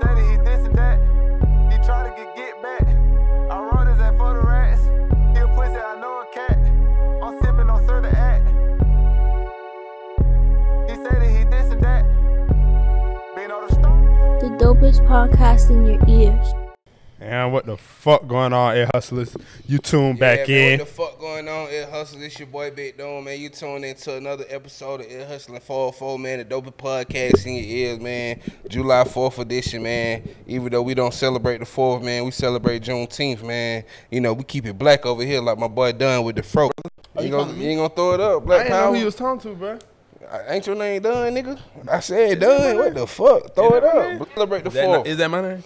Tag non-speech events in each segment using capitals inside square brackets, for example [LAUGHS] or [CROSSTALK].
Said he this and that. He try to get get back. I run his at for the rats. He pussy, I know a cat. I'm sipping on Sir the act. He said he this and that. The dopest podcast in your ears. And what the fuck going on, Ear Hustlers? You tune back yeah, man, in. What the fuck going on, Ear Hustlers? It's your boy Bigg Doom, man. You tuned into another episode of Ear Hustlin' 404, man. The dopest podcast in your ears, man. July 4th edition, man. Even though we don't celebrate the 4th, man, we celebrate Juneteenth, man. You know, we keep it black over here like my boy Dunn with the fro. You, gonna, you ain't gonna throw it up, I Black didn't know who you was talking to, bro. Ain't your name Dunn, nigga? I said Dunn. What the fuck? Throw it that my name? up. Celebrate the 4th. is that my name?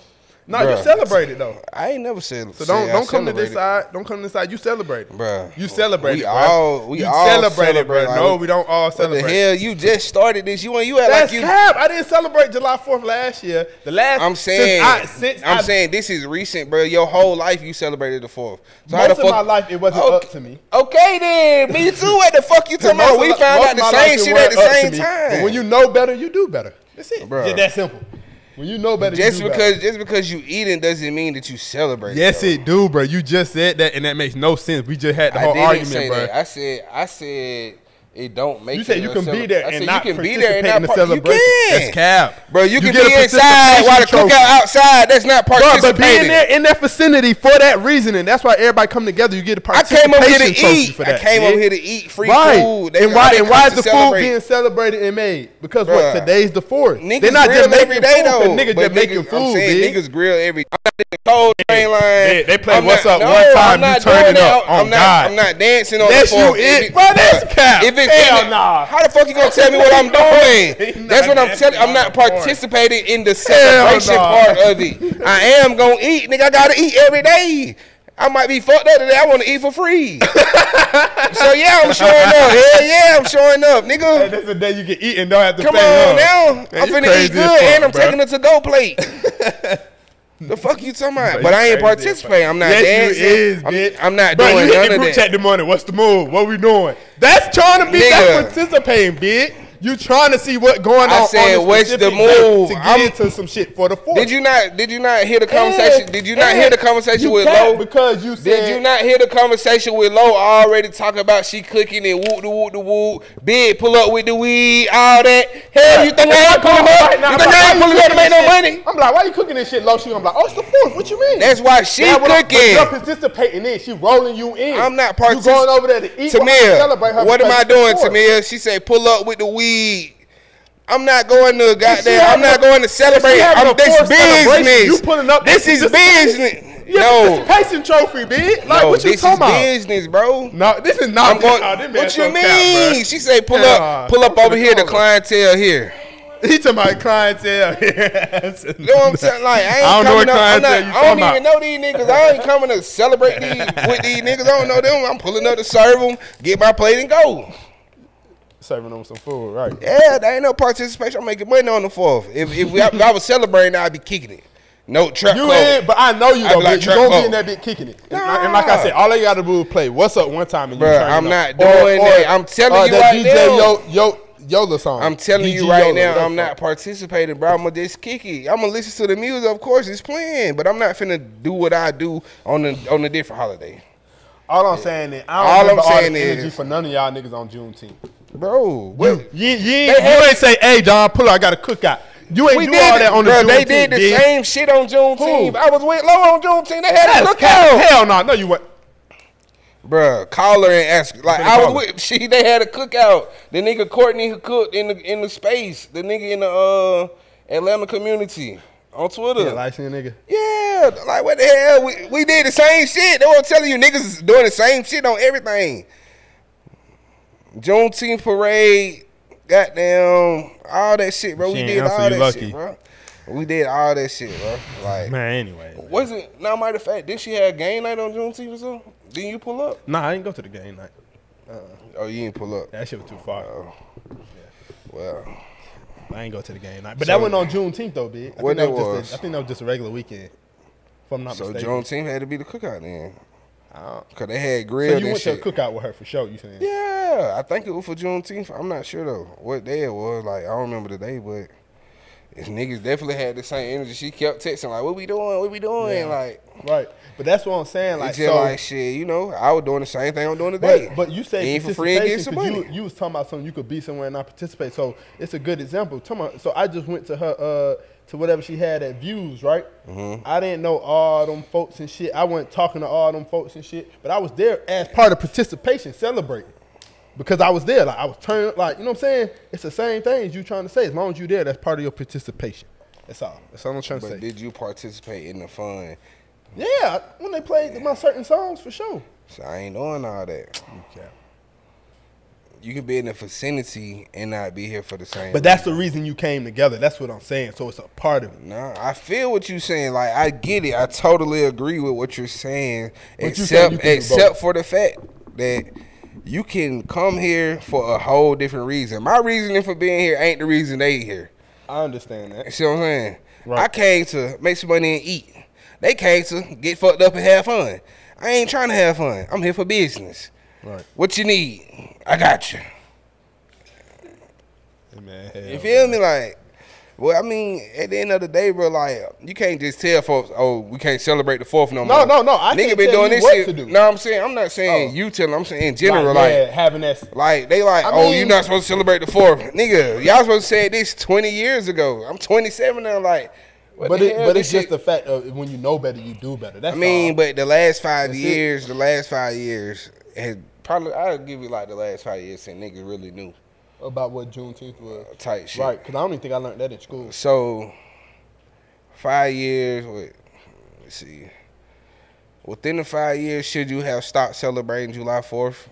No, Bruh. you celebrate it though. I ain't never said So don't don't come to this side. Don't come to this side. You celebrate. Bruh. You celebrate We it, bro. all- we you all celebrate, it, celebrate, bro. like, no, we- don't all What the hell? You just started this. You and you act That's like you. cap. I didn't celebrate July Fourth last year. The last I'm saying, since I, I, saying this is recent, bro. Your whole life you celebrated the fourth. So how most the of fuck? my life it wasn't Okay. up to me. Okay then, me [LAUGHS] too. What the fuck you talking about? We found out the same shit at the same time. But when you know better, you do better. That's it. Bruh. Just that simple. When you know better, just you do because better. just because you eating doesn't mean that you celebrate. Yes, though. it do, bro. You just said that, and that makes no sense. We just had the I whole didn't argument, say bro. that. I said I said it don't make. You said you can cele- be there and not you can be there and participate in the celebration. You can. That's cap, Bro, you, can get be inside while the participation cookout outside. That's not Bro, participating. but being there in that vicinity for that reason, and that's why everybody come together. You get a I participation I came over here to eat. for I came yeah? over here to eat free right. food. They- and why and why is the celebrate. food being celebrated and made? Because Bruh. what today's the fourth. Niggas They're not grill just making every day food, though. but Niggas But just making I'm food, saying big. niggas grill every. I'm not in cold train line. They- they play I'm What's not- Up no, one time, I'm you turn it up. I'm On not. God. I'm not dancing on That's the you fourth. it, If bro, that's cap. If Hell in nah. how the fuck you gonna tell me what I'm doing? That's what I'm telling. I'm not participating in the celebration nah. part of it. I am gonna eat, nigga. I gotta eat every day. I might be fucked up today. I want to eat for free. [LAUGHS] so yeah, I'm showing up. Hell yeah, I'm showing up, Hey, nigga. that's the day you can eat and don't have to Come on huh? now. Man, I'm finna eat good and I'm bruh. taking a to-go plate. [LAUGHS] the fuck you talking about? Bro, But I ain't participating. I'm not yes, dancing. You is, I'm, bitch. I'm not Bro, doing you hit none the of group that. chat the morning. What's the move? What we doing? That's trying to be Nigga. that's participating, bitch. You trying to see what going I on? I said, on what's the move? To get I'm- into some shit for the fourth. Did you not? Did you not hear the conversation? And- Did you not hear eh, the conversation with can't Lo? Because you said Did you not hear the conversation with Lo already talking about she cooking and whoop the whoop the whoop, big pull up with the weed, all that? Hell, you think I ain't pulling up? Right now, you I'm think I ain't you pulling up to make no money? I'm like, why you cooking this shit low? She, I'm like, oh, it's the fourth. What you mean? That's why she but cooking. You're participating in. She rolling you in. I'm not participating. You going over there to eat. We're gonna celebrate her Tamir, what am I doing. Tamir? She said pull up with the weed. I'm not going to goddamn. I'm not a- going to celebrate. I'm this business. you pulling up This this- is this- [LAUGHS] business. Yeah, no, participation trophy, bitch. Like, no, what you talking about? this is business, bro. No, this is not. I'm going. oh, what you mean? she say pull up, pull up over here. The clientele here. [LAUGHS] He talking about clientele. [LAUGHS] You know what I'm saying? Like I ain't I don't know coming up. I'm not, I don't even know these niggas. I ain't coming to celebrate these with these niggas. I don't know them. I'm pulling up to serve them, get my plate and go. Serving them some food, right? Yeah, there ain't no participation. I'm making money on the fourth. If if, we, if I was celebrating, I'd be kicking it. No trap You clothes. in, but I know you though. like you gonna be in that bit kicking it. And, and like I said, all they gotta do is play. What's up one time and you Bruh, turn I'm not doing that. I'm telling or you that right DJ now. Yo, Yo, Yola song. I'm telling you right Yola, now, I'm not participating, bro. I'm gonna just kick it. I'm gonna listen to the music, of course, it's playing, but I'm not finna do what I do on the on a different holiday, All I'm saying is, I All don't I'm remember all saying the energy is- for none of y'all niggas on Juneteenth. Bro. You, What? you, you, They ain't- you ain't say, hey, John, pull up, I got a cookout. You ain't We do did all that on the bro, Juneteenth. They did the same shit on Juneteenth. Who? I was with Low on Juneteenth. They had a That's cookout. Hell no, no, you what? Bruh, call her and ask. Like I was with, she they had a cookout. The nigga Courtney who cooked in the in the space. The nigga in the uh Atlanta community on Twitter. Yeah, light skin nigga. Yeah, like what the hell? We, we did the same shit. They were telling you niggas is doing the same shit on everything. Juneteenth parade, goddamn, all that shit, bro. She we did all that lucky. shit, bro. We did all that shit, bro. Like, Man, anyway. wasn't now matter of fact, did she have game night on Juneteenth or something? Didn't you pull up? Nah, I didn't go to the game night. Uh-uh. Oh, you didn't pull up. That shit was too far. Oh. Well, I ain't go to the game night. But So- that wasn't on Juneteenth though, bitch. I think that it was, was? Just a, I think that was just a regular weekend. If I'm not so mistaken. Juneteenth had to be the cookout then, cause they had So you went shit. to a cookout with her for sure, you saying? Yeah, I think it was for Juneteenth. I'm not sure though what day it was. Like I don't remember the day, but this niggas definitely had the same energy. She kept texting like, "What we doing? What we doing?" Yeah. Like, Right. But that's what I'm saying. Like just so, like shit. You know, I was doing the same thing I'm doing today. But, but you say Ain't for free and get some money. you, you was talking about something you could be somewhere and not participate. So it's a good example. About, so I just went to her uh, to whatever she had at Views, right? Mm-hmm. I didn't know all them folks and shit. I wasn't talking to all them folks and shit, but I was there as part of participation, celebrating. Because I was there, like I was turning, like you know what I'm saying. It's the same thing as you trying to say. As long as you there, that's part of your participation. That's all. That's all I'm trying to say. But did you participate in the fun? yeah, when they played my certain songs for sure. So I ain't doing all that. Okay. You can be in the vicinity and not be here for the same. But that's the reason you came together. That's what I'm saying. So it's a part of it. Nah, I feel what you're saying. Like I get it. I totally agree with what you're saying. You saying except you can except for the fact that you can come here for a whole different reason. My reasoning for being here ain't the reason they here. I understand that. You see what I'm saying? Right. I came to make some money and eat. They came to get fucked up and have fun. I ain't trying to have fun. I'm here for business. Right. What you need? I got you. Man, You feel me? Like, well, I mean, at the end of the day, bro, like, you can't just tell folks, oh, we can't celebrate the fourth no No, more. no, no, I Nigga can't been tell doing you this what shit. to do. No, I'm saying, I'm not saying Oh. you telling, I'm saying in general, Like, like, yeah, having that. like they like, I oh, mean- you not supposed to celebrate the fourth, nigga. Y'all supposed to say this 20 years ago. I'm 27 now, like, what But the it, hell, but this it's just the fact of when you know better, you do better. That's I mean, all. but the last five That's it. years, the last five years has probably, I'll give you like the last five years since niggas really knew about what Juneteenth was, type shit. right? Because I don't even think I learned that in school. So, five years. Wait, let's see. Within the five years, should you have stopped celebrating July Fourth?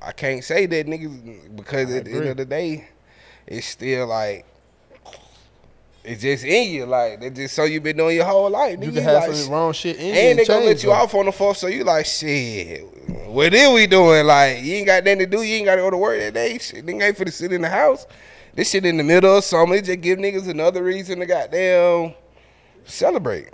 I can't say that, niggas, because at the end of the day, it's still like it's just in you. Like they just so you been doing your whole life. You nigga, can have like, some wrong shit in you and they gonna let you off on the fourth, so you like shit. what is we doing? Like you ain't got nothing to do. You ain't got to go to work that day. Shit, nigga ain't for to sit in the house. This shit in the middle of summer. It just give niggas another reason to goddamn celebrate.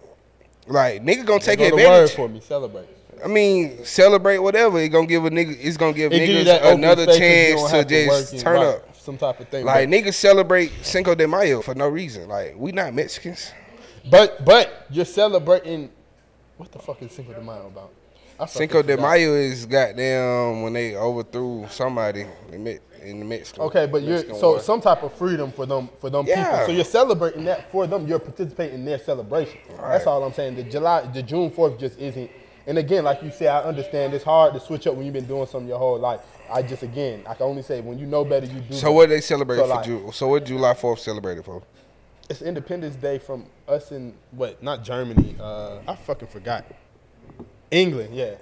Like nigga gonna take Go advantage. for me. Celebrate. I mean, celebrate whatever. It gonna give a nigga. It's gonna give It niggas another you chance don't to just turn up. Some type of thing. Like niggas celebrate Cinco de Mayo for no reason. Like we not Mexicans. but but you're celebrating. What the fuck is Cinco de Mayo about? Cinco de. Mayo is goddamn when they overthrew somebody in in the Mexico. Okay, but you're so war. some type of freedom for them for them Yeah. people. So you're celebrating that for them. You're participating in their celebration. That's Right. all I'm saying. The July, the June Fourth just isn't. And again, like you said, I understand it's hard to switch up when you've been doing something your whole life. I just again, I can only say when you know better, you do. So better. what they celebrate So, for? like- Ju- so what July Fourth celebrated for? It's Independence Day from us in what? Not Germany. Uh, I fucking forgot. England, yeah.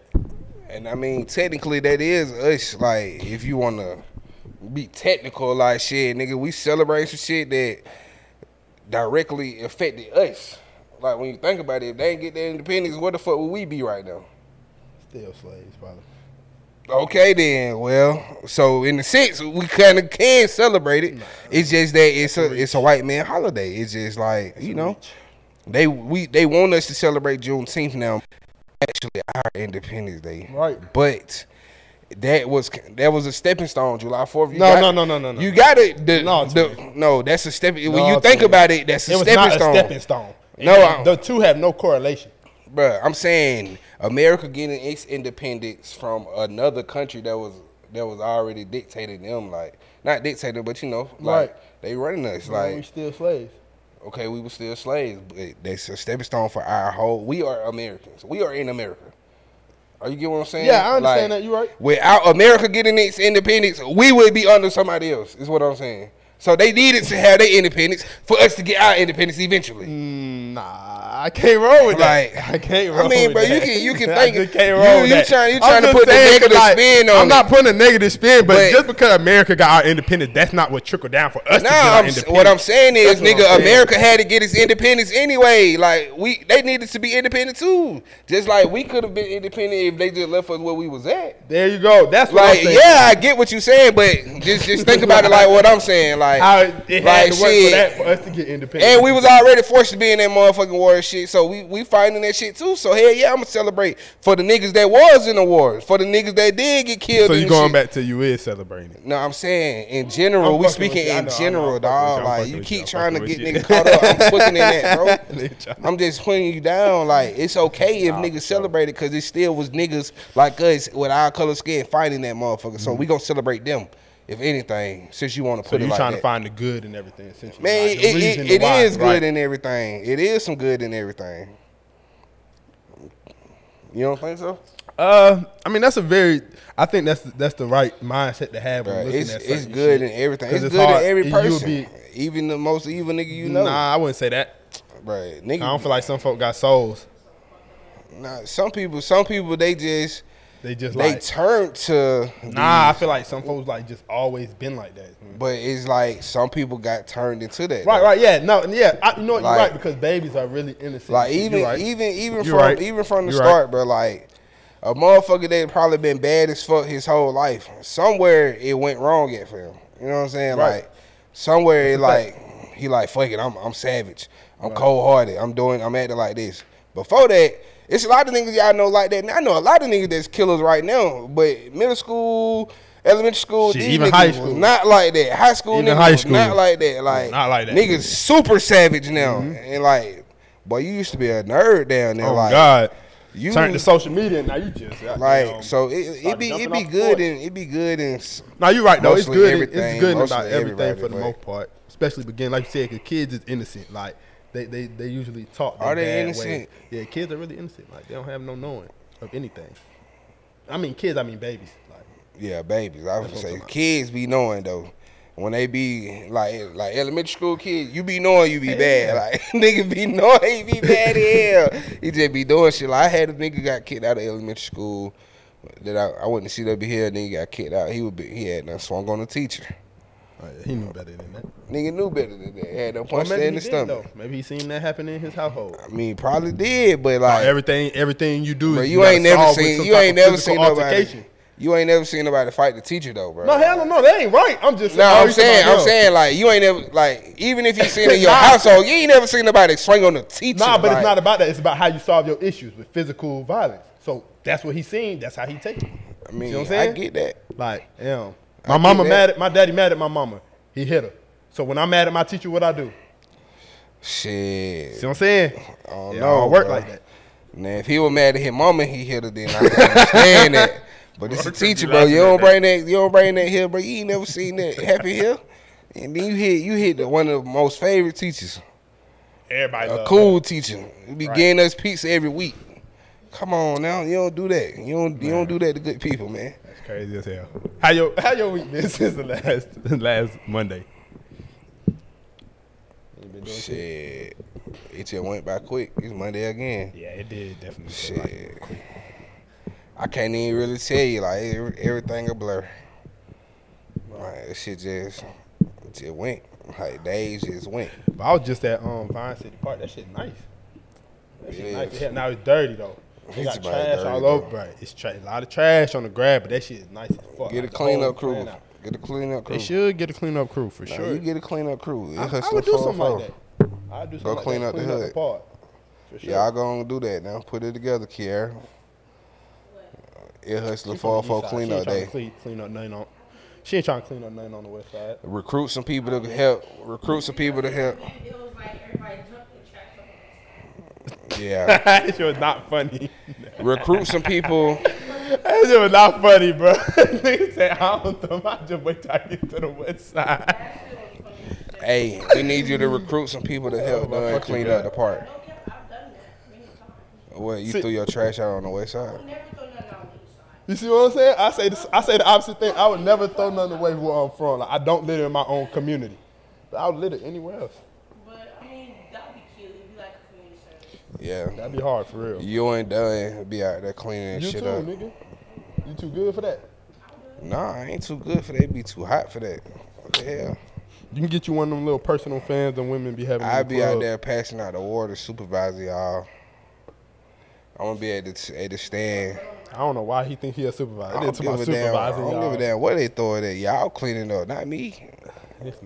And I mean, technically, that is us. Like, if you want to be technical, like shit, nigga, we celebrate some shit that directly affected us. Like when you think about it, if they ain't get their independence, where the fuck would we be right now? Still slaves, probably. Okay then. Well, so in the sense we kind of can celebrate it. It's just that it's a it's a white man holiday. It's just like you know they we they want us to celebrate Juneteenth now. Actually, our Independence Day. Right. But that was that was a stepping stone. July Fourth. No, no, no, no, no, no. You got it. The, No, the, no, that's a stepping. step. when you think about it, that's a It was stepping not stone. a stepping stone. No, the two have no correlation. Bruh, I'm saying America getting its independence from another country that was that was already dictating them, like not dictating, but you know, like Right. they running us. like we still slaves. okay, we were still slaves, but that's a stepping stone for our whole. We are Americans. We are in America. Are you get what I'm saying? Yeah, I understand Like, that. You right. Without America getting its independence, we would be under somebody else. Is what I'm saying. So they needed to have their independence for us to get our independence eventually. Mm, Nah, I can't roll with Like, that. I can't roll I mean, bro, you can you can [LAUGHS] I think just can't you, roll with you that. trying you I'm trying to put the negative like, spin on I'm it. not putting a negative spin, but, But- just because America got our independence, that's not what trickled down for us to Nah, get our I'm, what I'm saying is, That's nigga. America had to get its independence anyway. Like we, they needed to be independent too. Just like we could have been independent if they just left us where we was at. There you go. That's what Like, I'm saying. yeah, I get what you're saying, but just just think about it like what I'm saying. Like, How it, it like had to work shit. for that for us to get independent. And we was already forced to be in that motherfucking war shit, so we we fighting that shit too. So hell yeah, I'ma celebrate for the niggas that was in the war, for the niggas that did get killed. so you going shit. back to you is celebrating. No, I'm saying in general. I'm we speaking in know, I know. general, I'm fucking with dog. you. Like you keep trying to get niggas caught up. I'm putting in that, bro. [LAUGHS] I'm just putting you down. Like it's okay if Nah, niggas for celebrate it because it still was niggas like us with our color skin fighting that motherfucker. So mm-hmm. we gonna celebrate them, if anything. Since you want to. So put you it like trying that. to find the good in everything, essentially. Man, like it, it, it why, is good right? in everything. It is some good in everything. You don't think so? Uh, I mean that's a very. I think that's that's the right mindset to have. when looking it's at it's good shit. in everything. It's, it's good hard. in every person, be- even the most evil nigga you know. Nah, I wouldn't say that. Right, nigga. I don't feel like some folk got souls. Nah, some people, some people, they just They just they like. turn to. Nah, I feel like some folks like just always been like that. But it's like some people got turned into that. Right, though. right, yeah, no, yeah. I, you know what? You're right because babies are really innocent. Like even right. even even You from right. even from the You right. start, bro. Like a motherfucker that probably been bad as fuck his whole life. Somewhere it went wrong at for him. You know what I'm saying? Right. Like somewhere it like he like fuck it. I'm I'm savage. I'm cold hearted. I'm doing. I'm acting like this. Before that. It's a lot of niggas y'all know like that. And I know a lot of niggas that's killers right now. But middle school, elementary school, Shit, even high school. not like that. High school Even niggas high school. not like that. Like not like that. Niggas super savage now. Mm-hmm. And like, boy, you used to be a nerd down there. oh like, God, you turn to social media now. You just like goddamn, so it it be it be good and it be good and No, you're right though. It's good. everything, It's good about everything for the most part, especially begin like you said, because kids is innocent. Like they they, they usually talk. Are they innocent? Way. Yeah, kids are really innocent. Like they don't have no knowing of anything. I mean, kids. I mean, babies. Like yeah, babies. I gonna say kids be knowing though. When they be like like elementary school kids, you be knowing you be bad. [LAUGHS] Like nigga be knowing he be bad as hell. He just be doing shit. Like I had a nigga got kicked out of elementary school. That I, I went to see that be here. Nigga got kicked out. He would be he had done swung on the teacher. Oh, yeah, he knew better than that. Nigga knew better than that. Had no punch maybe in he the stomach. though. Maybe he seen that happen in his household. I mean, probably did, but Like, everything, everything you do, Bro, is you ain't never seen you ain't never seen nobody. You ain't never seen nobody fight the teacher though, bro. No, hell no, that ain't right. I'm just No, I'm saying, I'm saying, like you ain't never, like even if you [LAUGHS] seen in your Nah. household, you ain't never seen nobody swing on the teacher. Nah, but like, it's not about that. It's about how you solve your issues with physical violence. So that's what he's seen. That's how he take it. I mean, You know what I'm saying? I get that. Like, damn. I My mama that. mad at my daddy mad at my mama. He hit her. So when I'm mad at my teacher, what I do? Shit, See what I'm saying? I don't Yeah, know. I don't work bro. like that. Now, if he was mad at his mama, he hit her. Then I understand that. [LAUGHS] But it's a teacher, bro. You don't bring that. You don't bring that here, bro. You ain't never seen that happy here. And then you hit, you hit the, one of the most favorite teachers. Everybody a cool teacher. You be Right. getting us pizza every week. Come on now, you don't do that. You don't you don't do that to good people, man. That. That's crazy as hell. How your how your week been since the last [LAUGHS] last Monday? You been doing shit? Shit, it just went by quick. It's Monday again. Yeah, it did definitely. feel like it. Shit, I can't even really tell you like every- everything a blur. Like that shit just it just went. Like days just went. But I was just at um Vine City Park. That shit nice. That shit It nice. hell. Now it's dirty though. They got trash all though. over. Right. It's tra- a lot of trash on the ground, but that shit is nice as fuck. Get a Like, the cleanup whole crew. plan. Get a cleanup crew. They should get a cleanup crew for Nah, sure. You get a cleanup crew. It I, I would do something like that. I'd do something like clean that. up the clean hood. park. For sure. Y'all gonna do that now. Put it together, Kiara. Ear hustler She from for the for east side. clean She up day. Clean, clean up nothing on. She ain't trying to clean up nothing on the west side. Recruit some people to help. Recruit some people to help. It was like everybody jumped and tracked up. Yeah. [LAUGHS] that shit was not funny. Recruit some people. that shit was not funny, bro. [LAUGHS] Nigga said, I don't know. I just wait till I get to the west side. Hey, we need you to recruit some people to help Oh, my uh, clean up the park. Okay, I've done that many times. What you See- threw your trash out on the west side? Never throw nothing on the east side. You see what I'm saying? I say this, I say the opposite thing. I would never throw nothing away where I'm from. Like, I don't litter in my own community. But I would litter anywhere else. But I mean, that would be cute. It'd be like a community service. Yeah. That'd be hard for real. You ain't done. Be out there cleaning You shit too, up. nigga. You too good for that. Nah, I ain't too good for that. Be too hot for that. What the hell? You can get you one of them little personal fans the women be having. I the be out there passing out the water, supervisor y'all. I'm gonna be able to, able to stand. I don't know why he think he a supervisor. I They don't give a damn. I don't give a damn what they throw it at. Y'all cleaning up, not me.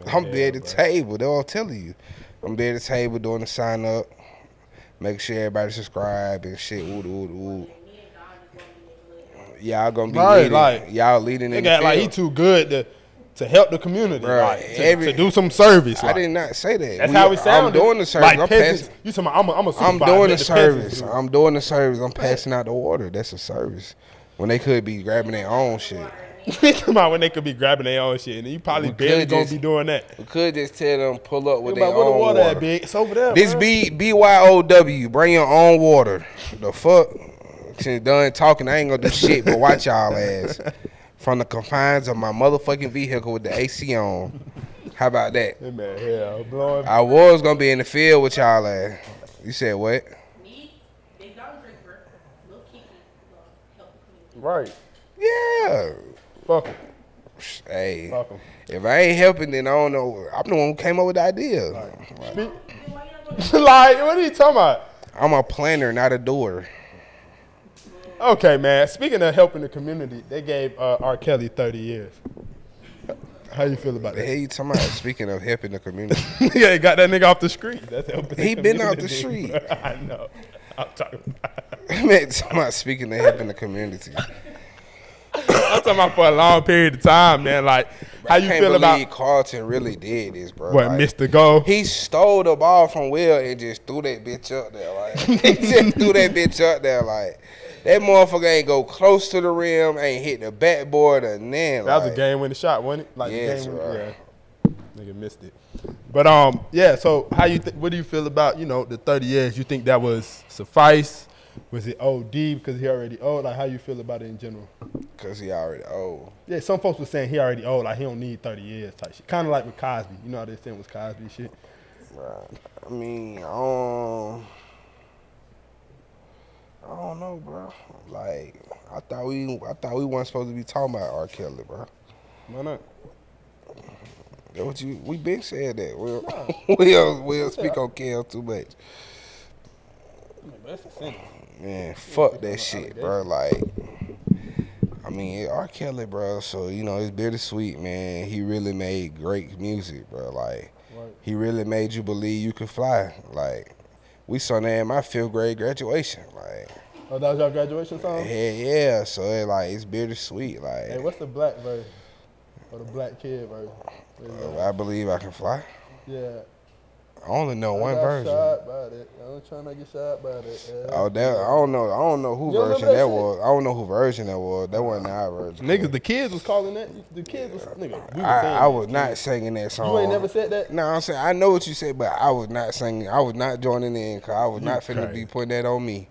I'm be at the bro. table. What I'm telling you. I'm be at the table doing the sign up, making sure everybody subscribe and shit. Ooh, ooh, ooh. Y'all gonna be Right, leading. like, y'all leading in Nigga act the like he too good to to help the community, Bruh, like, to, every- to do some service. I did not say that. That's We- how it sounded. I'm doing the service. Like I'm peasants, passing. you talking about? I'm a, I'm a I'm doing let the service. I'm doing the service. I'm passing out the water. That's a service. When they could be grabbing their own shit. [LAUGHS] You talking about when they could be grabbing their own shit, and you probably We barely could gonna just- be doing that. We could just tell them pull up with Think their about where the own water, water. at, big. It's over there. This bruh. B BYOW. Bring your own water. The fuck. Since done talking, I ain't gonna do shit but watch y'all ass [LAUGHS] from the confines of my motherfucking vehicle with the AC on. How about that? Hey, man, hell, blowing. I was gonna be in the field with y'all ass. You said what? Me, they don't drink, bro. Little Kiki, help the. Right. Yeah. Fuck 'em. Hey, Fuck if I ain't helping, then I don't know. I'm the one who came up with the idea. Speak- Then why you not gonna like, what are you talking about? I'm a planner, not a doer. Okay, man. Speaking of helping the community, they gave uh, R. Kelly 30 years. How you feel about that? hell you talking about? Speaking of helping the community, [LAUGHS] yeah, he got that nigga off the street. That's helping. the He been out the street. [LAUGHS] I know. I'm talking about. [LAUGHS] man, talking about speaking of helping the community. I'm talking about for a long period of time, man. Like, how you feel about Carlton really did this, bro? what, Like, Mr. Go? He stole the ball from Will and just threw that bitch up there. Like [LAUGHS] he just threw that bitch up there. Like that motherfucker ain't go close to the rim, ain't hit the backboard or nothing. That was a game winning shot, wasn't it? Like Yes, the game right. winning, yeah. Nigga missed it. But um, yeah. So how you th- what do you feel about you know the 30 years? You think that was suffice? Was it OD because he already old? Like how you feel about it in general? Cause he already old. Yeah, some folks were saying he already old, like he don't need 30 years type shit. Kind of like with Cosby. You know how they saying was Cosby shit. Right. I mean, um, I don't know, bro. Like I thought we, I thought we weren't supposed to be talking about R. Kelly, bro. Why not? That what you? We been said that. We'll [LAUGHS] we'll, we'll speak on Kel too much. That's a. Man, fuck that shit, bro. Like, I mean, R. Kelly, bro. So you know, it's bittersweet, man. He really made great music, bro. Like, Right. he really made you believe you could fly. Like, we saw that in my fifth grade graduation. Like, Oh, that was your graduation song? yeah, yeah. So it like it's bittersweet. Like, Hey, what's the black version? Or the black kid version? Uh. I believe I can fly. Yeah. I only know I one got version. Shot by it. I'm trying to get shot by it. Yeah. Oh, that I don't know. I don't know who You version remember that that was. I don't know who version that was. That wasn't our version. Niggas, the kids was calling that. The kids was nigga. We was I, I was not singing that song. You ain't never said that. No, I'm saying I know what you said, but I was not singing. I was not joining in because I was not finna crazy. be putting that on me.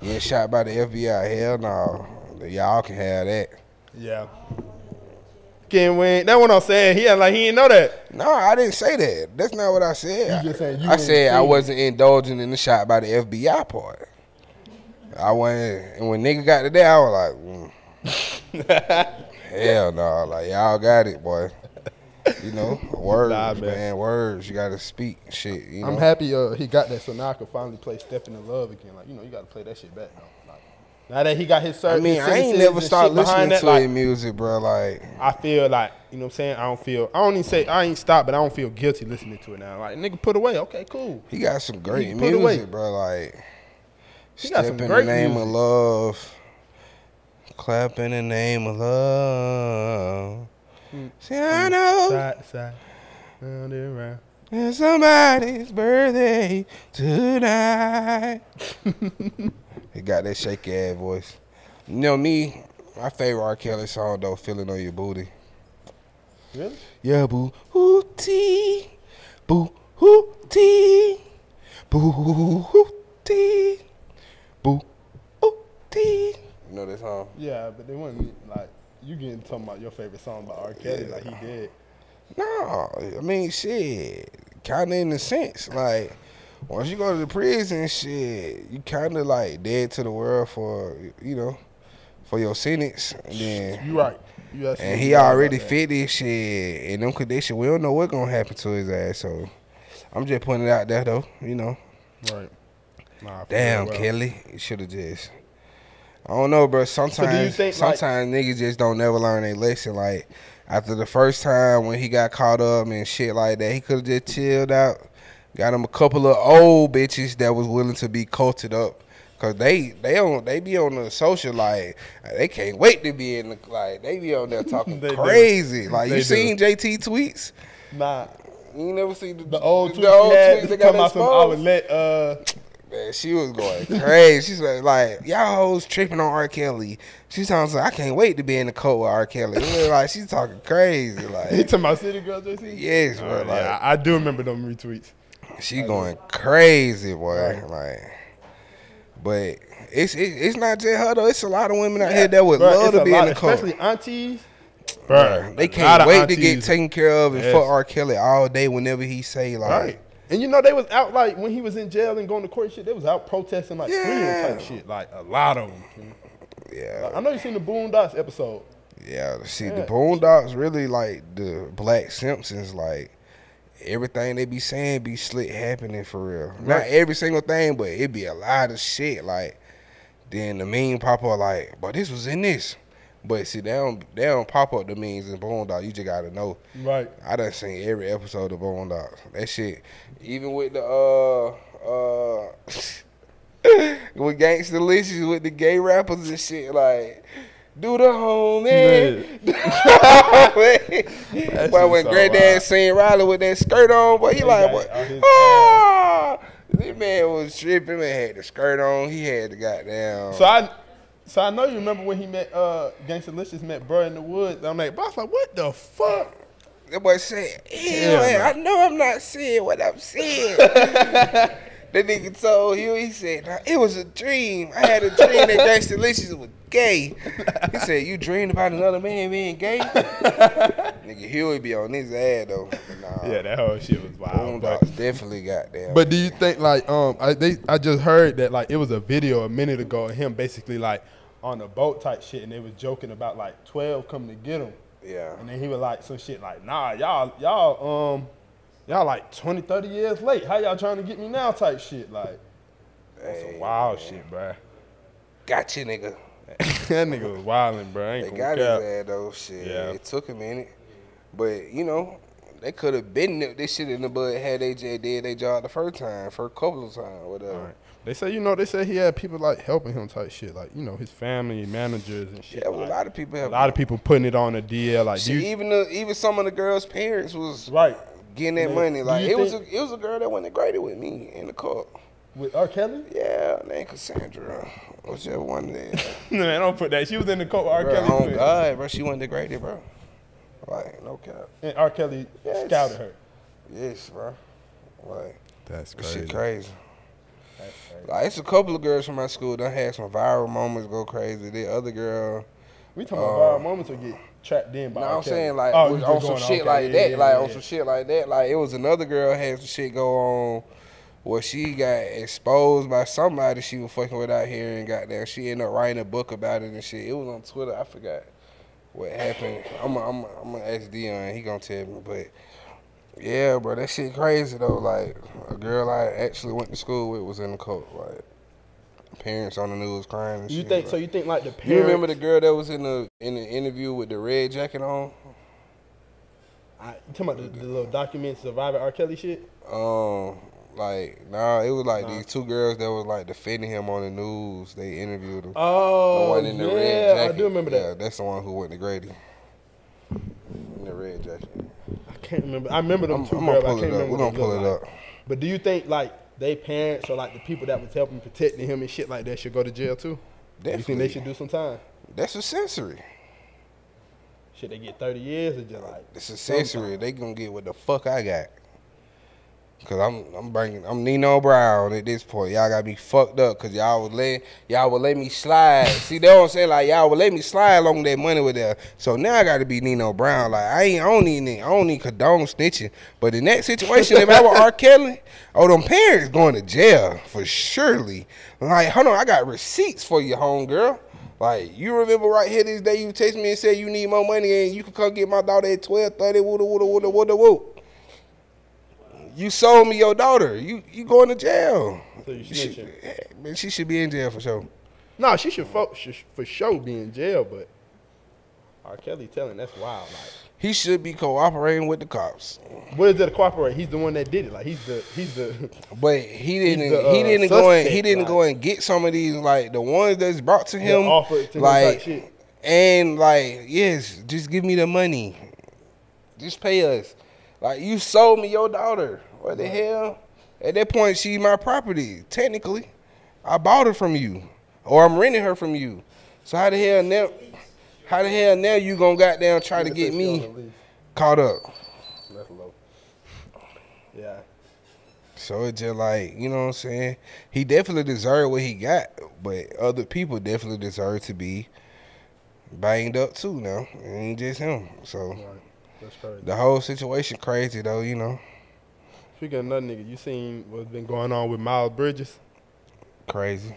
Getting shot by the FBI. Hell no. Y'all can have that. Yeah. Ken Wayne. That's what I'm saying. He act like he didn't know that. No, I didn't say that. That's not what I said. You just saying you I said I wasn't indulging in the shot by the FBI part. I wasn't, and when nigga got to that, I was like, mm. [LAUGHS] hell no, like y'all got it, boy. You know, [LAUGHS] words, Nah, man. man. words. You gotta speak shit. You know, I'm happy uh, he got that, so now I can finally play "Stepping in Love" again. Like you know, you got to play that shit back though. Now that he got his I service, mean, I ain't never started listening to like, his music, bro. Like, I feel like you know what I'm saying. I don't feel. I don't even say I ain't stopped, but I don't feel guilty listening to it now. Like nigga, put away. Okay, cool. he got some great put away. music, bro. Like, He step in the name music. of love, clap in the name of love. Mm. See, I know Side to side, round and round. it's somebody's birthday tonight. [LAUGHS] he got that shaky ass voice. You know me, my favorite R. Kelly song though, "Feeling on Your Booty." Really? Yeah, boo hootie, boo hootie, boo hootie, boo hootie. You know this song? Yeah, but they wasn't like you getting talking about your favorite song by R. Kelly Yeah. like he did. No, I mean shit. Kinda in the sense, like once you go to the prison, shit, you kinda like dead to the world for you know, for your sentence. And then You right. You and he already this shit in them conditions. We don't know what's gonna happen to his ass. So I'm just putting it out there though, you know. Right. Nah, Damn, well. Kelly, you should have just. I don't know, bro. Sometimes, think, like- sometimes niggas just don't never learn a lesson. Like, after the first time when he got caught up and shit like that, he could have just chilled out. Got him a couple of old bitches that was willing to be culted up. Cause they they on they be on the social like they can't wait to be in the like they be on there [LAUGHS] talking They do. crazy. Like They you do. seen JT tweets? Nah, You never see the, the old the tweets old had, tweets that got I would let, uh, Man, she was going crazy. She's like, like, y'all hoes tripping on R. Kelly. She's talking, like, I can't wait to be in the court with R. Kelly. Like she's talking crazy. [LAUGHS] he Like, talking about City Girl, JC? yes, bro. Oh, Like, yeah, I, I do remember them retweets. She going crazy, boy. Right. Like, but it's it, it's not just her though. It's a lot of women out here that would Bruh, love to be lot, in the court. especially aunties. Bruh, they can't of wait to get taken care of and Yes. fuck R. Kelly all day whenever he say like, Right. And you know they was out like when he was in jail and going to court and shit. They was out protesting like freedom Yeah. type shit. Like a lot of them. yeah, I know you seen the Boondocks episode. Yeah, see, the Boondocks really like the Black Simpsons. Like everything they be saying be slick happening for real. Not every single thing, but it be a lot of shit. Like then the meme pop up like, but this was in this. But see, they don't they don't pop up the memes in Boondocks. You just gotta know. Right. I done seen every episode of Boondocks. That shit, even with the uh uh. [LAUGHS] with Gangsta with the gay rappers and shit, like, do the. [LAUGHS] [LAUGHS] That but when so granddad seen Riley with that skirt on, boy, he He like, what? Ah! This man was tripping. Man had the skirt on. He had the goddamn. So I so I know you remember when he met uh Gangstalicious met bro in the woods. I'm like, bro, I was like, what the fuck? That boy said, "Ew, Yeah, man. I know I'm not seeing what I'm saying." [LAUGHS] that nigga told you, he said, "Nah, it was a dream. I had a dream that Gangsta [LAUGHS] Delicious was gay. He said, you dreamed about another man being gay? [LAUGHS] nigga Huey be on his ass, though. Nah, Yeah, that whole shit was wild. Boondocks definitely got there. but do you think like um I they I just heard that like it was a video a minute ago of him basically like on a boat type shit and they was joking about like twelve coming to get him. yeah. And then he was like some shit like, nah, y'all, y'all, um, y'all like 20, 30 years late. How y'all trying to get me now type shit? Like, that's some wild shit, bruh. Gotcha, nigga. [LAUGHS] that nigga was wildin', bruh. I ain't They got his ass though. Shit, Yeah. it took a minute, but you know they could have been this shit in the bud had they just did their job the first time, first couple of times, whatever. Right. They say, you know, they say he had people like helping him type shit, like you know his family, managers and shit. Yeah, well, like, a lot of people Have, a lot of people putting it on the DL, like Shit, you, even the, even some of the girls' parents was right getting that Man, money. Like it was, a, it was a girl that went to Grady with me in the car. with R. Kelly. Yeah, named Cassandra. What's Whichever one there. [LAUGHS] No, man, don't put that. She was in the court with R. bro, Kelly, oh fan. God, bro, she went to Grady, bro. Like no cap. and R. Kelly Yes. scouted her. Yes, bro. Like That's that shit crazy. Like it's a couple of girls from my school that had some viral moments go crazy. The other girl, We talking about Uh, viral moments or get trapped in by no. I'm saying like Oh, was on some shit okay, like yeah, that, yeah, like yeah, on some shit like that. Like it was another girl had some shit go on where she got exposed by somebody she was fucking with out here and got there. She ended up writing a book about it and shit. It was on Twitter. I forgot what happened. I'm a, I'm a, I'm gonna ask Dion. He gonna tell me, but. Yeah, bro, that shit crazy though. Like a girl I actually went to school with was in the cult. Like parents on the news crying. And You shit, think bro. so? You think like the parents? You remember the girl that was in the in the interview with the red jacket on? I, you talking about the, the little document surviving R. Kelly shit? Um, like nah, it was like Nah. these two girls that was like defending him on the news. They interviewed him. the Oh, one in the yeah, red jacket. I do remember Yeah, that. that's the one who went to Grady. In the red jacket. I can't remember. I remember them I'm, two I'm girls. I can't remember We're gonna pull it up. like. But do you think like they parents or like the people that was helping protecting him and shit like that should go to jail too? You think they should do some time? That's a sensory. Should they get thirty years or just like? It's a sensory. They gonna get what the fuck I got. Cause I'm I'm bringing I'm Nino Brown at this point. Y'all got me fucked up because y'all would let y'all would let me slide. [LAUGHS] See they don't say? Like y'all would let me slide along that money with that. So now I got to be Nino Brown. Like I ain't I don't need I don't need condone snitching. But in that situation, if I were R. [LAUGHS] Kelly, oh them parents going to jail for surely. Like hold on, I got receipts for you, homegirl. Like you remember right here this day you text me and said you need more money and you could come get my daughter at twelve thirty. Woota woota woota woota woot. You sold me your daughter. You you going to jail. So you She, snitching? man, she should be in jail for sure. No, she should, fo- should for sure be in jail. But R. Kelly telling that's wild. Like he should be cooperating with the cops. What is it to cooperate? He's the one that did it. Like he's the he's the [LAUGHS] But he didn't. the, he uh, didn't go and he didn't like- go and get some of these like the ones that's brought to him. offered to him like type shit. and like yes, just give me the money. Just pay us. Like you sold me your daughter. What the hell? At that point, she my property. Technically, I bought her from you, or I'm renting her from you. So how the hell now? How the hell now you gonna goddamn try to get me caught up? Yeah. So it just like, you know what I'm saying? He definitely deserved what he got, but other people definitely deserve to be banged up too now. It ain't just him. So Right. The whole situation crazy though, you know. Speaking of another nigga, you seen what's been going on with Miles Bridges? Crazy.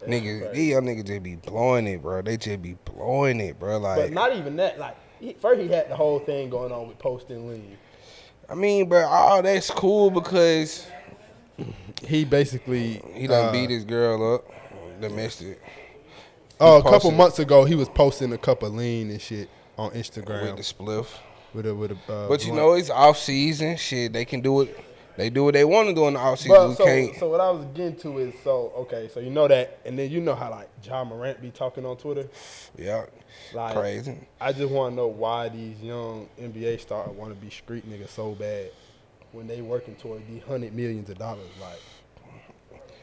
That's Niggas, crazy. these young niggas just be blowing it, bro. They just be blowing it, bro. Like, but not even that. Like he, first, he had the whole thing going on with posting lean. I mean, bro, all that's cool because He basically he done uh, beat his girl up, domestic, Oh, a couple months ago, he was posting a cup of lean and shit on Instagram with the spliff. With a with a. Uh, But you blunt. know, it's off season. Shit, they can do it. They do what they want to do in the off season. But we so, can't. so what I was getting to is so okay, so you know that, and then you know how like Ja Morant be talking on Twitter. Yeah, Like, crazy. I just want to know why these young NBA stars want to be street niggas so bad when they working toward these hundred millions of dollars. Like,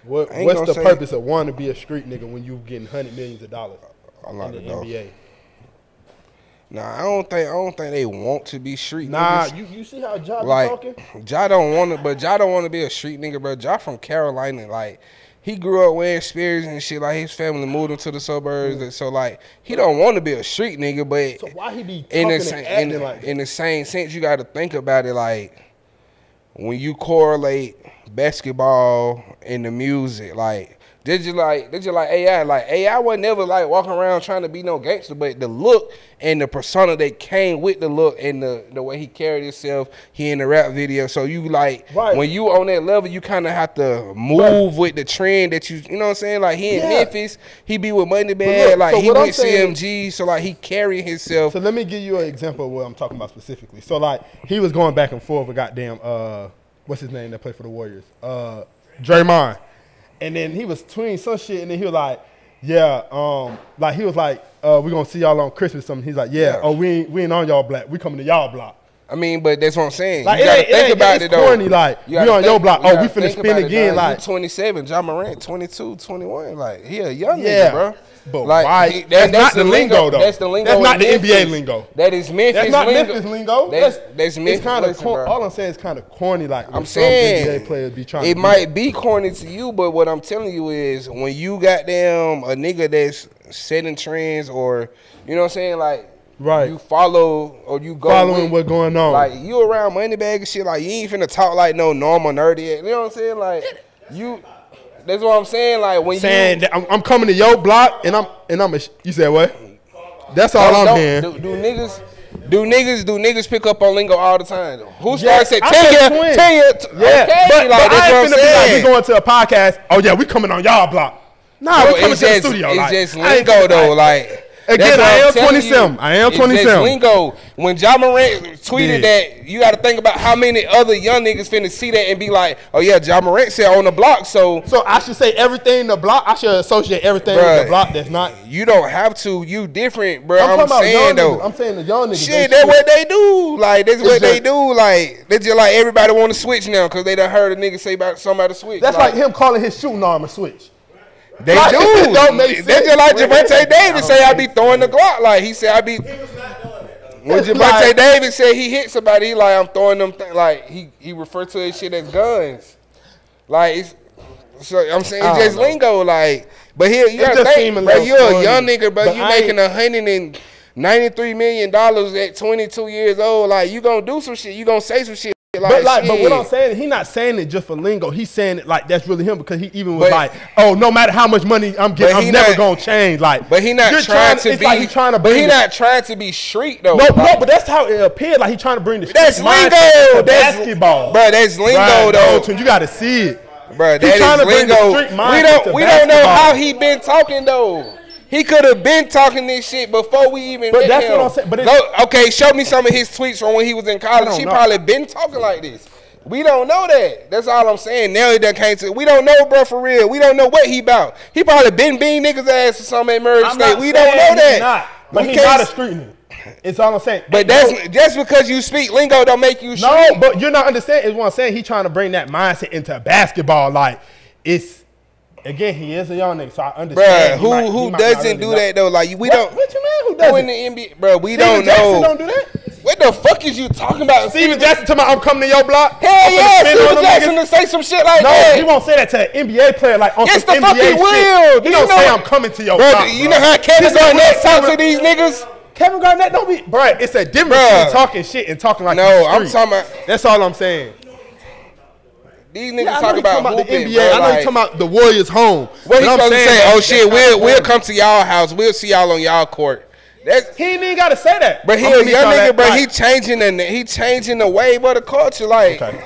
what what's the say- purpose of wanting to be a street nigga when you getting hundred millions of dollars A in the of dough. NBA? Nah, I don't think. I don't think they want to be street Nah, niggas. you, you see how Ja like talking? Ja don't want to, but Ja don't want to be a street nigga, bro. Ja from Carolina, like he grew up wearing Spears and shit. Like his family moved him to the suburbs, and so like he don't want to be a street nigga, but So why he be in the and same in, like in the same sense, you got to think about it like when you correlate basketball and the music, like. Did you like? Did you like AI? Like AI was never like walking around trying to be no gangster, but the look and the persona that came with the look and the the way he carried himself, he in the rap video. So you like Right. when you on that level, you kind of have to move with the trend that you you know what I'm saying. Like he in Yeah. Memphis, he be with Moneybagg, like so he I'm with saying- CMG, so like he carry himself. So let me give you an example of what I'm talking about specifically. So like he was going back and forth with goddamn uh what's his name that played for the Warriors? Uh Draymond. And then he was tweeting some shit and then he was like, Yeah, um, like he was like, uh, we're gonna see y'all on Christmas something. He's like, Yeah, Yeah. oh we ain't we ain't on y'all block, we coming to y'all block. I mean, but that's what I'm saying. Like, you gotta ain't- it think ain't- about it's it though. corny, like, You we on your block. you Oh, we finna spin about it, again, like- you 27, Ja Morant 22, 21. Like he a young Yeah, nigga, bro. But like, why- he- that's not the lingo, though. That's the lingo. That's not the NBA lingo. That is Memphis. That's not lingo. Memphis lingo. That's that's Memphis. It's kind of cor- all I'm saying is kind of corny. Like I'm saying NBA players be trying. it might be corny to you, but what I'm telling you is when you got them a nigga that's setting trends or you know what I'm saying, like Right. you follow or you go following with- what's going on. like you around Moneybagg and shit, like you ain't finna talk like no normal nerdy. You know what I'm saying? Like you. That's what I'm saying. Like when saying you that I'm, I'm coming to your block and I'm and I'm a, you said what? That's all I'm hearing. Do, do niggas? Do niggas? Do niggas pick up on lingo all the time? Who Yeah, saying I ten said year, ten year? Yeah, okay, but, like but I ain't I'm finna be like we going to a podcast. Oh yeah, we coming on y'all block. Nah, Bro, we coming to just, the studio. It's like, just lingo though. Like Again, I I'm 27. you. I am It's just 27. lingo. When Ja Morant tweeted that, you got to think about how many other young niggas finna see that and be like, "Oh yeah, Ja Morant said on the block." So So I should say everything the block. I should associate everything with the block. That's not. you don't have to. You different, bro. I'm, I'm, talking about saying young though. niggas. I'm saying the young niggas. Shit, that's what they do. Like that's what they do. Like they just like everybody want to switch now because they done heard a nigga say about somebody switch. That's like him calling his shooting arm a switch. They Like, [LAUGHS] do. it don't make They sense. just like Gervonta Davis say I be throwing the Glock. Like he said I be. When It's Javante like- Davis said he hit somebody, he like I'm throwing them. Th-. Like he he referred to his shit as guns. Like it's, so I'm saying I it's just know. lingo. Like but here you gotta think, seem a bro. You a funny. young nigga, bro. But You I making ain't- a hundred and ninety three million dollars at 22 years old. Like you gonna do some shit. You gonna say some shit. Like, But like, but what I'm saying, he not saying it just for lingo. He's saying it like that's really him because he even was But- like, "Oh, no matter how much money I'm getting, I'm never not- gonna change." Like, But he not you're trying, to it's be. Like he's trying to but he not trying to be street though. No, Like, no, but that's how it appeared. Like he's trying to bring the That's lingo. That's basketball. bro. That's lingo Right, though, you got to see it. bro. He That trying is to bring the lingo. street We don't. We don't know how he been talking though. He could have been talking this shit before we even. But that's him. what I'm saying, but Go, okay, show me some of his tweets from when he was in college. He know. probably been talking like this. We don't know that. That's all I'm saying. Now he done came to. We don't know, bro, for real. We don't know what he about. He probably been being niggas ass or something at Murray State. We don't know that. Not, but We he's not a street nigga. It's all I'm saying. But No, that's just because you speak lingo don't make you No, street. but you're not understanding. Is what I'm saying. He trying to bring that mindset into basketball. Like it's again, he is a young nigga, so I understand. he who might- who doesn't do know. that though? Like we What, don't. what you mean? Who Who in doesn't? the NBA, bro? We Steven don't Jackson know. don't do that. What the fuck is you talking about? Stephen Jackson talking about I'm coming to your block. Hell yeah, Stephen Jackson niggas. to say some shit like No, that. he won't say that to an NBA player like on Yes, some the fuck NBA he shit. will. He You don't know- say I'm coming to your Bro, block. you bro. know how Kevin Garnett real talk to these niggas? Kevin Garnett don't be, bro. It's a difference between talking shit and talking like No, I'm talking about That's all I'm saying. These niggas Yeah, talk you about, hooping, the NBA. bro, I know like, you talking about the Warriors home. What he But I'm supposed to saying say? Oh shit, we'll we'll important. come to y'all house. We'll see y'all on y'all court. That's He ain't even got to say that. but he a young nigga, at bro. night. He changing the he changing the wave of the culture. Like Okay.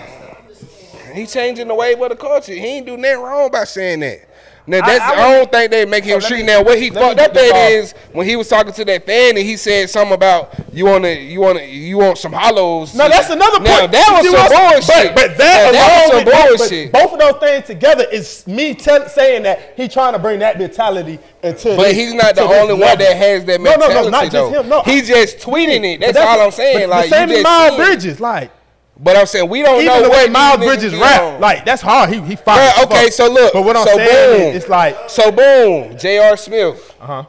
he changing the wave of the culture. He ain't do nothing wrong by saying that. Now that's I I, would- don't think they make him oh, let street. me- now what he fucked up at is when he was talking to that fan and he said something about you wanna you wanna you want some hollows. No, that's another point. Now that was some bullshit. But, but that, Now, that was some both- bullshit. Both of those things together is me tell, saying that he trying to bring that mentality into. But his- he's not the only one level. that has that mentality. no, no, no, not just him. No, he just tweeting it. But That's, all I'm saying. Like the same as just Miles. Bridges, like But I'm saying we don't even know the way Miles Bridges rap, on. like that's hard. He he fire. Bruh, okay, so look. But what I'm so saying boom. is, it's like, So boom, J.R. Smith. uh huh.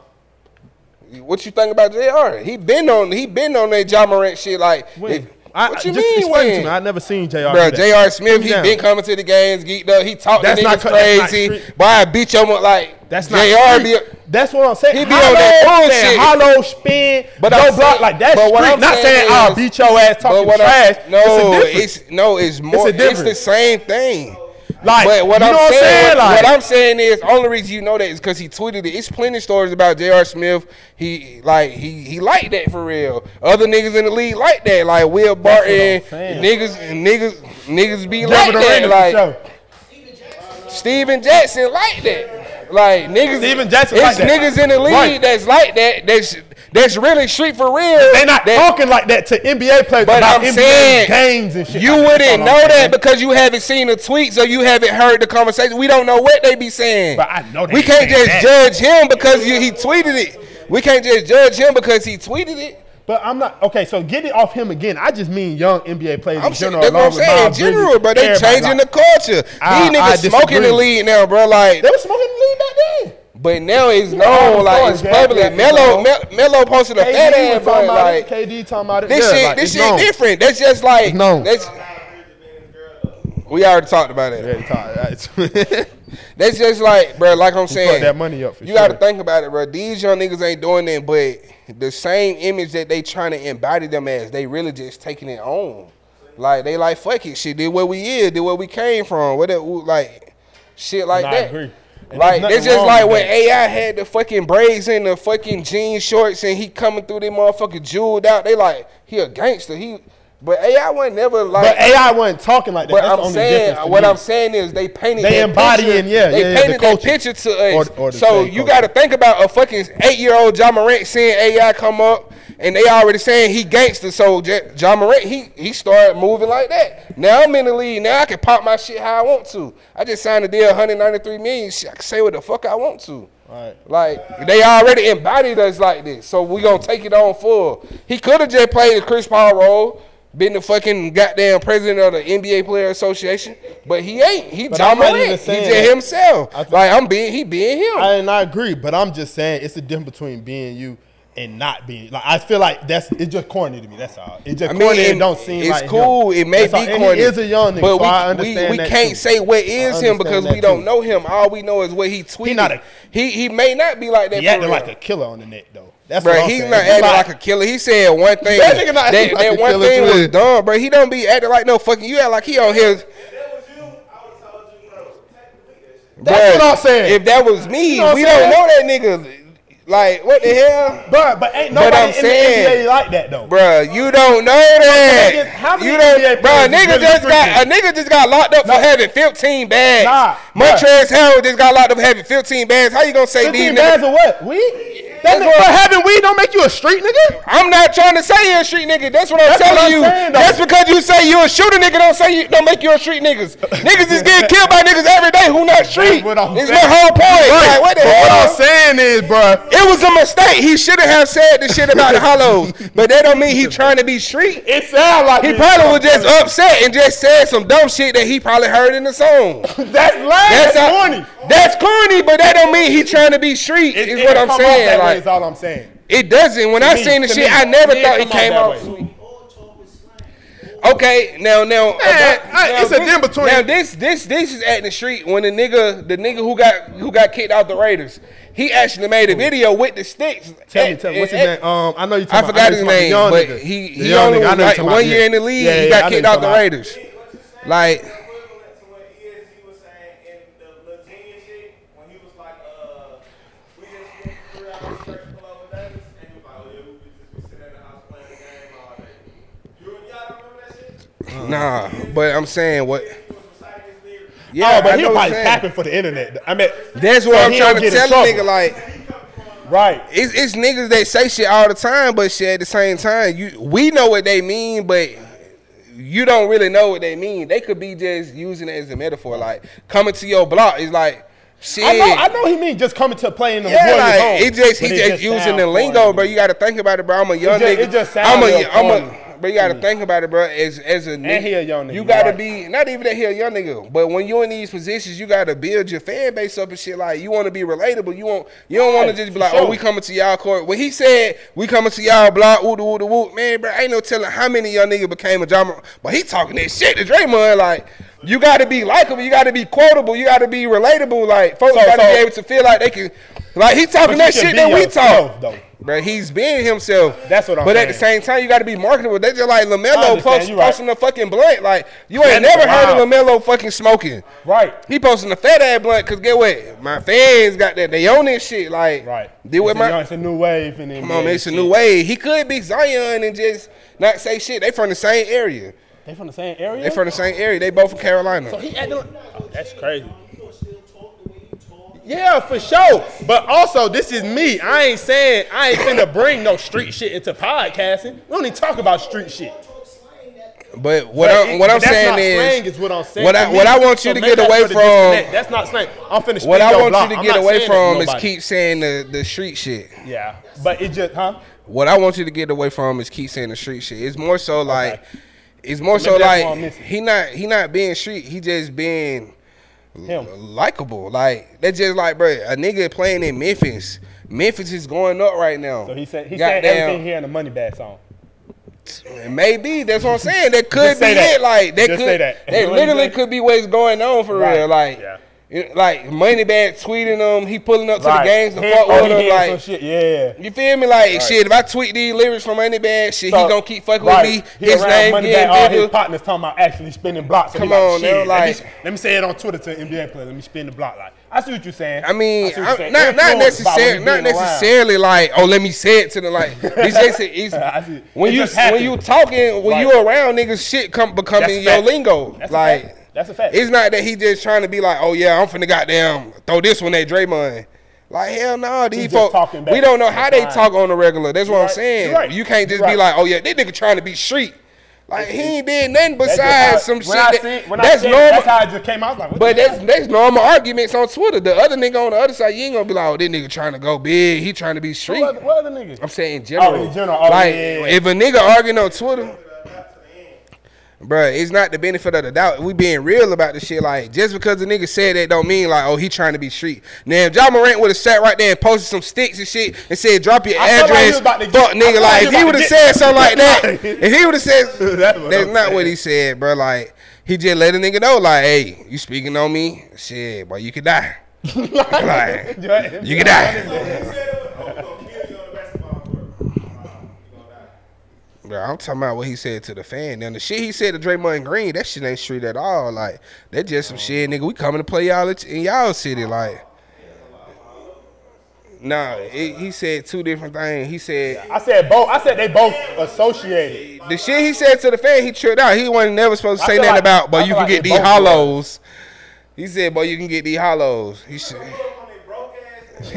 What you think about J.R.? He been on he been on that Ja Morant shit. Like, if- I, what you just mean explain when? to me. I never seen J.R. Bro, J.R. Smith, he down. been coming to the games, geeked up. He talked to niggas co- that's not crazy. Boy, I beat your like That's not J.R. be That's what I'm saying. He be on that Hollow, bullshit. Hollow spin, But no I'm block saying- like that. but what street. I'm Not saying saying I'll beat your ass talking I- trash. no, it's it's no, it's more. a It's, the same thing. Like, but what you I'm know what I'm saying, saying? what, Like- what I'm saying is, only reason you know that is because he tweeted it. It's plenty of stories about J.R. Smith. He like he he liked that for real. Other niggas in the league like that, like Will Barton, niggas niggas niggas be like that, for like sure. Stephen Jackson like that. Like niggas, Stephen Jackson it's like that. niggas in the league Right. that's like that. That's that's really street for real. They're not that- talking like that to NBA players But about I'm NBA saying, games and shit. You like wouldn't know that saying. because you haven't seen the tweets or you haven't heard the conversation. We don't know what they be saying. But I know we can't just that. judge him because you, he tweeted it. We can't just judge him because he tweeted it. But I'm not okay. So get it off him again. I just mean young NBA players I'm in saying, general. that's what I'm along saying in general, Bridges, but they everybody, changing like, the culture. I- These I niggas smoking the disagree. lead now, bro. Like, They were smoking the lead back then. but now it's all known, like it's yeah, public. yeah, Melo, Melo posted a fat KD ass, was talking bro. about Like. KD talking about it. this yeah, shit, like, this shit known. different. That's just like, no. that's. We already talked about it. Yeah, talk- [LAUGHS] [LAUGHS] That's just like, bro. Like I'm saying, that money up for you got to think about it, bro. These young niggas ain't doing that, but the same image that they trying to embody them as, they really just taking it on. Like they like fuck it, shit. Did where we is, did where we came from, what it, like shit like Nah, I that. agree. And Like it's just like when that. AI had the fucking braids and the fucking jean shorts and he coming through them motherfucking jeweled out. They like he a gangster. He, but AI wasn't never like. But AI wasn't talking like that. But That's I'm saying, what me. I'm saying is they painted They embodying, picture, yeah, they yeah, yeah, the painted that picture to us. Or- or so you got to think about a fucking eight year old Ja Morant seeing AI come up, and they already saying he gangster. So Ja Morant, he he started moving like that. Now I'm in the league. Now I can pop my shit how I want to. I just signed a deal, 193 million. Shit, I can say what the fuck I want to. Right. Like they already embodied us like this, so we gonna take it on full. He could have just played the Chris Paul role, been the fucking goddamn president of the NBA Player Association, but he ain't. He Ja Morant. even He saying just himself. Think- like I'm being, he being him. I, and I agree, but I'm just saying it's the difference between being you and not being. Like I feel like that's it's just corny to me. That's all. It's just I mean, corny it- and don't seem it's like him. cool. It may That's all. be And corny. He is a young nigga, but so we, I we, understand we that can't too. say what is him because we don't too. know him. All we know is what he tweeted. He not a- he, he may not be like that. He acting like a killer on the net though. That's Bro, what he's saying. not He acting like a killer. He said one thing. That nigga not that, acting like that a one killer thing to was it. dumb, bro. He don't be acting like no fucking. You act like he on his. That's Bruh, what I'm saying. If that was me, You know we I'm don't know that nigga. Like what the hell, But but ain't But nobody I'm in saying- the NBA like that though. Bruh, You don't know that. How many you don't, NBA bro. A players nigga really just got a nigga just got locked up Nah. for having 15 bags. Nah, Montrezl Harrell just got locked up for having 15 bags. How you gonna say these 15 niggas? bags of what? We? That nigga, but having weed don't make you a street nigga. I'm not trying to say you're a street nigga. That's what I'm That's what telling I'm you. saying. That's because you say you're a shooter nigga. Don't say you don't make you a street niggas. [LAUGHS] niggas is getting killed by niggas every day who not street. what It's my whole point. Like, what the but what? I'm saying is, bruh, It was a mistake. He should have said the shit about the hollows, but that don't mean he trying to be street. it sound like He probably was just upset and just said some dumb shit that he probably heard in the song. [LAUGHS] That's lame. That's, That's, corny. That's corny, but that don't mean he trying to be street. It- is it what I'm saying. Way is all I'm saying. it doesn't. When I me, seen the shit, me, I never thought it came that off way. sweet. Okay, now now, Man, about- I- now it's a this- between- Now this this this is at the street when the nigga the nigga who got who got kicked out the Raiders, he actually made a video with the sticks. Tell me, tell me, what's his at- name? Um, I know you. I forgot his I know you name, but nigga. he he only nigga, I know you like one year in the league, Yeah, he yeah, I got kicked out the. Raiders. Like nah, but I'm saying what. Oh, he was reciting his lyrics. Yeah, oh, but he probably capping for the internet. I mean, That's so what I'm trying to tell a nigga. Like right. it's, it's niggas that say shit all the time, but shit at the same time, you we know what they mean, but you don't really know what they mean. They could be just using it as a metaphor. Like coming to your block is like shit. I know, I know he mean just coming to play in the Yeah, like home, it just he but just, using the lingo, bro. You got to think about it, bro. I'm a young just- nigga. it just sounds I'm a, I'm a. but you got to think about it, bro. As as a nigga, he a young nigga, You got to right. be not even that he a young nigga, but when you're in these positions, you got to build your fan base up and shit. Like you want to be relatable. You want you don't want to just be like, sure. oh, we coming to y'all court. When he said we coming to y'all block, woo woo woo, man, bro, ain't no telling how many young nigga became a drama. But he talking that shit to Draymond, like. You got to be likable. You got to be quotable. You got to be relatable. Like folks So- got to so- be able to feel like they can. Like he talking that shit that we talk. though. Bro, he's being himself. That's what I'm saying. But at the same time, you got to be marketable. They just like LaMelo post, right. posting a fucking blunt. Like you ain't never nigga heard of. LaMelo fucking smoking. Right. He posting a fat ass blunt. Cause get what? My fans got that. They own this shit. Like Right. Deal with my. it's a new wave in the Come on, NBA. It's a new wave. He could be Zion and just not say shit. They from the same area. They from the same area. They from the same area. They both from Carolina. So he acting like, oh, that's crazy. Yeah, for sure. But also, this is me. I ain't saying I ain't finna bring no street shit into podcasting. We don't even talk about street shit. But what But I'm it- what I'm saying is, slang is what I'm saying. what I what I want you So to get away from. That's not slang. I'm finna spin What I want block. you to get away saying that to from is keep saying the, the street shit. Yeah, but it just huh? What I want you to get away from is keep saying the street shit. It's more so like, it's more So so maybe I'm like he not he not being street. He just being Him. likable. Like that's just like bro, a nigga playing in Memphis. Memphis is going up right now. So he said he said Goddamn. everything here in the money bag song. Maybe that's what I'm saying. That could be that. it. Like that Just could. say that. That literally could be what's going on for Right. real. Like. Yeah. Like Moneybagg tweeting them, he pulling up to Right. the games to fuck with them. Like shit. Yeah. You feel me? Like shit, if I tweet these lyrics from Moneybagg, shit, So, he gonna keep fucking right. with me. He His name money bag, all his partners talking about actually spinning blocks. Come like, on, shit, now, let, like- me, let me say it on Twitter to NBA players. Let me spin the block. Like I see what you're saying. I mean, I saying. not not necessarily, not being around. necessarily like, oh, let me say it to the like. [LAUGHS] It's just it's, when you when you talking when Right. you around niggas, shit come becoming your lingo. That's like. That's a fact. it's not that he just trying to be like, oh yeah, I'm finna goddamn throw this one at Draymond. Like hell no, these folks. We don't know how they fine. talk on the regular. That's what I'm saying. You're right. You can't just You're be right. like, oh yeah, this nigga trying to be street. Like he ain't did nothing besides some shit. That- seen- that's seen normal. That's how it just came out. Like, But that's hell? that's normal arguments on Twitter. The other nigga on the other side, you ain't gonna be like, oh, this nigga trying to go big. He trying to be street. What other, what other niggas? I'm saying in general. Oh, in general. Oh, like yeah, yeah, yeah. if a nigga arguing on Twitter, bruh, it's not the benefit of the doubt. We being real about the shit. Like just because the nigga said that don't mean like, oh, he trying to be street. Now if Ja Morant would have sat right there and posted some sticks and shit and said, drop your I like address, was about to get- fuck I nigga. Like like if he he would have said something like that, [LAUGHS] if he would have said, [LAUGHS] That's what that's not saying. what he said, bro. Like he just let a nigga know, like, hey, you speaking on me, shit, boy, you could die. [LAUGHS] like, you could die. Bro, I'm talking about what he said to the fan. Now the shit he said to Draymond Green, that shit ain't street at all. Like that just some shit, nigga. We coming to play y'all in y'all city, like. Nah, it, he said two different things. He said I said both. I said they both associated. the shit he said to the fan, he tripped out. He wasn't never supposed to say nothing like- about, but you can like get these hollows. He said, boy, you can get these hollows. He said,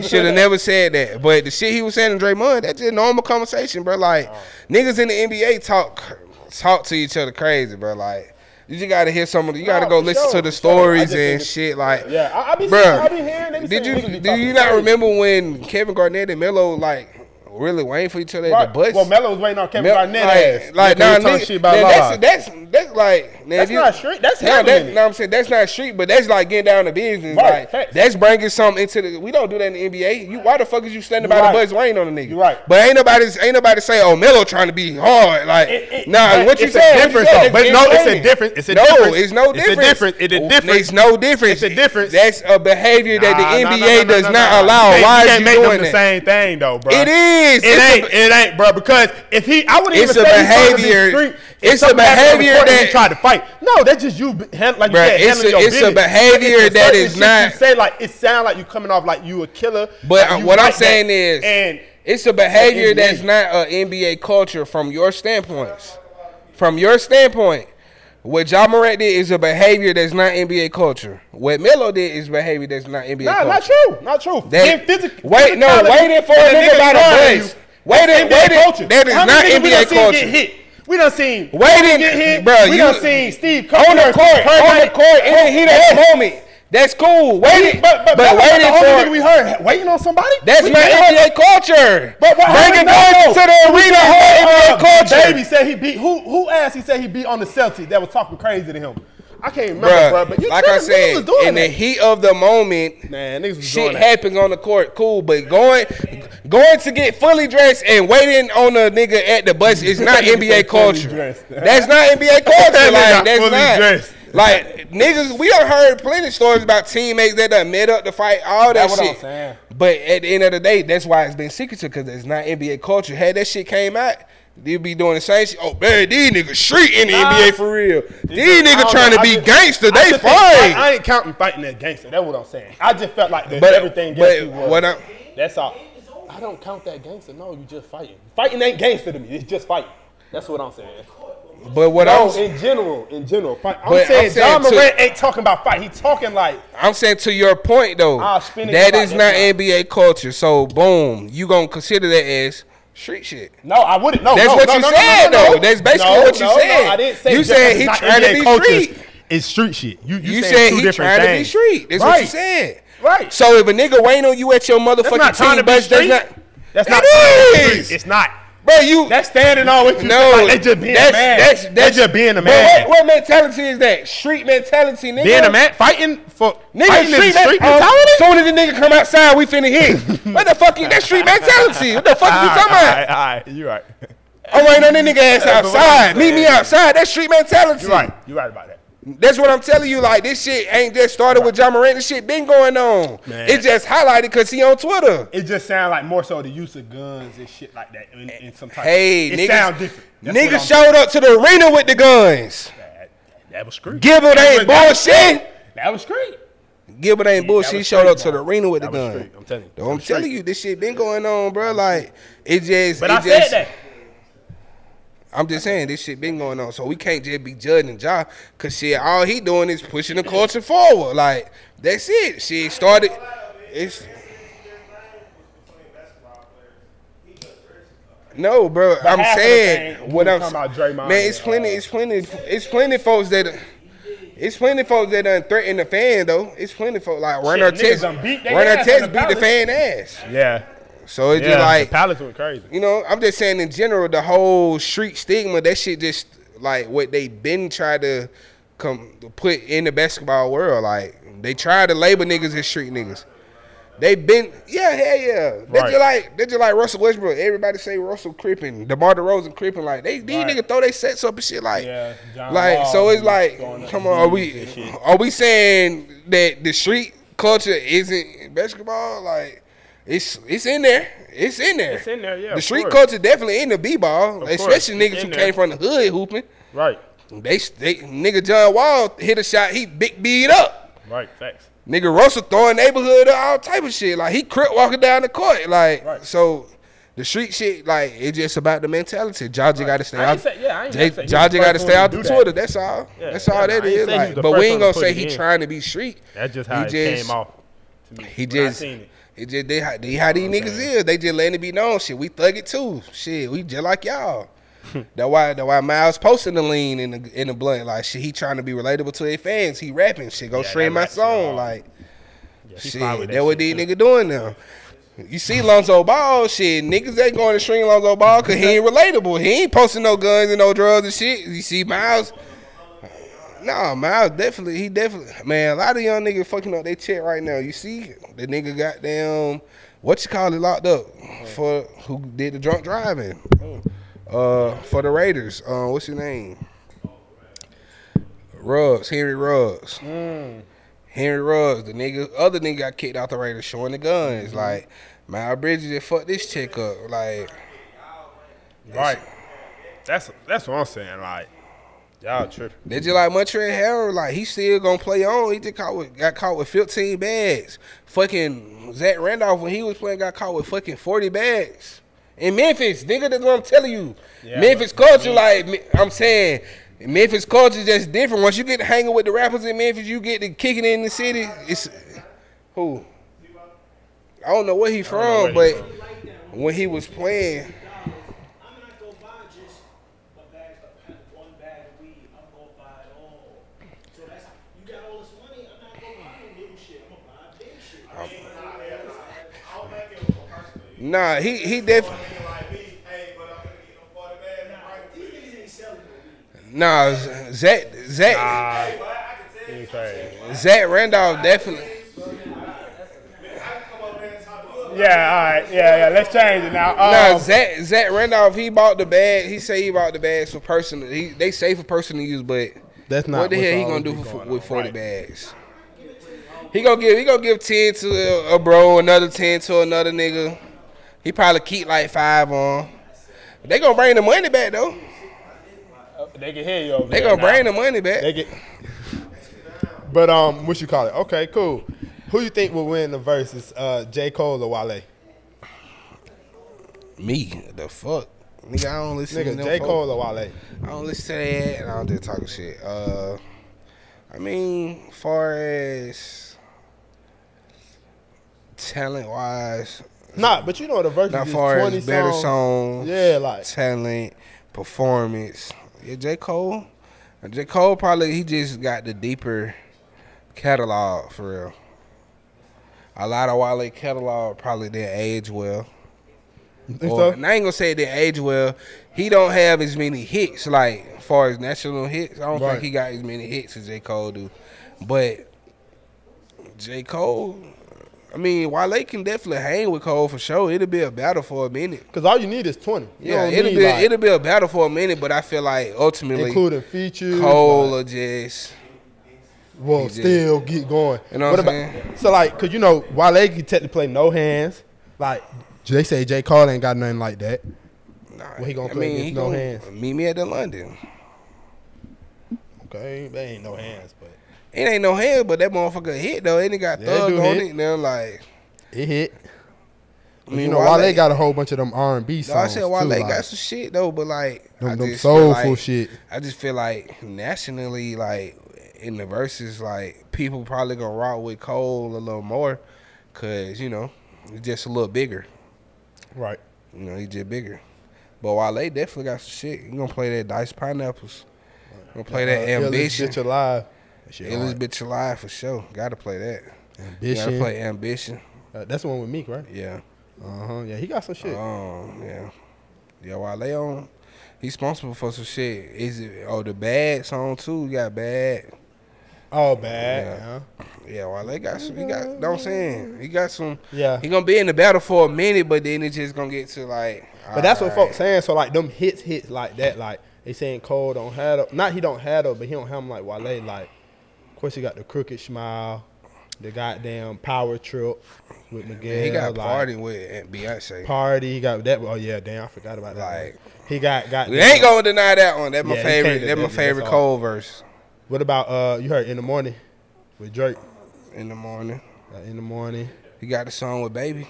Should have never said that. But the shit he was saying to Draymond, that's just normal conversation, bro. Like Oh. niggas in the NBA talk talk to each other crazy, bro. Like you just gotta hear some of the, you gotta No, go listen sure, to the sure. Stories and shit. Like Yeah, I, I be Bruh, seeing, I be hearing. They be did you do you not crazy. remember when Kevin Garnett and Melo like really waiting for each other at the bus? Well, Melo was waiting on Kevin Mel- Garnett like, ass. like nah, nigga, shit about man, that's, that's that's like man, That's you- not street. That's Nah, that, it. no, I'm saying that's not street, but that's like getting down to business. Right, Like facts. that's bringing something into the. We don't do that in the NBA. You why the fuck is you standing You by right. the bus waiting on the nigga? You right. But ain't nobody ain't nobody say oh Melo trying to be hard. Like It- it- nah, but what you it's a said? difference, though. But no, it's a difference. It's a no, difference. it's no It's a difference. It's a difference. It's no difference. It's a difference. That's a behavior that the Nah, nah, NBA nah, nah, nah, does nah, not nah. allow. Why can't you doing the same thing though, bro? It is. It It's a- ain't. it ain't, bro. Because if he, I wouldn't even say he's trying to be behavior- street. If it's a behavior that- he tried to fight. No, that's just you, like you said, it's a- your it's a behavior it's that certain not- You say like it sounds like you coming off like you a killer. But like uh, what I'm saying is, and it's a behavior that's not an NBA culture from your standpoints. From your standpoint, what Ja Morant did is a behavior that's not NBA culture. What Melo did is behavior that's not NBA nah, culture. not true, not true. That- Being physic- wait, no, waiting for a nigga by the you, Waiting- waiting- that is How not NBA culture. Get hit? We done seen Waiting- get hit. bruh, we you- done seen Steve Kerr on the court, Kerr on the court, in the heat of the moment. That's cool. Waiting, But, but, but that waiting the only for we heard waiting on somebody. that's We NBA culture. But what Bringing guys to the arena, whole NBA Uh, culture. Baby said he beat who? Who asked? He said he beat on the Celtics that was talking crazy to him. I can't remember, Bruh, bro. But you like I tripping. Niggas was said, in the heat of the moment, man, shit doing that. happens on the court, cool. But going, going to get fully dressed and waiting on a nigga at the bus is [LAUGHS] not NBA culture. That's not NBA [LAUGHS] culture. That like not that's fully not. Like niggas, we done heard plenty of stories about teammates that done met up to fight, all that shit. I'm saying. But at the end of the day, that's why it's been secretive because it's not NBA culture. Had that shit came out, they'd be doing the same shit. Oh man, these niggas street in the Nah. NBA for real. These niggas trying know. to be just- gangster. They fight. I, I ain't counting fighting that gangster. That's what I'm saying. I just felt like that But- everything but was. what I'm- That's all. I don't count that gangster. No, you just fighting. Fighting ain't gangster to me. It's just fighting. That's what I'm saying. But what No, I'm in general, in general. I'm But I'm saying, saying Ja Morant ain't talking about fight. He talking like I'm saying to your point though, that is that. not NBA culture. So boom, you gonna consider that as street shit. no, I wouldn't. No, That's no, what no, you no, said, though. That's basically what you said. No, I didn't say You said he trying to be culture, street. It's street shit. You you, You saying said two he trying to be things. street. That's what you Right. said. Right. So if a nigga waiting on you at your motherfucking team to be bus, that's not. That's not. It trying to be is. street. It's not. Bro, you That's standing on what you no. Like, they just being that's, a man. That's, They that's just being a man. What, what mentality is that? Street mentality, nigga. Being a man, fighting for Nigga, fighting street, street men- um, mentality. soon as the nigga come outside, we finna hit. [LAUGHS] what the fuck is that street mentality? What the fuck are you talking about? All right, you right. I'm waiting on that nigga ass [LAUGHS] That's outside. Meet me outside. That's street mentality. You right. You right about that. That's what I'm telling you. Like this shit ain't just started with Ja Morant. This shit been going on. Man. It just highlighted because he on Twitter. It just sounds like more so the use of guns and shit like that in, in some type. Hey, it niggas, sound different. That's niggas showed up to the arena with the guns. That, that was street. Gilbert That ain't was- that was bullshit. That was street. Gilbert ain't bullshit. He showed up to the arena with the That was gun. street. I'm telling you. I'm telling you, this shit been going on, bro. Like it just. But it I said that. I'm just saying this shit been going on, so we can't just be judging Ja, cause shit, all he doing is pushing the culture forward. Like that's it. Shit started. It's no, bro. I'm of the saying what I'm talking about Draymond man. It's plenty. Uh, it's plenty. It's plenty folks that. It's plenty folks that done threaten the fan though. It's plenty folks like Ron Shit, niggas Artest. done beat they Ron ass Artest beat the fan ass. Yeah. So it's Yeah. just like the went crazy. you know, I'm just saying in general, the whole street stigma, that shit just like what they been trying to come put in the basketball world. Like they try to label niggas as street niggas. They been yeah, hell yeah. They Right. just like they just like Russell Westbrook. Everybody say Russell Crippin, DeMar DeRozan Crippin. Like they these Right. niggas throw their sets up and shit like Yeah, like Wall so it's like come on, are we are we saying that the street culture isn't basketball? Like it's it's in there. It's in there. It's in there, yeah, The street course. culture definitely in the b ball, especially course, niggas who in came from the hood hooping. Right. They, they nigga John Wall hit a shot, he big beat up. Right. Facts. Nigga Russell throwing neighborhood up, all type of shit. Like he crip walking down the court. Like Right. so the street shit, like it's just about the mentality. Georgia gotta stay I out. say- yeah, I ain't Jay- gonna say he was Georgia gotta stay out to the do that. Twitter. That's all. Yeah, That's all yeah, that I ain't is. he Like, but we ain't gonna say he in. trying to be street. That's just He how it just- came off. to me. He just, it. just they, how- they how these niggas is. They just letting it be known. Shit, we thug it too. Shit, we just like y'all. [LAUGHS] that why that why Miles posting the lean in the in the blunt like shit. He trying to be relatable to his fans. He rapping shit. Go Yeah, stream my song like Yeah, shit. with That what these too. niggas doing now. You see Lonzo Ball shit. Niggas ain't going to stream Lonzo Ball because he ain't relatable. He ain't posting no guns and no drugs and shit. You see Miles. No, Miles definitely, he definitely, man. A lot of young niggas fucking up their check right now. You see, the nigga got damn, what you call it, locked up for who did the drunk driving, uh, for the Raiders. Uh, what's his name? Ruggs, Henry Ruggs. Henry Ruggs, the nigga, other nigga got kicked out the Raiders showing the guns. Like, Miles Bridges just fucked this chick up. Like, Right. That's that's what I'm saying. Like, y'all tripping. They just like Montrezl Harrell, like he still gonna play on. He just caught with, got caught with 15 bags. Fucking Zach Randolph when he was playing got caught with fucking 40 bags. In Memphis, nigga, that's what I'm telling you. Yeah, Memphis but- culture, like I'm saying, Memphis culture is just different. Once you get hanging with the rappers in Memphis, you get to kicking in the city. It's who? I don't know where he from, where but he when he was playing, I'm not gonna buy just a bag, a, one bag of weed. I'm gonna buy it all. So that's you got all this money. I'm not gonna buy no little shit. I'm gonna buy big shit. I don't think it was for personal use. nah, he he definitely. Nigga like me, hey, but I'm gonna get them 40 bags and Nah, right these quick. niggas ain't selling no weed. Nah, Zach Zach. Hey, but I can tell you, You crazy. Zach Randolph definitely. I can come over there and talk to you. Yeah, all right. Yeah, yeah. Let's change it now. Nah, Um, Zach Zach Randolph he bought the bag. He say he bought the bags for personal. He they say for personal use, but That's not what the hell he gonna do for, going with forty right. bags? He gonna give he gonna give ten to a, a bro, another ten to another nigga. He probably keep like five on. They gonna bring the money back though. They can hear you over They there gonna now. bring the money back. They get. But um, what you call it? Okay, cool. Who you think will win the versus? Uh, J Cole or Wale? Me, the fuck, nigga. I don't listen to Nigga, them J folk. Cole or Wale? I don't listen to that, and I don't just talking shit. Uh, I mean, far as talent wise, Nah, but you know the versus not is far twenty as better songs. songs, Yeah, like talent, performance. Yeah, J Cole. J Cole probably he just got the deeper catalog for real. A lot of Wale catalog probably didn't age well. think Or, so? and I ain't gonna say they age well. He don't have as many hits, like as far as national hits. I don't Right. think he got as many hits as J. Cole do. But J. Cole, I mean, Wale can definitely hang with Cole for sure. It'll be a battle for a minute. Because all you need is twenty. You Yeah, it'll need, be like, it'll be a battle for a minute, but I feel like ultimately including features. Cole like, or just will just- still get going. You know what I'm saying? So like, cause you know Wale can technically play no hands. Like they say, J Cole ain't got nothing like that. nah, Well, he gonna I play mean, against no hands. Meet me at the London. Okay, they ain't no hands, It ain't no hands, but that motherfucker hit though. And he got Yeah, it thug on hit. it. Now like, it hit. I mean, you know, Wale, Wale- got a whole bunch of them R and B songs. No, I said Wale too, like, got some shit though, but like I them, them just feel soulful like, shit. I just feel like nationally, like in the verses, like people probably gonna rock with Cole a little more, cause you know he's just a little bigger. Right. You know, he's just bigger. But Wale definitely got some shit. You gonna play that Diced Pineapples? Gonna play that Uh, Ambition? Bitch alive. Illest. Bitch Alive for sure. Gotta play that. Ambition. Gotta play Ambition. Uh, that's the one with Meek, right? Yeah. Uh huh. Yeah, he got some shit. Um, yeah. Yeah, Wale on he's responsible for some shit. Is it oh the bad song too? You got bad. oh, bad. yeah. Yeah. Yeah, Wale got some he got know what I'm saying? He got some Yeah. he gonna be in the battle for a minute, but then it just gonna get to like But that's what folks saying. So like them hits, hits like that. Like they saying Cole don't have them. Not he don't have them, but he don't have them like Wale. Like, course he got the crooked smile, the goddamn power trip with Miguel. he got like, party with Aunt Beyonce. Party. He got that. Oh yeah, damn, I forgot about that. Like- he got got. We ain't gonna deny that one. That's my Yeah, you favorite. can't- That's my that- favorite. Cole verse What about uh? You heard in the morning with Drake. in the morning. Uh, in the morning. He got a song with Baby.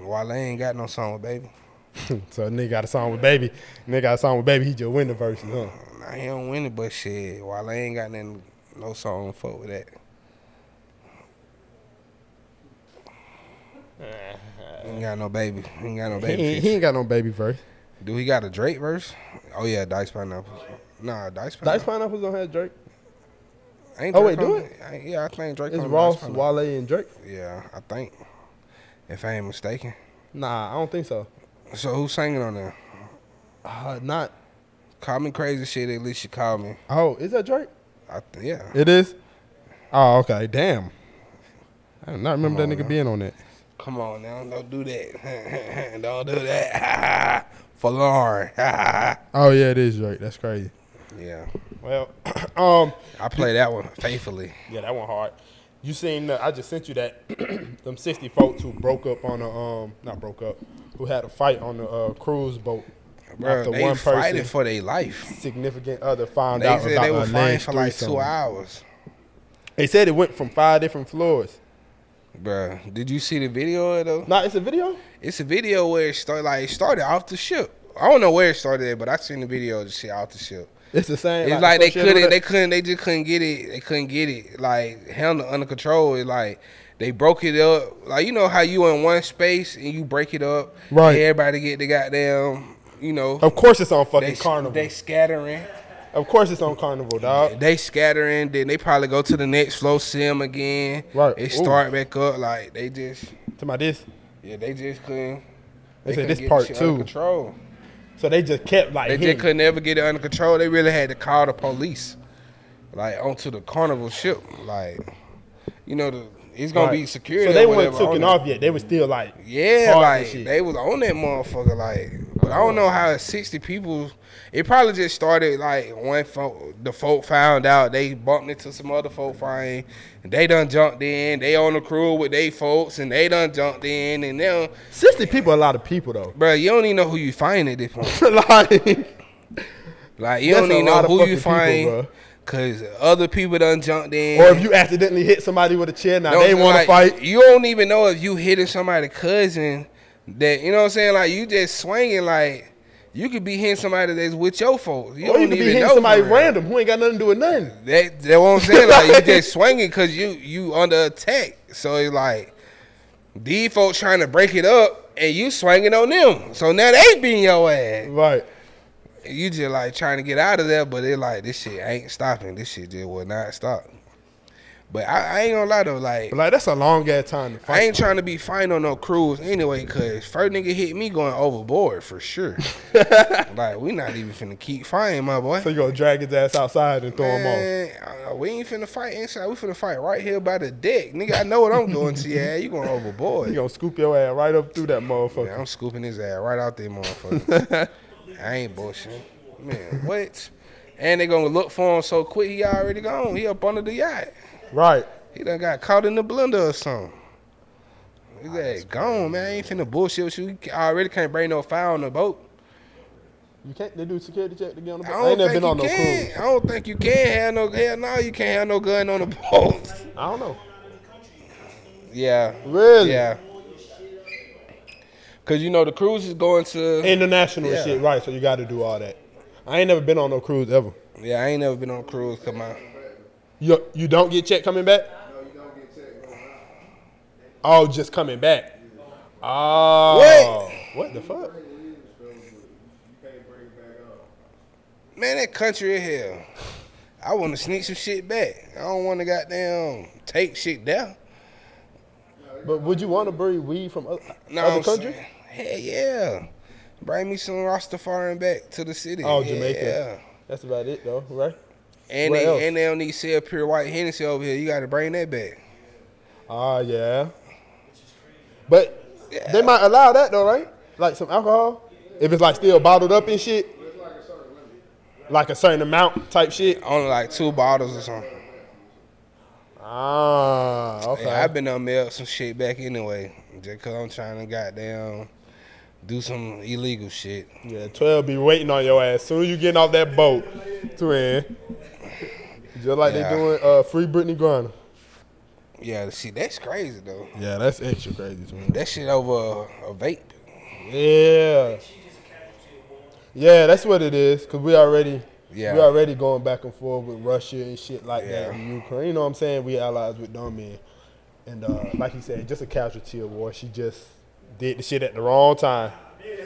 Wale ain't got no song with Baby. [LAUGHS] so nigga got a song with Baby. Nigga got a song with Baby. He just win the verses, huh? Nah, he don't win it, but shit, Wale ain't got nothing, no song fuck with that. He ain't got no baby. Ain't got no baby. He he ain't got no baby verse. Do he got a Drake verse? Oh yeah, Dice Pineapple. Nah, Dice Pineapple. Diced Pineapples don't have Drake. Ain't Oh, Drake wait, do it? I- Yeah, I think Drake It's Ross, Wale, and Drake. Yeah, I think. If I ain't mistaken. Nah, I don't think so. So who's singing on there? Uh, not. Call me crazy shit. At least you call me. Oh, is that Drake? I th- yeah. It is. Oh, okay. Damn. I do not remember that nigga now. being on that. Come on now, don't do that. [LAUGHS] don't do that. [LAUGHS] For Lauren. [LAUGHS] Oh yeah, it is right. That's crazy. Yeah. Well, [CLEARS THROAT] um, I play that one faithfully. yeah, that one hard. You seen? The, I just sent you that. [CLEARS THROAT] them sixty folks who broke up on a um, not broke up, who had a fight on the uh, cruise boat. Bro, after they one fighting for their life. significant other found They out said about they were fighting for like two hours. They said it went from five different floors. Bro, did you see the video it though? Nah, it's a video. It's a video where it started like it started off the ship. I don't know where it started at, but I seen the video of the shit off the ship. It's the same. It's like they couldn't, they couldn't, they just couldn't get it. They couldn't get it like handle under control. It's like they broke it up. Like you know how you in one space and you break it up. Right. Everybody get the goddamn, you know. Of course, it's on fucking They Carnival. they scattering. of course, it's on Carnival, dog. They scattering. Then they probably go to the next flow, see 'em again. Right. They Ooh. start back up. Like they just, To my this. yeah, they just couldn't. They said couldn't this part two. control. So they just kept like They hitting. just could never get it under control. They really had to call the police, like onto the carnival ship. Like, you know, the it's gonna Right. be security. So they weren't taken off yet. They were still like Yeah, like they was on that motherfucker. Like, but I don't know how sixty people. It probably just started like one folk, the folk found out they bumped into some other folk. And they done jumped in. They on the crew with they folks, and they done jumped in. And now, sixty people. A lot of people though. bro, you don't even know who you find at this point. [LAUGHS] like Like you That's don't even know who you people, find, bruh. Cause other people done jumped in. or if you accidentally hit somebody with a chair, now they want to saying? fight. You don't even know if you hitting somebody's cousin. That you know what I'm saying? Like you just swinging. Like you could be hitting somebody that's with your folks. You or don't you could be hitting somebody random who ain't got nothing to do with nothing. That that what I'm saying. Like you [LAUGHS] just swinging because you you under attack. So it's like these folks trying to break it up, and you swinging on them. So now they beating your ass. Right. You just like trying to get out of there, but they like this shit ain't stopping. This shit just will not stop. But I, I ain't gonna lie though, like But like that's a long ass time to fight. I ain't trying to be fighting on no cruise anyway, cause first nigga hit me going overboard for sure. [LAUGHS] like we not even finna keep fighting, my boy. so you gonna drag his ass outside and throw him off. Uh, we ain't finna fight inside. We finna fight right here by the deck, nigga. I know what I'm doing to you. ass. You going overboard? You gonna scoop your ass right up through that Man, motherfucker. I'm scooping his ass right out there, motherfucker. [LAUGHS] I ain't bullshitting, man. What? And they gonna look for him so quick. He already gone. He up under the yacht. Right. He done got caught in the blender or something. His ass gone, man. I ain't finna bullshit with you. You already can't bring no foul on the boat. You can't. They do security check to get on the I boat. don't I ain't never think been on you no can. cruise. I don't think you can have no hell no, you can't have no gun on the [LAUGHS] boat. I don't know. yeah. Really? Yeah. Cause you know the cruise is going to International Yeah. shit, right? So you got to do all that. I ain't never been on no cruise ever. Yeah, I ain't never been on a cruise. Come on. You you don't get checked coming back? No, you don't get checked. Oh, just coming back. Oh. What? the fuck? Man, that country of hell. I want to sneak some shit back. I don't want to goddamn take shit down. But would you want to bring weed from other, No, other countries? Hell yeah. Bring me some Rastafarian back to the city. Oh, Yeah. Jamaica. That's about it, though, right? And Where else? they, and they don't need to sell pure white Hennessy over here. You got to bring that back. Ah, yeah. But they might allow that though, right? Like some alcohol, if it's like still bottled up and shit. Like a certain amount type shit. Only like two bottles or something. Ah, okay. Yeah, I've been on mail some shit back anyway. Just cause I'm trying to goddamn do some illegal shit. Yeah, 12 be waiting on your ass. Soon as you getting off that boat, twin. Just like Yeah. they doing uh, Free Brittney Griner. Yeah, see, that's crazy though. Yeah, that's extra crazy, twin. That shit over a, a vape. Yeah. Yeah, that's what it is. Cause we already, Yeah. we already going back and forth with Russia and shit like that in Ukraine. You know what I'm saying? We allies with them and and uh, like he said, just a casualty of war. She just did the shit at the wrong time.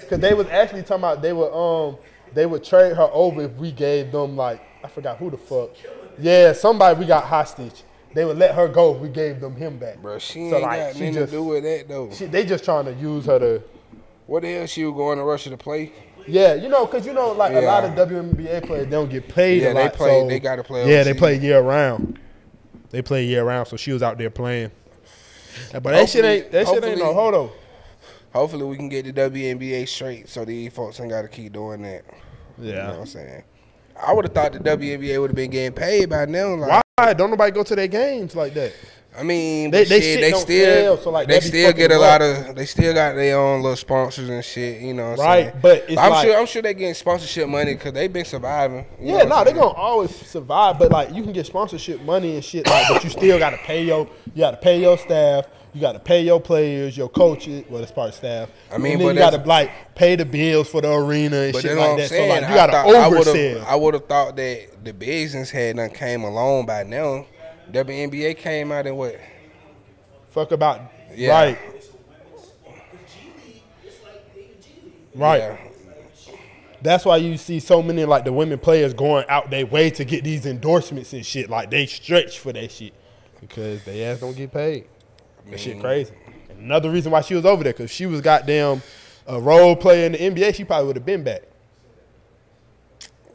Cause they was actually talking about they would um they would trade her over if we gave them like I forgot who the fuck. Yeah, somebody we got hostage. They would let her go if we gave them him back. Bro, she So, ain't like, got she nothing just- to do with that though. She, they just trying to use her to what the hell she was going to Russia to play? Yeah, you know, cause you know, like a lot of Yeah. WNBA players, they don't get paid. Yeah, a they play- so- they gotta play Yeah, they play year round. They play year round, so she was out there playing. But that shit ain't that shit ain't no hold on. Hopefully we can get the WNBA straight so these folks ain't got to keep doing that. Yeah. You know what I'm saying? I would have thought the WNBA would have been getting paid by now. Like, Why don't nobody go to their games like that? I mean, They- they, shit, they still, so, like, they still get a lot of, they still got their own little sponsors and shit. You know, what I'm Right, saying? but it's I'm like- sure, I'm sure they getting sponsorship money because they've been surviving. Yeah, no, I'm they gonna always survive, but like you can get sponsorship money and shit, like, but you still gotta pay your you gotta pay your staff, you gotta pay your players, your coaches, well it's part of staff. I mean, and then you gotta like pay the bills for the arena and shit like that. saying. So like you gotta I would've- oversell. I would have thought that the business had done came along by now. WNBA came out in what? Fuck about Yeah. right, right. Yeah. That's why you see so many like the women players going out their way to get these endorsements and shit. Like they stretch for that shit because they ass don't get paid. That shit crazy. And another reason why she was over there because she was goddamn a role player in the NBA. She probably would have been back.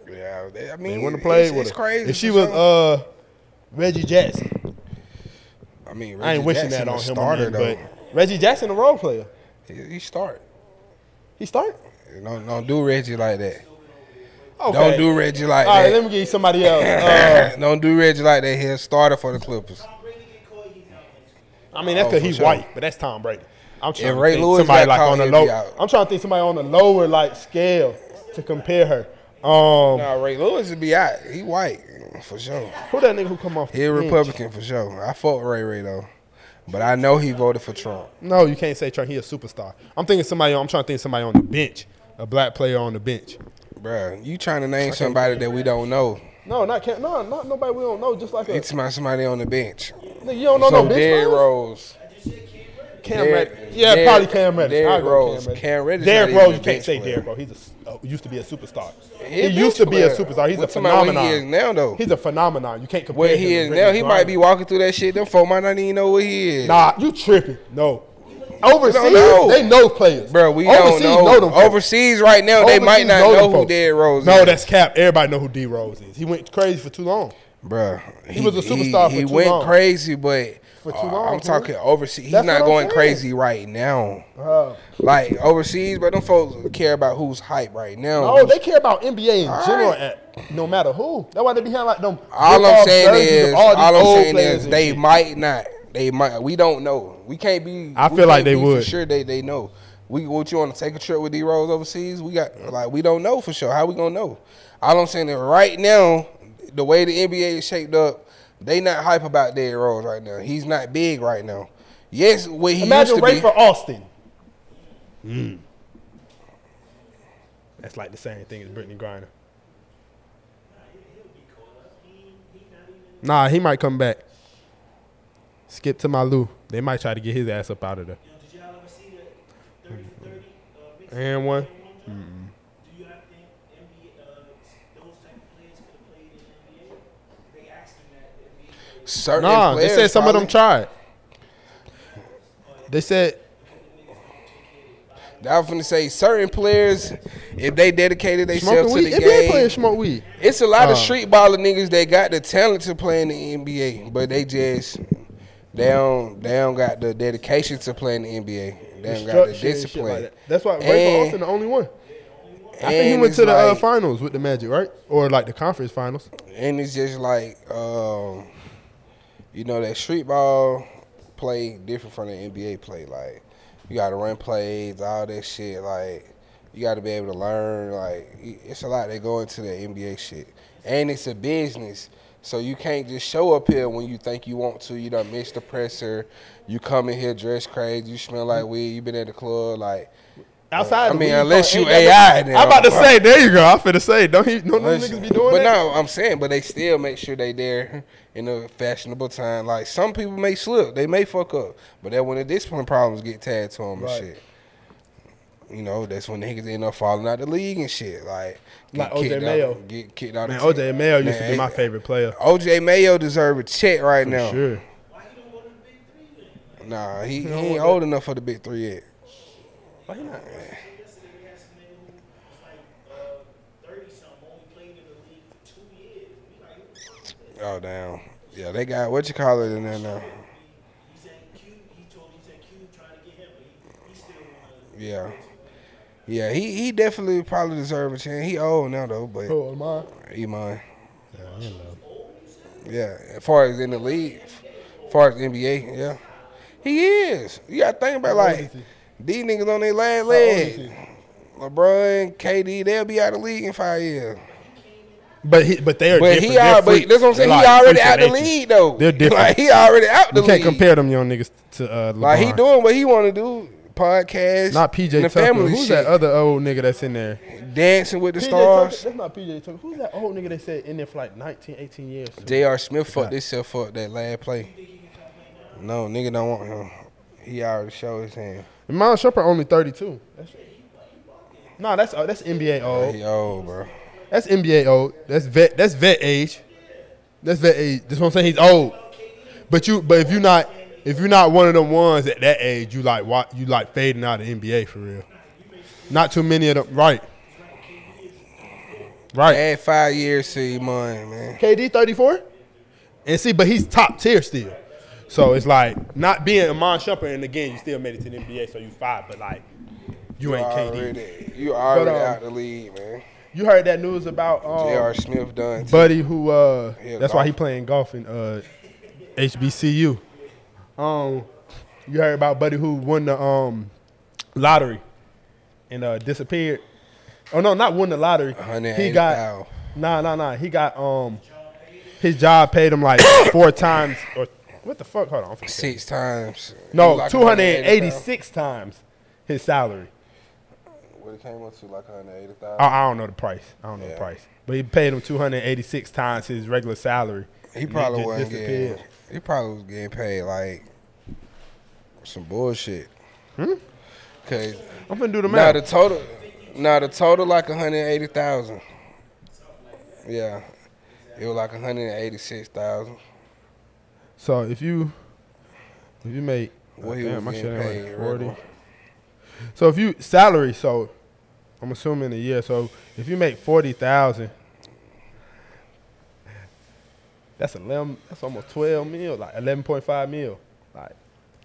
Yeah, they, I They mean, wouldn't have played it's, with it's her. crazy. If she was uh Reggie Jackson, I mean, I ain't wishing Jackson that on him. Starter, Starter, but Reggie Jackson, a role player, he, he start. he started. Don't don't do Reggie like that. Okay. Don't do Reggie like All right, that. let me give you somebody else. [LAUGHS] Uh, don't do Reggie like that. He's a starter for the Clippers. I mean, that's Oh, because for he's sure. white, but that's Tom Brady. I'm trying If to Ray think Lewis somebody like on the he'd low. out. I'm trying to think somebody on the lower like scale to compare her. Um, Nah, Ray Lewis would be out. He white for sure. who that nigga who come off? He a the bench? Republican for sure. I fought Ray Ray though, but I know he voted for Trump. No, you can't say Trump. He a superstar. I'm thinking somebody. On, I'm trying to think somebody on the bench, a black player on the bench. Bruh, you trying to name somebody that we don't know? No, not Cam, no, not nobody we don't know. Just like a It's my somebody on the bench. Nigga, you don't know so no bench Derrick players? Rose. Cam Derrick- Reddish. Yeah, Derrick- probably Cam Reddish. Derrick I'll go Rose. Cam Reddish. Cam Derrick Rose, you can't say player. Derrick Rose. He's a uh, used to be a superstar. He He, used to bench be a superstar. He's We're a talking about what phenomenon. he is now, though. He's a phenomenon. You can't compare Where he to is Brittney now, he might be walking through that shit. Them folk might not even know where he is. Nah, you tripping? No. Overseas, know. they know players. Bro, we Overseas don't know. them folks. Overseas right now, they might not know know who folks. Derrick Rose No, is. that's cap. Everybody know who D Rose is. He went crazy for too long. Bruh, He was a superstar He, for too went long. crazy, but For too uh, long, I'm man. talking overseas. He's That's not going saying. crazy right now. Uh, Like overseas, but them folks care about who's hype right now. no, they care about NBA in All general, right. at, no matter who. That's why they be having like them. all I'm saying jerseys is, all all, I'm saying is, they shit. might not. They might. We don't know. We can't be. I feel like they would. For sure, they they know. We what you want to take a trip with D Rose overseas? We got like we don't know for sure. How we gonna know? All I'm saying is right now, the way the NBA is shaped up, they not hype about Derrick Rose right now. He's not big right now. Yes, what he Imagine used to Ray be. for Austin. Mm. That's like the same thing as Brittney Griner. Nah, he might come back. Skip to my Lou. They might try to get his ass up out of there. Did y'all ever see that 30 for 30? Uh, mixed And one. Do you not think NBA, uh, those type of players could have played in NBA? They asked him that. NBA players. Certain Nah, they said some of them tried. They said I was gonna say certain players, if they dedicated themselves to weed. the NBA game, players smoke weed. It's a lot of Uh. street baller niggas that got the talent to play in the NBA, but they just they don't they don't got the dedication to play in the NBA. They don't got the Structure and shit discipline. like that. That's why Rafer Alston the only one. I think he went to the uh, finals with the Magic, right? Or like the conference finals. and it's just like um, you know that street ball play different from the NBA play. Like you got to run plays, all that shit. Like you got to be able to learn. Like it's a lot that go into the NBA shit, and it's a business. So you can't just show up here when you think you want to. You don't miss the presser. You come in here dressed crazy. You smell like weed. You been at the club like. Outside, I the mean, weed unless you ain't AI, then I'm about to say, there you go. I'm finna say, don't he? Don't those Unless- niggas be doing but that? no, I'm saying, but they still make sure they there [LAUGHS] in a fashionable time. Like some people may slip, they may fuck up, but that when the discipline problems get tagged to them Right. and shit. You know, that's when niggas end up falling out the league and shit. Like, get Like O.J. kicked Mayo. Out, get kicked out. Man, of OJ Mayo used to be my favorite player. OJ Mayo deserve a check right now. Sure. Why he don't go to the big three then? Nah, he, he don't ain't want old enough for the big three yet. Why not? Yesterday we had some nigga who was like 30 something, only played in the league for two years. We like, who the fuck is this? Oh damn. Yeah, they got what you call it in there now. He said Q, he told he said Q trying to get him, but he, he still wanted Yeah. Yeah, he, he definitely probably deserve a chance. He old now though, but Oh, am I? he mine. Yeah. Yeah, as far as in the league, as far as NBA, yeah, he is. You got to think about How old is like? These niggas on their last How leg. he? LeBron, KD, they'll be out of the league in five years. But he, but they're But different. he, They're but that's what I'm saying. they're He like already out the nature. league though. They're [LAUGHS] different. Like he already out the You can't compare them young niggas to uh, LeBron. Like he doing what he want to do. Podcast, Not PJ and the Tucker. family Who's shit. that other old nigga that's in there? Dancing with the PJ Tucker. stars. That's not PJ Tucker. Who's that old nigga that said in there for like 19, 18 years? J.R. Smith fucked Yeah. himself up that last play. No, nigga don't want him. He already showed his hand. Miles Shumpert only 32. That's, nah, that's uh, that's NBA old. He old, bro. That's NBA old. That's vet. That's vet age. That's vet age. That's what I'm saying. He's old. But you, but if you're not, if you're not one of them ones at that age, you like you like fading out of NBA for real. Not too many of them. Right. Right. Add five years to your money, man. KD 34. And see, but he's top tier still. So it's like not being Iman Shumpert, and again, you still made it to the NBA, so you five, but like you ain't KD. You already um, out the league, man. You heard that news about um, J.R. Smith done. too. Buddy who uh that's why he playing golf in uh HBCU. Um you heard about Buddy who won the um lottery and uh disappeared. Oh no, not won the lottery. He got nah nah nah. He got um his job paid him like [COUGHS] four times or what the fuck? Hold on. I'm finna tell you. six times. No, Like two hundred and 180,000. eighty-six times his salary. What it came up to like 180,000. I, I don't know the price. I don't know the price, but he paid him two hundred and eighty-six times his regular salary. He probably just wasn't getting. He probably was getting paid like some bullshit. Hmm? Cause I'm gonna do the now math. the total, now the total like 180,000. Yeah, it was like 186,000. So if you if you make What oh, damn, my shit ain't like 40. regular. So if you salary, so I'm assuming a year. So if you make forty thousand, that's eleven. That's almost twelve mil, like eleven point five mil. Like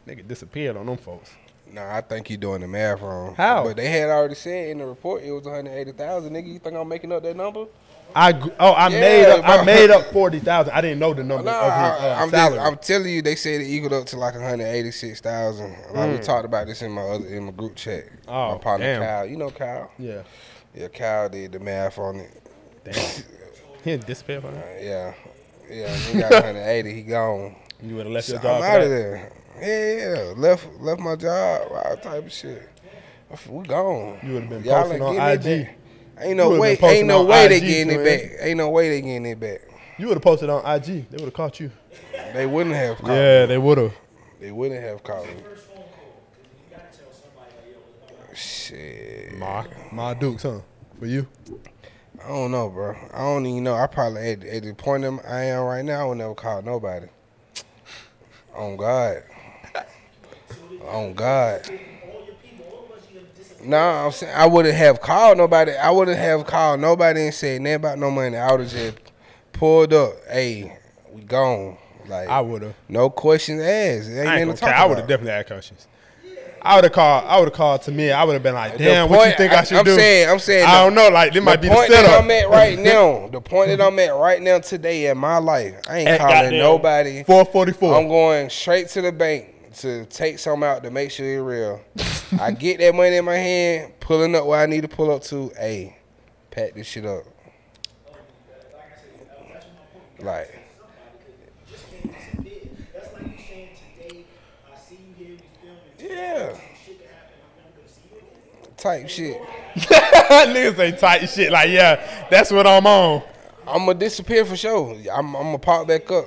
nigga disappeared on them folks. Nah, I think you doing the math wrong. How? But they had already said in the report it was 180,000. Nigga, you think I'm making up that number? I oh I Yeah, made up I made up [LAUGHS] forty thousand. I didn't know the number of his uh, I, am salary. I'm telling you, they said it equaled up to like 186,000. Like we Mm. talked about this in my other in my group chat. Oh, my partner damn. Kyle, you know Kyle. yeah, Yeah, Kyle did the math on it. damn. [LAUGHS] he didn't disappear from Uh, yeah, yeah. He got 180. [LAUGHS] He gone. You would have left So your I'm out of there. Yeah, yeah. Left left my job. All type of shit. We gone. You would've been Y'all posting on IG. back. Ain't no way. Ain't no way they IG, getting it back. Ain't no way they getting it back. You would have posted on IG. They would have caught you. They wouldn't have called. Yeah, they would have. They wouldn't have caught me. Shit. Ma, Ma Dukes, huh? For you? I don't know, bro. I don't even know. I probably at, at the point I'm- I am right now, I would never call nobody. On God. On God. Nah, I'm saying I wouldn't have called nobody. I wouldn't have called nobody and said nothing about no money. I would have just pulled up. Hey, we gone. Like I would have. no questions asked. Ain't I ain't nothing gonna to talk. I would have definitely had questions. I would have called. I would have called to me. I would have been like, "Damn, what you think I, should I'm do?" saying, I'm saying, I don't know. Like, this might be the point that setup. I'm at right now, the point that I'm at right now today in my life, I ain't At calling nobody. 444. I'm going straight to the bank to take some out to make sure it's real. I [LAUGHS] get that money in my hand, pulling up where I need to pull up to. Hey, pack this shit up. Like, That's like you saying today, I see you here, we filming. Yeah. Some shit that happened, I'm never gonna see you again. type shit. [LAUGHS] Niggas say tight shit like, yeah, that's what I'm on. I'm gonna disappear for sure. I'm, I'm gonna pop back up.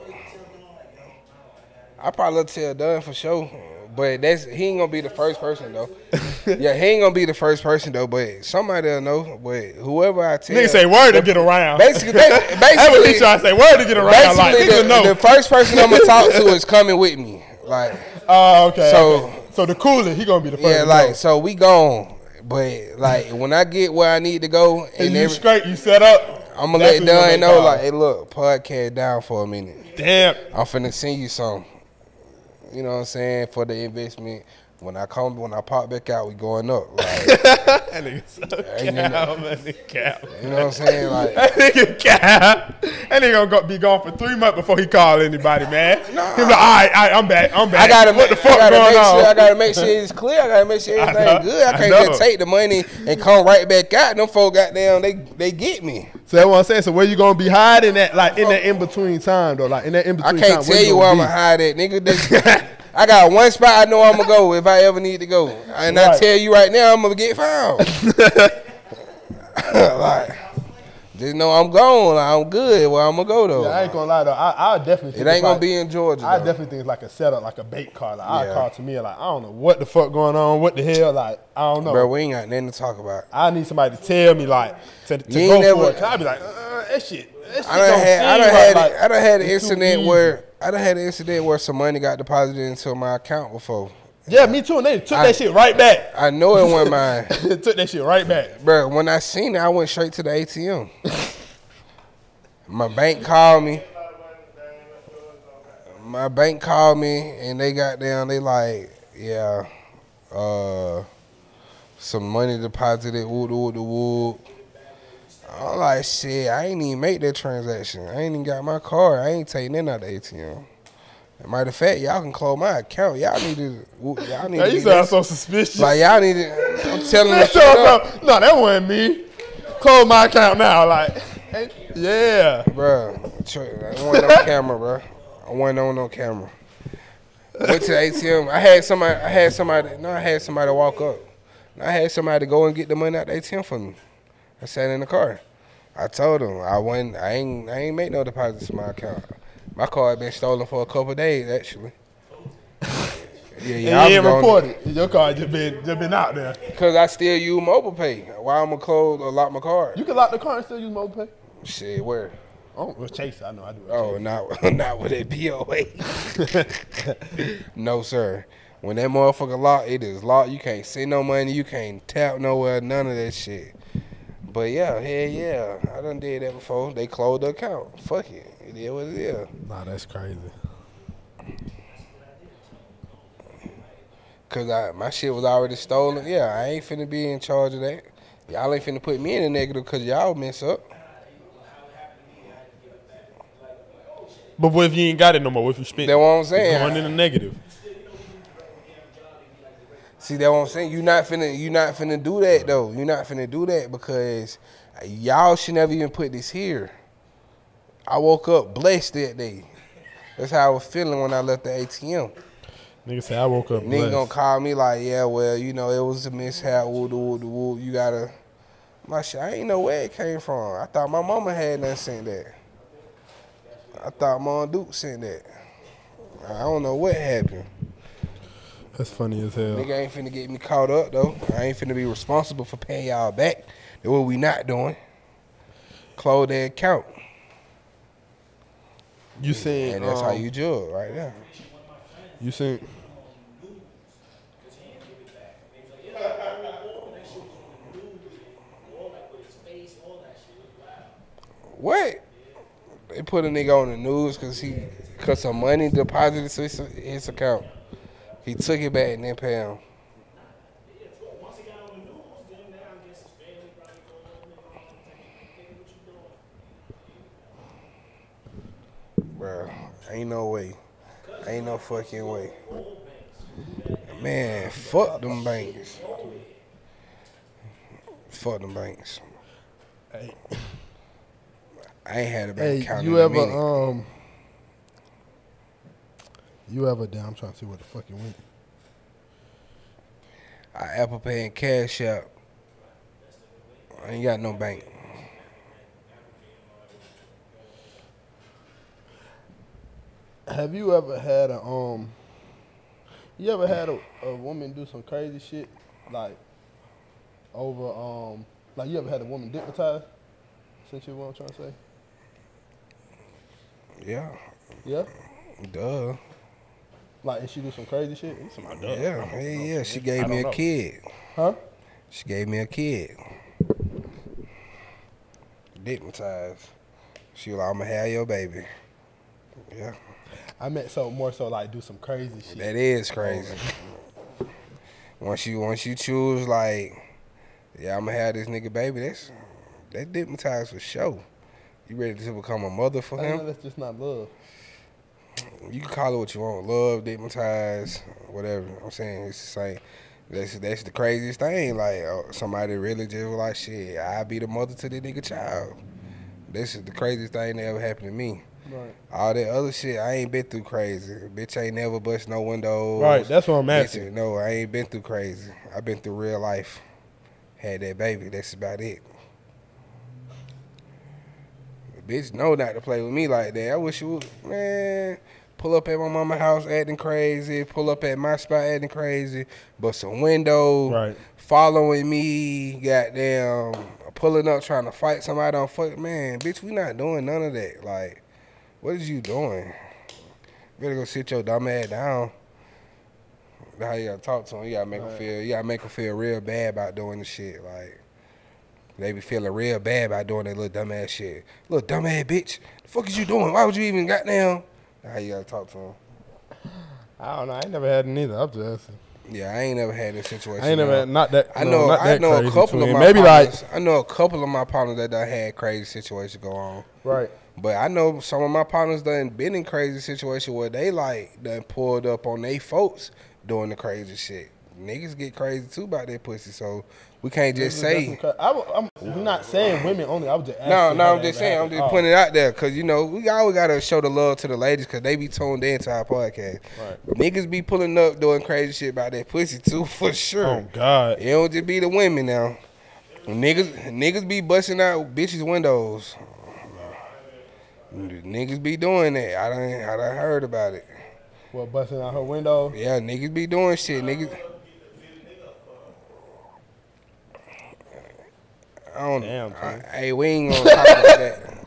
I probably tell Dunn for sure, but that's he ain't gonna be the first person though. yeah, he ain't gonna be the first person though, but somebody'll know. But whoever I tell, Niggas say word to get around. Basically, ba- That's [LAUGHS] what basically- he trying to say. Word to get around. Like, basically niggas the, know. the first person I'm gonna talk to is coming with me. Like, Oh, okay. So- okay. so the cooler, he gonna be the first. yeah, like go. so we gone. But like when I get where I need to go, and and you every, straight, you set up. I'm gonna let Dunn know, calls. like, hey, look, podcast down for a minute. Damn. I'm finna send you some. You know what I'm saying for the investment. When I come, when I pop back out, we going up. Like, [LAUGHS] that nigga so in cap. That nigga cap. you know what I'm saying? Like, [LAUGHS] That nigga cap. That nigga gonna go, be gone for three months before he call anybody, man. He's like, all right, all right, I'm back. I'm back. I gotta, what the fuck I going make on? sure. I gotta make sure it's clear. I gotta make sure I everything know, good. I I can't know. just take the money and come right back out. Them folk got down. They they get me. So that's what I'm saying. So where you gonna be hiding at, like in that in between time though, like in that in between. I can't time. tell you where I'm gonna gonna hide at, nigga. They- [LAUGHS] I got one spot I know I'm gonna go if I ever need to go, and I tell you right now I'm gonna get found. [LAUGHS] [LAUGHS] like, just know I'm gone. I'm good. Where I'm gonna go though. Yeah, I ain't gonna lie though. I I definitely. it ain't gonna like- be in Georgia. I though. definitely think it's like a setup, like a bait car. Like I call to me like I don't know what the fuck going on, what the hell, like I don't know. Bro, we ain't got nothing to talk about. I need somebody to tell me like to, to go ain't for never- it. Cause I be like, uh, that shit, that shit I done don't had, I done right, had, like, I done had an incident where I done had an incident where some money got deposited into my account before. Yeah, me too. And they took I- that shit right back. I know it wasn't mine, [LAUGHS] took that shit right back. bro. When I seen it, I went straight to the ATM. my bank called me. My bank called me and they got down. They like, yeah, uh, some money deposited. Woo, woo, woo, woo. I'm like, shit. I ain't even make that transaction. I ain't even got my card. I ain't taking it out the ATM. Matter of fact, y'all can close my account. Y'all need to. Y'all need Now, to. you sound so suspicious. like y'all need to. I'm [LAUGHS] telling you That sound no, that wasn't me. Close my account now. Like, yeah. Bro, I wasn't on [LAUGHS] camera, bro. I wasn't on no camera. Went to the ATM. I had somebody. I had somebody. No, I had somebody walk up. I had somebody go and get the money out the ATM for me. I sat in the car. I told him I wasn't. I ain't. I ain't make no deposits to my account. My car had been stolen for a couple of days actually. [LAUGHS] Yeah, yeah. And you ain't reported. Your car just been just been out there. Cause I still use mobile pay. Why I'm gonna close or lock my card? You can lock the car and still use mobile pay. Shit, where? Oh, with Chase, I know I do. Oh, not [LAUGHS] not with that BOA. [LAUGHS] no, sir. When that motherfucker locked, it is locked. You can't see no money. You can't tap nowhere. None of that shit. But yeah, hell yeah, I done did that before. They closed the account. Fuck it. It is what it is. Nah, that's crazy. Cause I my shit was already stolen. Yeah, I ain't finna be in charge of that. Y'all ain't finna put me in the negative cause y'all mess up. But what if you ain't got it no more? What if you spent That's what I'm saying. Going in the negative. See that what I'm saying? You're not finna you not finna do that though. You're not finna do that because y'all should never even put this here. I woke up blessed that day. That's how I was feeling when I left the ATM. Nigga say I woke up Nigga blessed. gonna call me like, yeah, well, you know, it was a mishap. Woo, woo, woo, woo. You gotta. My shit, I ain't know where it came from. I thought my mama had done sent that. I thought Mom Duke sent that. I don't know what happened. That's funny as hell. Nigga ain't finna get me caught up though. I ain't finna be responsible for paying y'all back. That's what we not doing. Close their account. You seen? And that's how um, you judge right there. You seen? What? They put a nigga on the news cause he cause some money deposited to his, his account. He took it back and then pay him. Once he got on the news, then now I guess his family probably going on and nigga, what you doing? Bro, ain't no way. Ain't no fucking way. Man, fuck them banks. Fuck them banks. Hey. I ain't had a bank Hey, account you ever um? You ever? Damn, I'm trying to see where the fuck it went. I Apple Pay and Cash App I ain't got no bank. Have you ever had a um? You ever had a, a woman do some crazy shit like over um? Like you ever had a woman hypnotized? Since you what I'm trying to say. Yeah, Yeah. duh. Like and she do some crazy shit. It's my. Yeah, yeah, yeah. She gave me a know. kid. Huh? She gave me a kid. Hypnotized. She was like, I'm gonna have your baby. Yeah, I meant so more so like do some crazy shit. that is crazy. Oh. Once you once you choose like, yeah, I'm gonna have this nigga baby. That's that hypnotized for sure. You ready to become a mother for I know him? that's just not love. You can call it what you want. Love, hypnotized, whatever. I'm saying it's the same. That's that's the craziest thing. Like uh, somebody really just was like, shit, I be the mother to this nigga child. This is the craziest thing that ever happened to me. Right. All that other shit, I ain't been through crazy. Bitch ain't never bust no windows. Right. That's what I'm Bitch, asking. no, I ain't been through crazy. I been through real life. Had that baby. That's about it. Bitch know not to play with me like that. I wish you would, man. Pull up at my mama house acting crazy. Pull up at my spot acting crazy. Bust a window. Right. Following me. Goddamn. Pulling up trying to fight somebody on fuck. Man, bitch, we not doing none of that. Like, what is you doing? You better go sit your dumb ass down. That's how you gotta talk to him. You gotta make Right. feel. You gotta make him feel real bad about doing the shit. Like they be feeling real bad about doing that little dumb ass shit. Little dumb ass bitch. The fuck is you doing? Why would you even got down? How you gotta talk to him? I don't know. I ain't never had it neither. I'm just asking. Yeah, I ain't never had this situation. I ain't never had not that. I no, know. not I know a couple of my maybe like I know a couple of my partners that done had crazy situations go on. right. But I know some of my partners done been in crazy situation where they like done pulled up on they folks doing the crazy shit. Niggas get crazy too about their pussy, so we can't just say. I, am not saying women only. I was just asking. No, no, I'm just saying. I'm just putting it out there because you know we always gotta show the love to the ladies because they be tuned into our podcast. Right. Niggas be pulling up doing crazy shit about their pussy too, [LAUGHS] for sure. Oh God. It don't just be the women now. Niggas, niggas be busting out bitches' windows. Niggas be doing that. I done, I done heard about it. Well, busting out her window. Yeah, niggas be doing shit. Niggas. I don't Damn, I, son. Hey, we ain't gonna talk about that.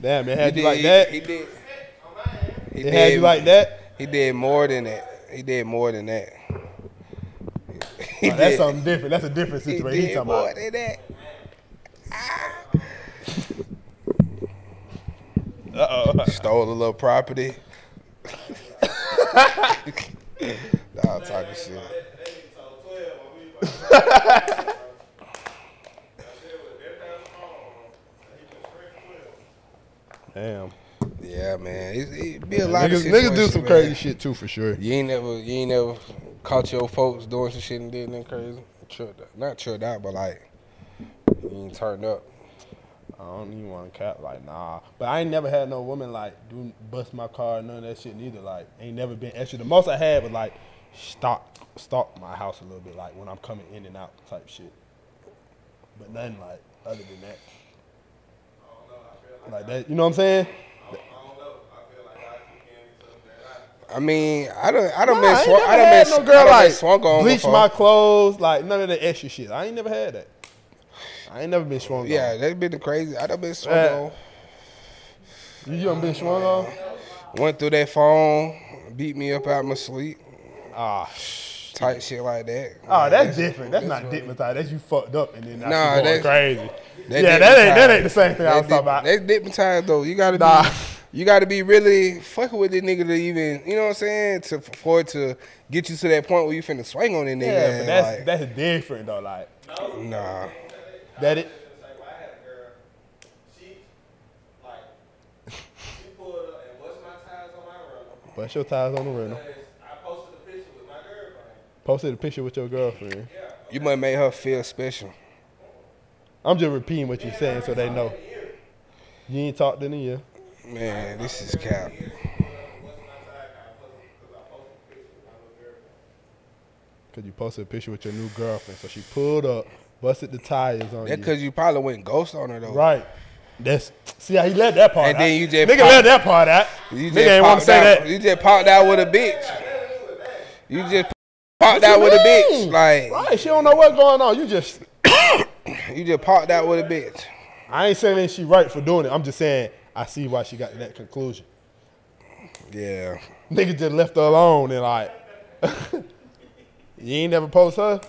Damn, it had He you like that. He did. He It had you like that. He did more than that. He did more than that. [LAUGHS] He Oh, that's something different. That's a different situation. He did talking more about. than that. Uh oh. [LAUGHS] Stole a little property. [LAUGHS] Dog talking shit. That nigga told 12 when we was like, I said, well, that time phone, he been straight 12. Damn. Yeah, man. It, it be a lot Niggas, of niggas do some man. crazy shit too, for sure. You ain't never, you ain't never caught your folks doing some shit and did nothing crazy. Tripped out. Not tripped out, but like you ain't turned up. I don't even want to cap like nah. But I ain't never had no woman like do bust my car, none of that shit neither. Like ain't never been extra. The most I had was like stalk stalk my house a little bit, like when I'm coming in and out type shit. But nothing like other than that. Like that, you know what I'm saying? I don't know. I feel like I can be something that I I mean, I don't, I don't Nah, been, I ain't swung, never I had been, no girl like swung on bleach before. my clothes, like none of the extra shit. I ain't never had that. I ain't never been swung Yeah, on. that's been the crazy. I done been swung Yeah. on. You done been swung on? Went through that phone, beat me up out my sleep, Ah, type shit like that. oh, that's different. That's not hypnotized. That's you fucked up and then Nah, going that's- crazy. That yeah, that ain't that ain't the same thing I was That talking about. dip- That's hypnotized though. You gotta Nah. be, you gotta be really fucking with this nigga to even, you know what I'm saying, to for it to get you to that point where you finna swing on that nigga. Yeah, but that's like, that's different though. Like nah. that it. It's like, well, I had a girl, she, like, she pulled up and bust my tires on my runner. Bust your ties on the rental. Because I posted a picture with my girlfriend. Posted a picture with your girlfriend. You might make her feel special. I'm just repeating what you're saying so they know. You ain't talked in a year. Man, this is cap. Bust my tire, I posted, because I posted a picture with my little girlfriend. Cause you posted a picture with your new girlfriend. So she pulled up busted the tires on That you. cause you probably went ghost on her though. Right. That's see how he let that part And out. then you just nigga pop- let that part out. You nigga just ain't want to say out. that. You just popped out with a bitch. You just popped out with a bitch. Like Right, she don't know what's going on. You just [COUGHS] you just popped out with a bitch. I ain't saying that she right for doing it. I'm just saying I see why she got to that conclusion. Yeah. Nigga just left her alone and like [LAUGHS] you ain't never post her.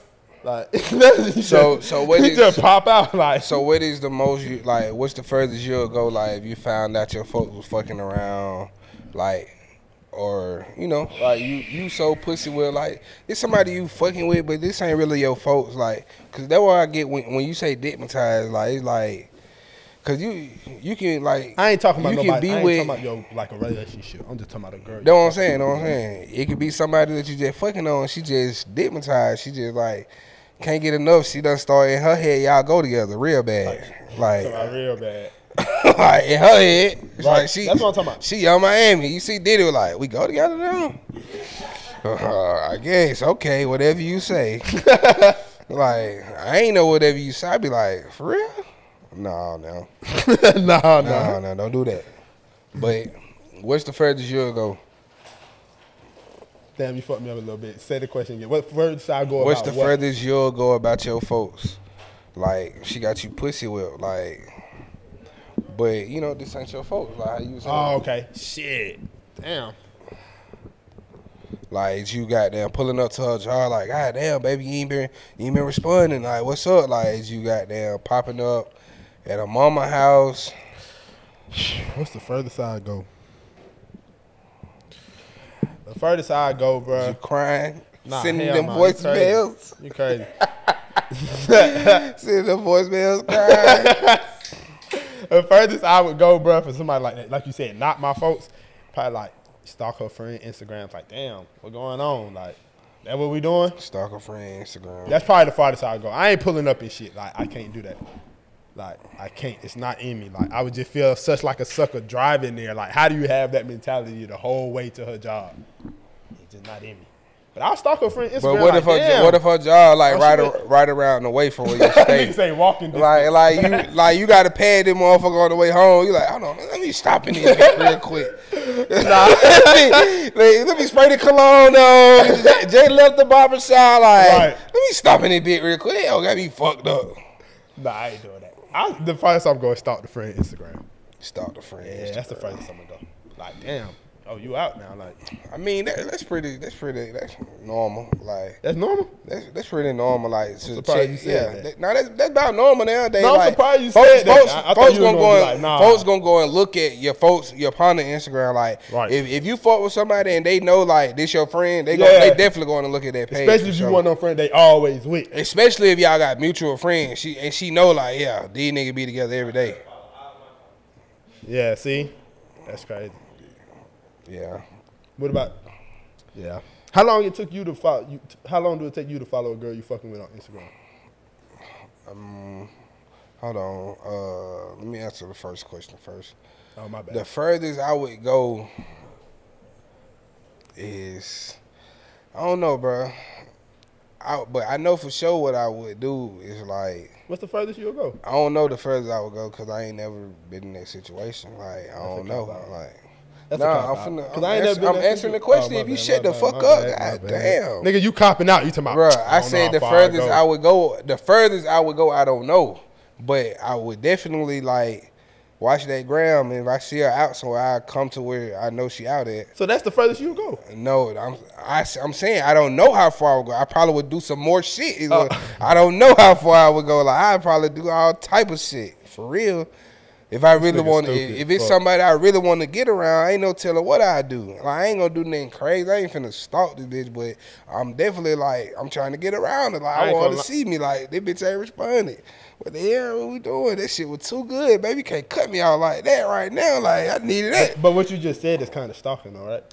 Like [LAUGHS] So- so what is- just pop out like So what is the most you like? What's the furthest you'll go? Like if you found out your folks was fucking around, like, or you know, like you you so pussy with like it's somebody you fucking with, but this ain't really your folks. Like, cause that's what I get when when you say digmatized. Like it's like, cause you you can like I ain't talking about you nobody. can be I ain't with. talking about yo like a relationship. I'm just talking about a girl. Know what I'm saying? Know what I'm saying? It could be somebody that you just fucking on. She just digmatized. She just like can't get enough. She done start in her head. Y'all go together real bad. Like, about real bad. [LAUGHS] like in her head, Right. like she. That's what I'm talking about. She on Miami. You see Diddy was like, we go together now. Uh, I guess okay, whatever you say. [LAUGHS] like I ain't know whatever you say. I be like, for real? No, no, [LAUGHS] no, no. no, no, don't do that. But what's the furthest you'll go? Damn, you fucked me up a little bit. Say the question again. What further should I go What's about the what? furthest you'll go about your folks? Like she got you pussy whipped, like. But you know this ain't your fault. Like how you say. Oh, okay. Shit. Damn. Like you got them pulling up to her jar, like, God damn, baby, you ain't been you ain't been responding. Like, what's up? Like you got them popping up at a mama house. [SIGHS] What's the furthest I go? The furthest I go, You bro. crying, Nah, sending them no, you crazy. You crazy. [LAUGHS] sending them voicemails, crying. [LAUGHS] the furthest I would go, bro, for somebody like that, like you said, not my folks, probably like stalk her friend Instagram. It's Like, damn, what going on? Like, that what we doing? Stalk her friend Instagram. That's probably the farthest I would go. I ain't pulling up and shit. Like, I can't do that. Like, I can't. It's not in me. Like, I would just feel such like a sucker driving there. Like, how do you have that mentality the whole way to her job? It's just not in me. But I'll stalk her friend Instagram. but what like, if her damn. what if her job like Oh, right right around the way from where [LAUGHS] you stay? say walking distance. Like, like you, like you got to pay them motherfucker on the way home. You like, hold on, let me stop in here real quick. [LAUGHS] nah, [LAUGHS] let, me, let me spray the cologne on. Jay- Jay left the barber shop. Like, Right. let me stop in this bit real quick. They don't got me fucked up. Nah, I ain't doing that. I, the farthest I'm going to stalk the friend Instagram. Stop the friend. Yeah, that's the furthest I'm gonna go. Like, damn. Oh, you out now? Like, I mean, that, that's pretty. That's pretty. That's normal. Like. that's normal. That's, that's pretty normal. Like, to surprised check, you said yeah. that. That, now that's that's about normal nowadays. No, I'm like, surprised you folks, said that. Folks, I- I folks gonna gonna go and, like, nah. folks gonna go and look at your folks, your partner Instagram. Like, Right. if, if you fuck with somebody and they know like this your friend, they go, Yeah. they definitely going to look at that page. Especially if you sure. want no friend they always with. Especially if y'all got mutual friends, she and she know like, yeah, these niggas be together every day. Yeah, see? That's crazy. Yeah, What about? Yeah. How long it took you to follow? You, how long do it take you to follow a girl you fucking with on Instagram? um, hold on. Uh, let me answer the first question first. Oh my bad. The furthest I would go is I don't know, bro. I, but I know for sure what I would do is like What's the furthest you'll go? I don't know the furthest I would go because I ain't never been in that situation. Like I don't know. Like That's nah. I'm finna. I'm, I I'm answering the question. Oh, if you bad, shut the bad, fuck up, bad, god damn. Nigga, you copping out. You talking about? Bruh, I said the furthest go. I would go, the furthest I would go, I don't know. But I would definitely like watch that gram, and if I see her out somewhere, I come to where I know she out at. So that's the furthest you go. No, I'm I, am saying I don't know how far I would go. I probably would do some more shit. Oh. I don't know how far I would go. Like I'd probably do all type of shit for real. If I really want, to, stupid, if it's fuck. somebody I really want to get around, I ain't no telling what I do. Like I ain't gonna do nothing crazy. I ain't finna stalk this bitch, but I'm definitely like I'm trying to get around her. Like I I, want li- see me. Like this bitch ain't responding. What the hell? What we doing? That shit was too good, baby. You can't cut me out like that right now. Like I needed that. But what you just said is kind of stalking, all right?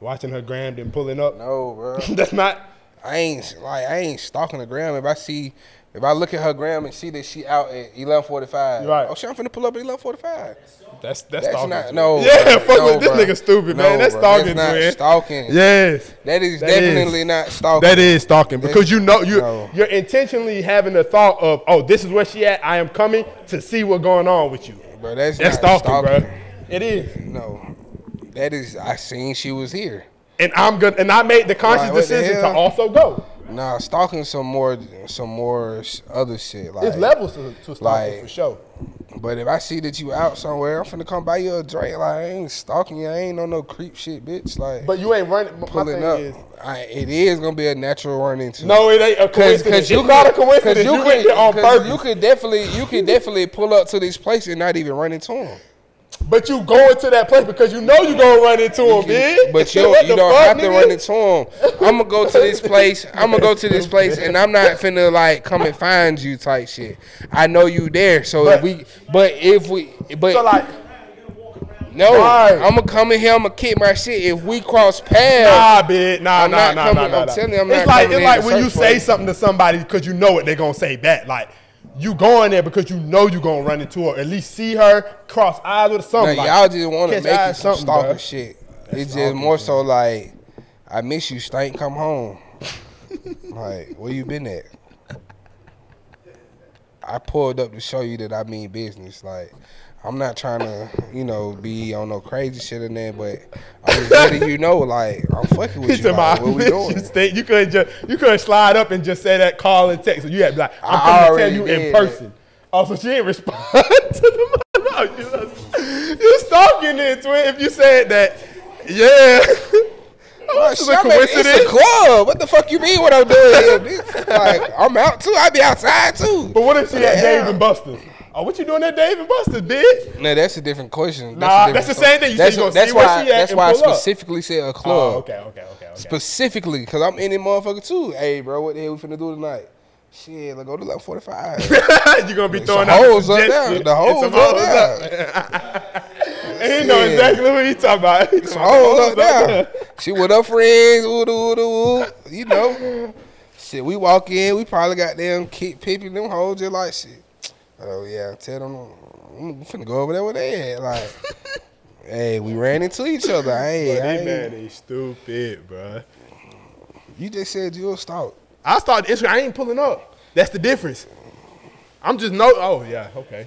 Watching her gram then pulling up. No, bro. [LAUGHS] that's not. I ain't like I ain't stalking the gram. If I see If I look at her gram and see that she out at eleven forty five, Right. Oh, shit, I'm finna pull up at eleven forty five. That's that's, That's stalking. not no. Yeah, bro. fuck no, with this bro. nigga stupid, No, man. That's bro. stalking, That's not twin. stalking. Yes. That is That definitely is. not stalking. That is stalking because you know you No. you're intentionally having the thought of oh this is where she at I am coming to see what's going on with you. bro. That's, That's not stalking, stalking, bro. It is, No, that is. I seen she was here. and I'm good. And I made the conscious Right, what the decision to also go. Nah, stalking some more, some more other shit. Like, It's levels to, to stalking like- for sure. But if I see that you out somewhere, I'm finna come buy you a drink. Like I ain't stalking you. I ain't on no creep shit, bitch. Like But you ain't running. My pulling thing up. is, I, it is gonna be a natural run into. no, it ain't a coincidence. cause you it's not a coincidence. You, you could, on purpose. you could definitely, you could definitely pull up to this place and not even run into him. But you going to that place because you know you gonna run into him, bitch. But you, [LAUGHS] you don't fuck, have to run into him. I'm gonna go to this place. I'm gonna go to this place, and I'm not finna like come and find you type shit. I know you there, so if we, but if we, but So like, no, Right. I'm gonna come in here. I'm gonna kick my shit. If we cross paths, nah, bitch, nah, I'm nah, not nah, coming- nah, nah. I'm nah. telling you, I'm it's not like it's like when you say something to somebody because you know what they're gonna say back. Like you going there because you know you're gonna run into her, at least see her, cross eyes with her, Nah, something. like, y'all just want to make eyes, it some something, stalker bruh. shit. It's just more so like, I miss you, stank. Come home. [LAUGHS] like, where you been at? I pulled up to show you that I mean business. Like, I'm not trying to, you know, be on no crazy shit in there, but I'm just letting you know, like, I'm fucking with [LAUGHS] you. Like, what we doing? you stay- You couldn't just you couldn't slide up and just say that call and text. You had to be like, I'm I coming to tell you did in person. Oh, also, she didn't respond [LAUGHS] to the no, you, just- you stalking it, twin. If you said that, yeah. Bro, [LAUGHS] oh, This is a at- it's a coincidence. club. What the fuck you mean what I'm doing? Like, I'm out too. I'd be outside too. But what if she Yeah. Dave and Buster's? Oh, what you doing at Dave and Buster's, bitch? No, that's a different question. Nah, a different that's the same thing. You said that's you gonna that's see where why, she at That's why I pull up. specifically said a Oh, club. okay, okay, okay, okay. Specifically, because I'm in it motherfucker too. Hey, bro, what the hell we finna do tonight? Shit, let's go to like 45. [LAUGHS] you gonna be Some throwing out hoes up there. The Some up hoes there. [LAUGHS] He know exactly what he talking about. He Some talking about hoes hoes up there. She with her friends, ooh, ooh, ooh, ooh. You know. [LAUGHS] Shit, we walk in, we probably got them keep peeping them hoes just like shit. Oh yeah, tell them I'm finna go over there with they at. Like, [LAUGHS] hey, we ran into each other. Hey, But they ain't- man, they stupid, bro. you just said you'll stalk. I started Instagram. I ain't pulling up. That's the difference. I'm just no. Oh yeah, okay.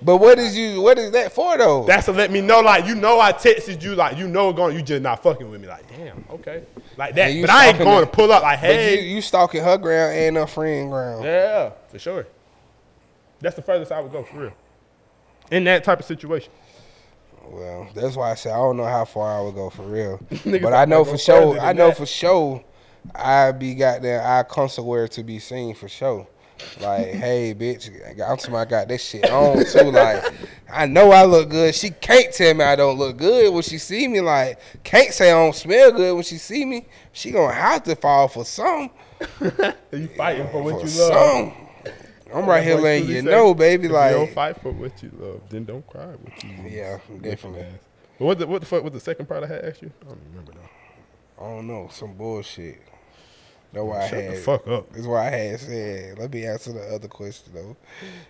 But what is you? What is that for though? That's to let me know, like you know, I texted you, like you know, going, you just not fucking with me, like damn, okay, like that. Yeah, but I ain't going the- to pull up, like But hey, you, you stalking her ground and her friend ground. yeah, for sure. That's the furthest I would go for real. In that type of situation. Well, that's why I said I don't know how far I would go for real. [LAUGHS] But I know for sure. I know that. for sure. I be goddamn. I come somewhere to be seen for sure. Like, [LAUGHS] hey, bitch, I'm my got this shit on too. Like, I know I look good. She can't tell me I don't look good when she see me. Like, can't say I don't smell good when she see me. She gonna have to fall for some. [LAUGHS] You fighting for what For you love. some. I'm right here letting you say, know, baby. If you don't Like, fight for what you love, then don't cry what you love. yeah, definitely. But what the what the fuck was the second part I had asked you? I don't remember though. I don't know, some bullshit. That's why I Shut had. the fuck up. That's why I had said. Let me answer the other question though,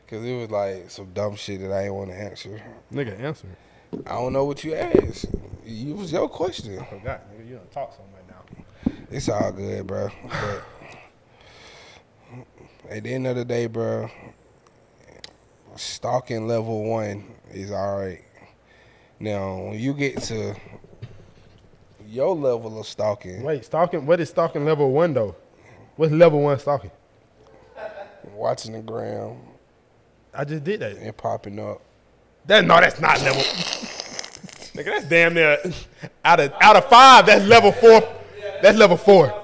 because it was like some dumb shit that I didn't want to answer. Nigga, answer. I don't know what you asked. It was your question. I forgot, nigga. You don't talk so much now. It's all good, bro. But at the end of the day, bro, stalking level one is all right. Now, when you get to your level of stalking, Wait, stalking. What is stalking level one though? What's level one stalking? watching the ground I just did that. and popping up. That no, that's not level. Nigga, that's damn near out of out of five. That's level four. That's level four.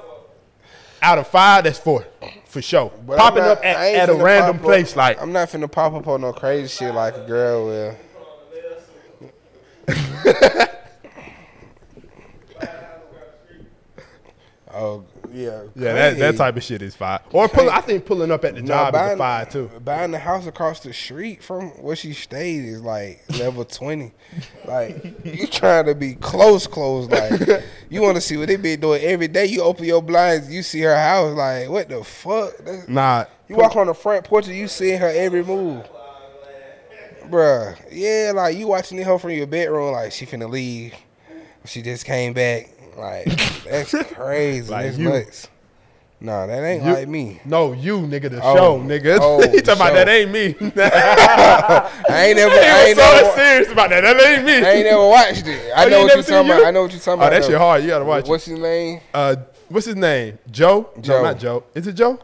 Out of five, that's four for sure. But Popping not- up at, at a random pop up- place, like I'm not finna pop up on no crazy shit like a girl will. [LAUGHS] Oh, Yeah, Yeah, that, that type of shit is fire. Or pull, I think pulling up at the No, job is a buying- too. Buying the house across the street from where she stayed is like level [LAUGHS] twenty. Like you trying to be close, close. Like [LAUGHS] you want to see what they be doing every day. You open your blinds, you see her house. Like what the fuck? That's- Nah, You walk on the front porch and you see her every move. Bruh, yeah, like you watching her from your bedroom, like she finna leave. She just came back. Like that's [LAUGHS] crazy. Like that's you. nuts. Nah, that ain't You- like me. no, you nigga, the Oh. show, nigga. Oh, [LAUGHS] he talking about that ain't me. [LAUGHS] I ain't never, I ain't so never, serious about that. That ain't me. I ain't never watched it. I Oh, know what you talking you? about. I know what you talking Oh, about. that though. shit hard. You gotta watch. it. What's his name? Uh, what's his name? Joe? Joe. No, not Joe. Is it Joe?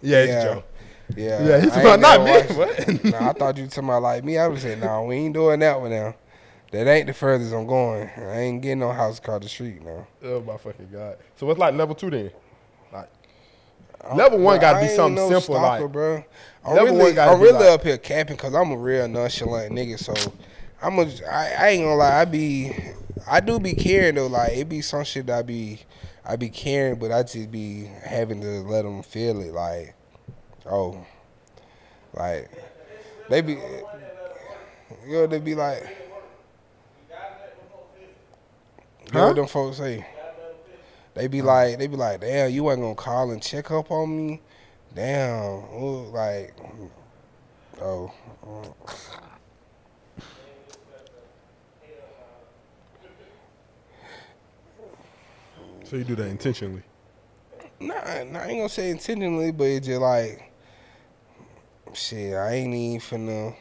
Yeah, it's Yeah. Joe. Yeah, Yeah, he's talking about not me. What? Nah, I thought you talking about like me. I was saying, no, we ain't doing that one now. That ain't the furthest I'm going. I ain't getting no house across the street now. Oh my fucking god. So what's like level two then? Like level one got to be something no simple stalker, like. bro. I'm Level really, one gotta I'm really like- up here capping because I'm a real nonchalant nigga. So I'm a, I, I ain't gonna lie. I be, I do be caring though. Like it be some shit that I be, I be caring, but I just be having to let them feel it. Like, oh, like they be, you know they be like, you know Huh? what them folks say. They be like, they be like, damn, you ain't gonna call and check up on me. Damn, ooh, like, oh, oh. So you do that intentionally. nah, nah, I ain't gonna say intentionally, but it's just like, shit, I ain't even finna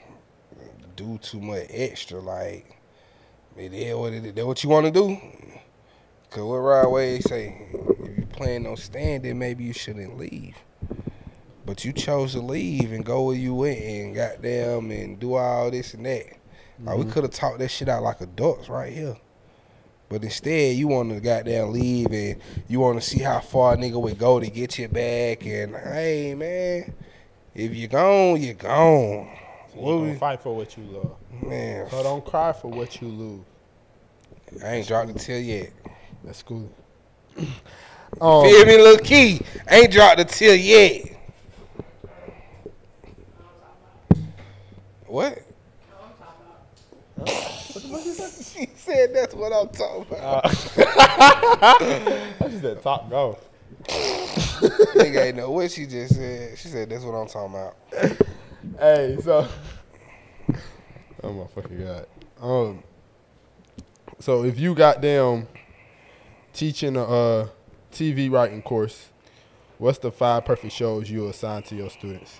do too much extra. Like, it is what it is. That what you want to do? Cause what Rod Wave say, if you plan on staying, then maybe you shouldn't leave. But you chose to leave and go where you went and goddamn and do all this and that. Like we mm-hmm. could have talked that shit out like adults right here. But instead, you want to goddamn leave and you want to see how far a nigga would go to get you back. And hey, man, if you gone, you gone. What You we, fight for what you love. man, So don't cry for what you lose. I ain't dropped the tail yet. That's cool. Um, Feel me, little key? Ain't dropped the tail yet. What? she said that's what I'm talking about. [LAUGHS] I just said top go. Nigga ain't know what she just said. She said that's what I'm talking about. Hey, so oh my fucking god. Um, so if you got them teaching a uh, TV writing course, what's the five perfect shows you assign to your students?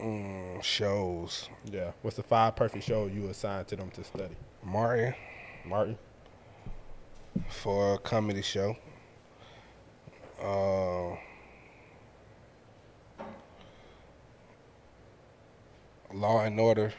Mm, shows. Yeah. What's the five perfect shows you assign to them to study? Martin Martin. for a comedy show. Uh, Law and Order.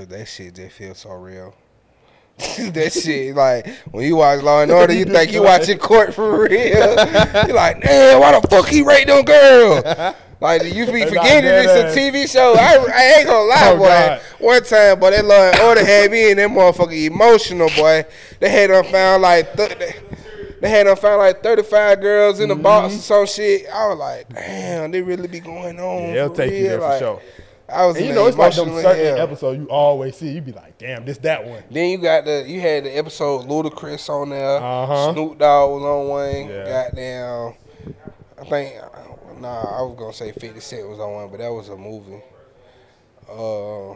Cause that shit just feels so real. [LAUGHS] that shit like when you watch Law and Order, you think you watching [LAUGHS] court for real. You're like, damn, why the fuck he rape them girl? Like you be forgetting it's a TV show. I, I ain't gonna lie, Oh, boy. God. One time, boy, that Law and Order had me and that motherfucker emotional, boy. They had them found like th- they, had them found like 35 girls in the box mm-hmm. or some shit. I was like, damn, they really be going on. Yeah, they'll for take you real. there for Like, sure. I was And you know, it's like them certain hell. episodes you always see. You be like, damn, this that one. Then you got the you had the episode Ludacris on there. Uh-huh. Snoop Dogg was on one. Yeah. Goddamn. I think nah, I was gonna say Fifty Cent was on one, but that was a movie. Uh,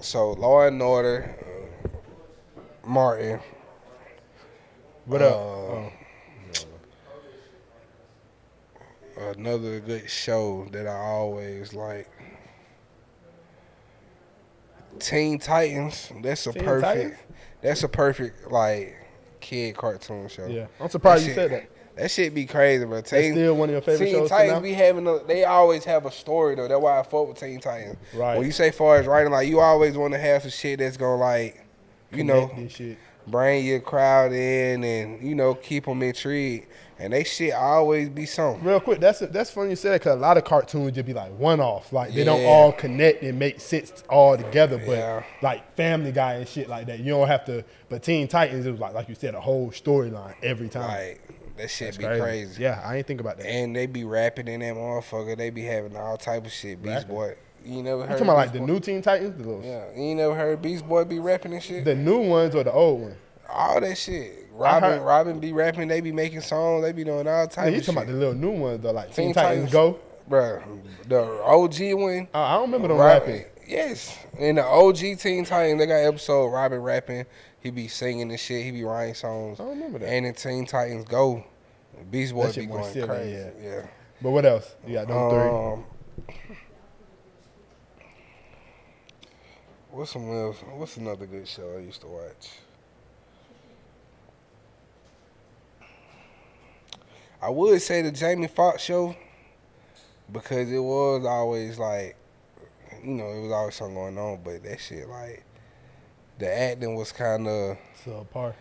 so Law and Order, uh, Martin. What up? Uh, Oh. Another good show that I always like. Teen Titans. That's a Teen perfect. Titans? That's a perfect like kid cartoon show. yeah, I'm surprised you shit- said that. That shit be crazy, bro. That's Teen, still one of your favorite Teen shows to Titans be having a, they always have a story though. That's why I fuck with Teen Titans. Right. When you say far as writing, like you always want to have some shit that's gonna like, you know, Connect shit. bring your crowd in and you know keep them intrigued. And they shit always be something. Real quick, that's that's funny you said because a lot of cartoons just be like one off, like they don't all connect and make sense all together. But Yeah. like Family Guy and shit like that, you don't have to. But Teen Titans, it was like like you said, a whole storyline every time. Like that shit That's be crazy. Yeah, I ain't think about that. And they be rapping in that motherfucker. They be having all type of shit. Beast Rapping? Boy. You never I'm talking about like Beast the new Teen Titans, the, little, Yeah. You ain't never heard Beast Boy be rapping and shit? the new ones or the old one. all that shit. Robin heard- Robin be rapping, they be making songs, they be doing all Yeah, type you talking shit. about the little new ones though, like Teen, Teen Titans, Titans. Go. Bruh, the OG one. Uh, I don't remember them Robin- rapping. Yes. In the OG Teen Titans, they got episode Robin rapping. He be singing and shit. He be writing songs. I don't remember that. And in Teen Titans Go, Beast Boy be going silly, crazy. yeah. Yeah. But what else? You got three. Um, what's some else? What's another good show I used to watch? I would say the Jamie Foxx show because it was always like, you know, it was always something going on. But that shit, like, the acting was kind of So par.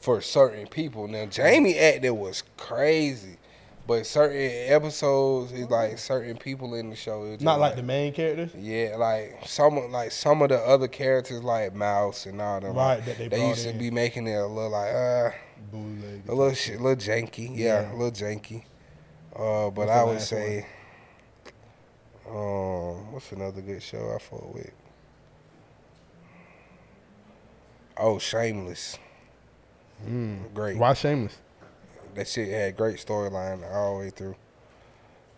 for certain people. Now Jamie acting was crazy, but certain episodes is like certain people in the show. it was Not just like the main characters. yeah, like some of- like some of the other characters like Mouse and all them. Right, like, that they they used to be making it a little like uh Bootleg. a little shit, a little janky. Yeah, Yeah. a little janky. Uh, but What's I would last say, um, what's another good show I fought with? Oh, Shameless. Great. Why Shameless? That shit had great storyline all the way through.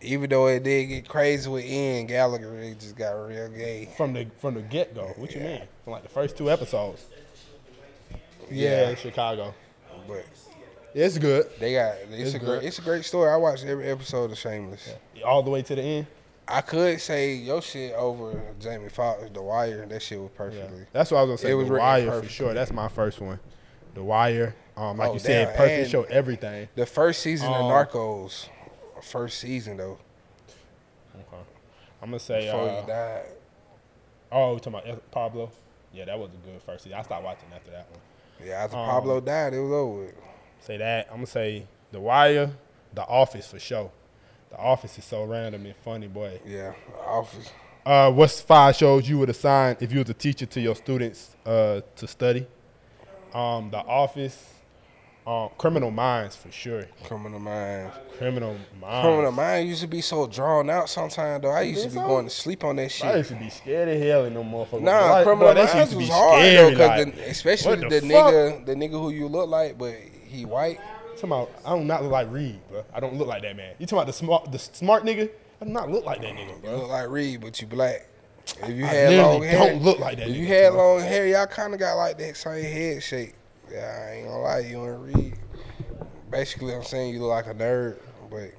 Even though it did get crazy with Ian Gallagher, it just got real gay. From the from the get go. What you mean? From like the first two episodes. Yeah. Yeah, Chicago. But It's good. they got it's, It's a good. great it's a great story. I watched every episode of Shameless. All the way to the end. I could say your shit over Jamie Foxx, The Wire. That shit was Yeah. perfectly. That's what I was gonna say. It was the written Wire for sure. That's my first one. The Wire. Um, like Oh, you said, damn, perfect and- show everything. The first season Um, of Narcos, first season though, Okay. I'm gonna say. before Uh, he died. oh, you talking about Pablo? Yeah, that was a good first season. I stopped watching after that one. Yeah, after um, Pablo died, it was over. with. Say that. I'm gonna say The Wire, The Office for sure. The Office is so random and funny, boy. Yeah, Office. Uh, what's five shows you would assign if you was a teacher to your students uh, to study? Um, the Office, um, Criminal Minds for sure. Criminal Minds. Criminal Minds. Criminal Minds used to be so drawn out sometimes though. I used to be so? going to sleep on that shit. I used to be scared of hell in them motherfuckers. Nah, Like, Criminal bro, Minds used to was be hard though, cause like, the, especially the, the nigga, the nigga who you look like, but he white. Talking about, I do not look like Reid, bro. I don't look like that man. You talking about the smart, the smart nigga? I do not look like that nigga, You look like Reid, but you black. If you I had long hair, don't look like that If you had bro. long hair, y'all kind of got like that same head shape. Yeah, I ain't gonna lie, you and Reid. Basically, I'm saying you look like a nerd, but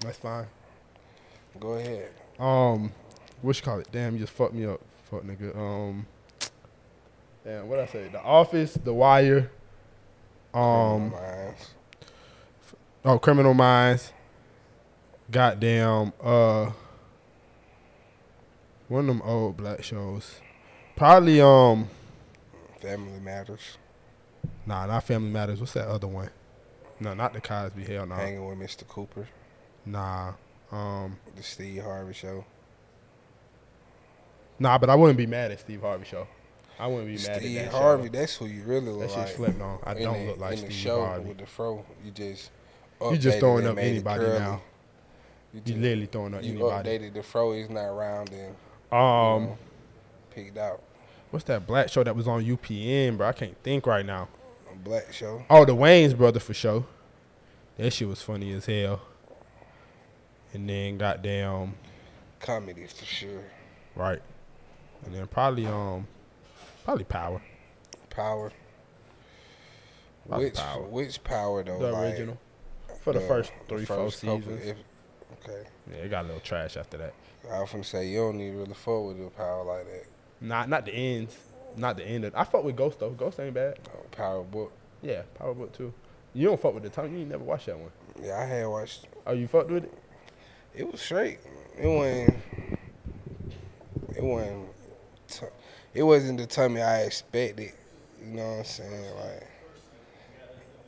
That's fine. go ahead. Um, what you call it? Damn, you just fucked me up, fuck nigga. Um, damn, what I say? The Office, The Wire. Um, Criminal Minds. oh, Criminal Minds. Goddamn. Uh, one of them old black shows. Probably um, Family Matters. Nah, not Family Matters. What's that other one? No, not the Cosby. Hell no. Hanging with Mr. Cooper. Nah. Um, The Steve Harvey Show. nah, but I wouldn't be mad at Steve Harvey show. I wouldn't be mad Steve at that Steve Harvey, show. that's who you really look That like. slept on. I in don't the- look like Steve the show Harvey. with the fro. You just You just throwing up anybody now. You, You literally throwing up you anybody. updated the fro. He's not round and Um, know, picked out. what's that black show that was on UPN, bro? I can't think right now. Black show. Oh, the Wayans brother for sure. That shit was funny as hell. And then goddamn Comedy for sure. right, and then probably um probably Power, Power. Probably Which Power. which power though? the like, original for the, first three four first couple- seasons. if- okay. yeah, it got a little trash after that. I was gonna say you don't need to really fuck with the power like that. Not not the ends, not the end. Of, I fuck with Ghost though. Ghost ain't bad. Oh, power book. Yeah, Power Book too. You don't fuck with the time. You ain't never watched that one. Yeah, I had watched. Oh, you fucked with it? It was straight. It wasn't. It wasn't. T- it wasn't the tummy I expected. You know what I'm saying? Like,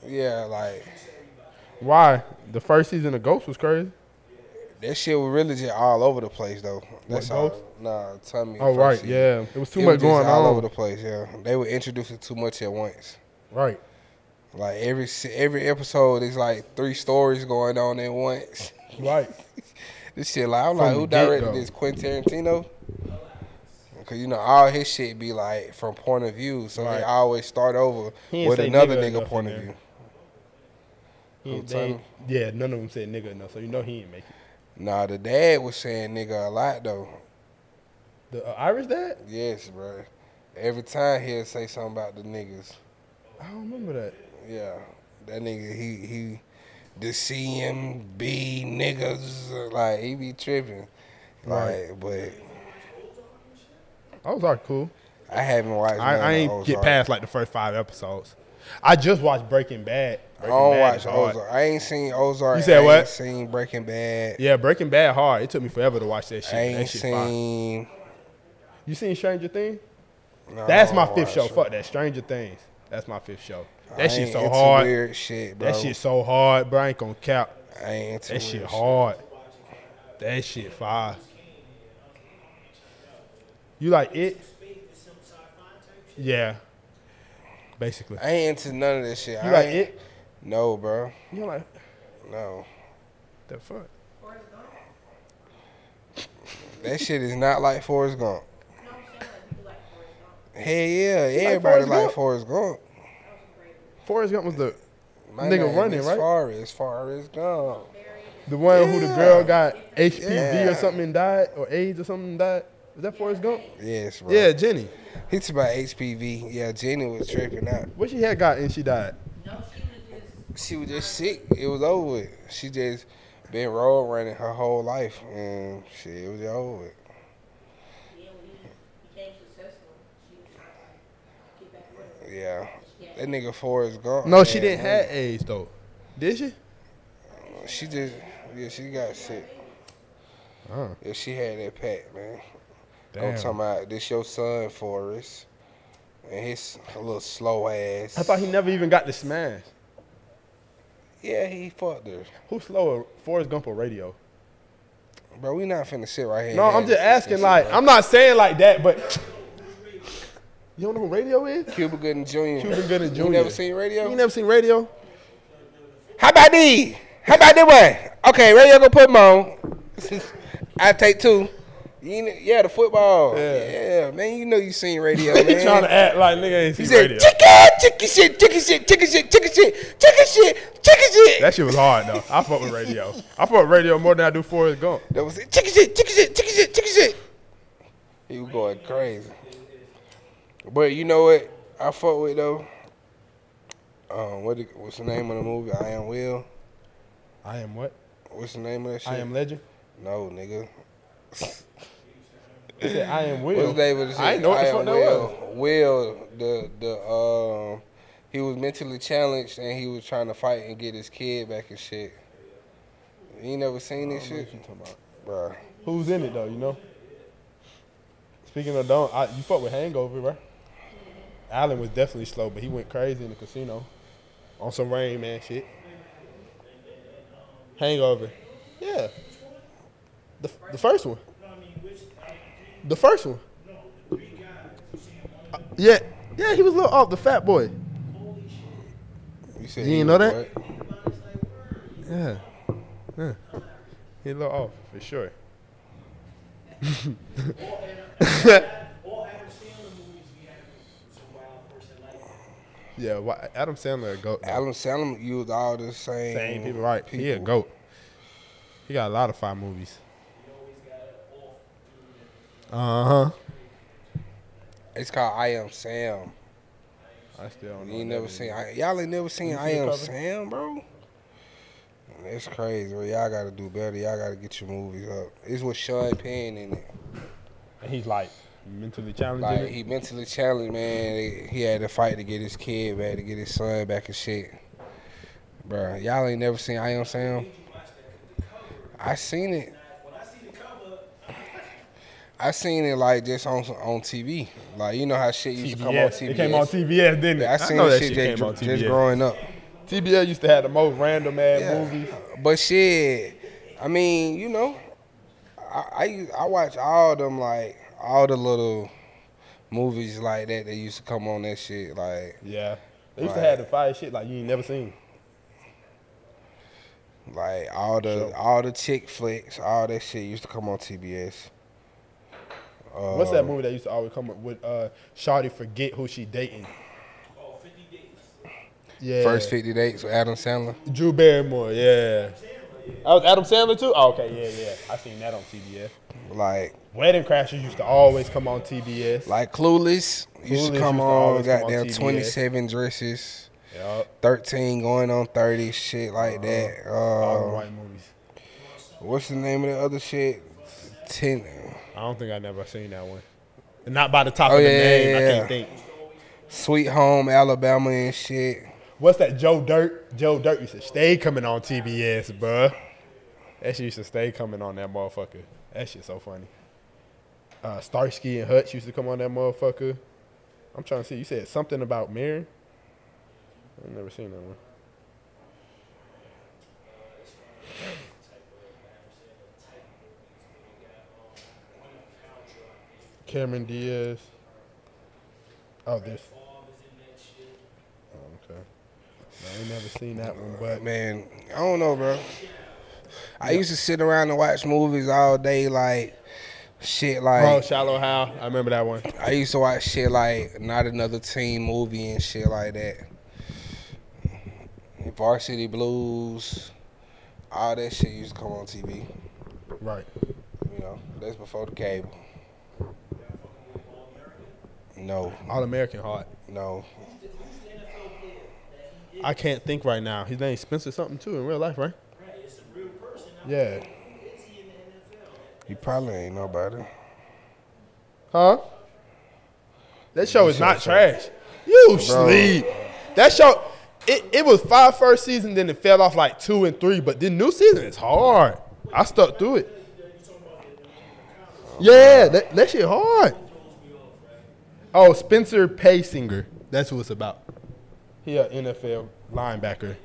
yeah, like Why? The first season of Ghost was crazy. that shit was really just all over the place though. That's all. Ghost? Nah, me. Oh right, season. yeah. It was too It much was going all on. over the place. Yeah, they were introducing too much at once. right. Like every every episode is like three stories going on at once. Right. [LAUGHS] This shit like I'm From like, who directed this? Quentin Tarantino. Cause you know all his shit be like from point of view, so Right. they always start over with another nigga nigga point of there. view. He Who, ain't- they yeah, none of them said nigga enough, so you know he ain't make it. Nah, the dad was saying nigga a lot though. The uh, Irish dad? Yes, bro. Every time he'll say something about the niggas. I don't remember that. Yeah, that nigga he he the CMB niggas like he be tripping. Like, but I was like cool. I haven't watched. I, I ain't get past like the first five episodes. I just watched Breaking Bad. I don't Bad watch. Ozark. I ain't seen Ozark. You said I ain't what? Seen Breaking Bad. Yeah, Breaking Bad hard. It took me forever to watch that shit. I that ain't shit seen. You seen Stranger Things? no, That's my fifth show. it. Fuck that. Stranger Things. That's my fifth show. I That shit so hard. Weird shit, bro. That shit so hard, bro. I ain't gonna cap. I ain't into That weird shit hard. That shit fire. You like it? Yeah. Basically. I ain't into none of this shit. You I like ain't- it? No, bro. You like No. the fuck? That shit is not like Forrest Gump. No, I'm like Forrest Gump. Hell yeah, everybody Forrest like Gump? Forrest Gump. Forrest Gump was the My Nigga name running, is right? Forrest, Forrest Gump. the one who the girl got HPV Yeah. or something and died or AIDS or something and died. Is that Forrest Gump? Yes, bro. Yeah, Jenny. It's about HPV. Yeah, Jenny was tripping out. What she had got and she died. No, she was just She was just sick. It was over with. She just been road running her whole life, and shit, it was over with. yeah, when he became successful, she was trying to like, get back with him. Yeah, Yeah. that nigga Forrest Gump. No, she didn't have AIDS though. Did she? She just, yeah, she got sick. Oh, Yeah, she had that pack, man. I'm talking about this your son Forrest, and his little slow ass. I thought he never even got the smash. Yeah, he fucked her, Who's slower, Forrest Gump or Radio? bro. We not finna sit right here. No, I'm just asking. Like. I'm not saying like that, but you don't know who Radio is? Cuba Gooding Jr. Cuba Gooding Jr. You never seen radio? You never seen Radio? How about these? How about that one? Okay, radio go put them on. [LAUGHS] I take two. You know, yeah, the football. Yeah. Yeah. man. You know you seen radio, [LAUGHS] He man. trying to act like nigga ain't he seen said, Radio. chicken, chicken shit, chicken shit, chicken shit, chicken shit, chicken shit, chicken shit. That shit was hard though. I fuck with Radio. I fuck with Radio more than I do Forrest Gump. That was it. Chicken shit, chicken shit, chicken shit, chicken shit. He was going crazy. But you know what? I fuck with though. Um, what? the- What's the name of the movie? I am Will. I am what? What's the name of that shit? I am Legend. No, nigga. [LAUGHS] Said I am Will. What's the name of the shit? I ain't know what the am fuck that Will. was. Will, the the um, he was mentally challenged and he was trying to fight and get his kid back and shit. You never seen this shit, Bruh. Who's in it though? You know. Speaking of don't, I, you fuck with Hangover, right? Alan was definitely slow, but he went crazy in the casino on some Rain Man shit. Hangover, yeah. The the first one. The first one. Uh, yeah, yeah. He was a little off. The fat boy. You said You he ain't know that? what? Yeah. Yeah. He a little off for sure. [LAUGHS] [LAUGHS] All Adam Sandler movies we have some wild person like that. Yeah, why, Adam Sandler a goat. though. Adam Sandler used all the same Same people, right? He a goat. He got a lot of fire movies. Uh huh. It's called I Am Sam. I still don't know. You never seen. I, y'all ain't never seen I Am? Sam, bro. That's crazy. Bro. Y'all gotta do better. Y'all gotta get your movies up. It's with Sean Penn in it. And he's like mentally challenged. in Like it. he mentally challenged, man. He had to fight to get his kid back, to get his son back and shit. Bruh, y'all ain't never seen I Am Sam. I seen it. I I seen it like just on on TV. Like you know how shit used to come on TBS. TBS. It came on TBS, didn't it? I seen know that shit came on just, just growing up. TBS used to have the most random ass Yeah. movies. But shit, I mean, you know, I, I I watch all them like all the little movies like that that used to come on that shit. Like Yeah. They used to have the fire shit like you ain't never seen. like all the Sure. all the chick flicks, all that shit used to come on TBS. Uh, What's that movie that used to always come up with uh Shawty forget who she dating? Oh, 50 days. Yeah. First fifty dates with Adam Sandler. Drew Barrymore, yeah. That was Adam Sandler too? Oh, okay, yeah, yeah. I seen that on TBS. Like Wedding Crashers used to always come on TBS. like Clueless used Clueless to used come to on. always come on Goddamn TBS. twenty seven dresses, Yup. thirteen going on thirty, shit like that. Uh-huh. All the Uh, white movies. what's the name of the other shit? Ten. I don't think I never seen that one. Not by the top Oh, of the yeah, name. yeah, I yeah. can't think. Sweet Home Alabama and shit. What's that? Joe Dirt. Joe Dirt used to stay coming on TBS, bruh. That shit used to stay coming on that motherfucker. That shit so funny. Uh, Starsky and Hutch used to come on that motherfucker. I'm trying to see. You said something about Mary. I've never seen that one. Cameron Diaz. Oh, this. Oh, okay. No, I ain't never seen that one, but Man, I don't know, bro. I used to sit around and watch movies all day, like shit, like oh, Shallow Hal. I remember that one. I used to watch shit like Not Another Teen movie and shit like that. Varsity Blues, all that shit used to come on TV. Right. You know, that's before the cable. No, All American Heart. no. I can't think right now. His name's Spencer something too in real life, right? Right, it's a real person. Yeah. He in the NFL? You probably ain't nobody. Huh? That show is not trash. You sleep. That show, it, it was five first season, then it fell off like two and three, but the new season is hard. I stuck through it. Yeah, that, that shit hard. Oh, Spencer Paysinger. That's who it's about. He a NFL linebacker.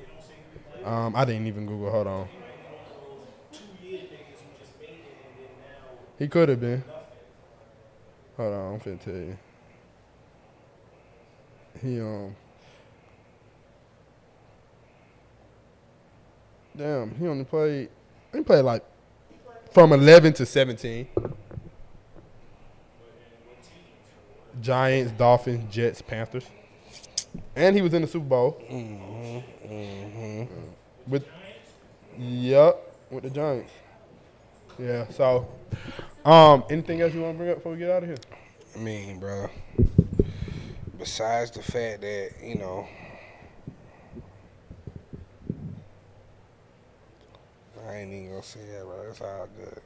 Um, I didn't even Google. Hold on. He could have been. Hold on, I'm finna tell you. He um. Damn, he only played. He played like from 11 to 17. Giants, Dolphins, Jets, Panthers, and he was in the Super Bowl. With, yep, with the Giants. Yeah. So, um, anything else you want to bring up before we get out of here? I mean, bro. Besides the fact that you know, I ain't even gonna say that, bro. It's all good.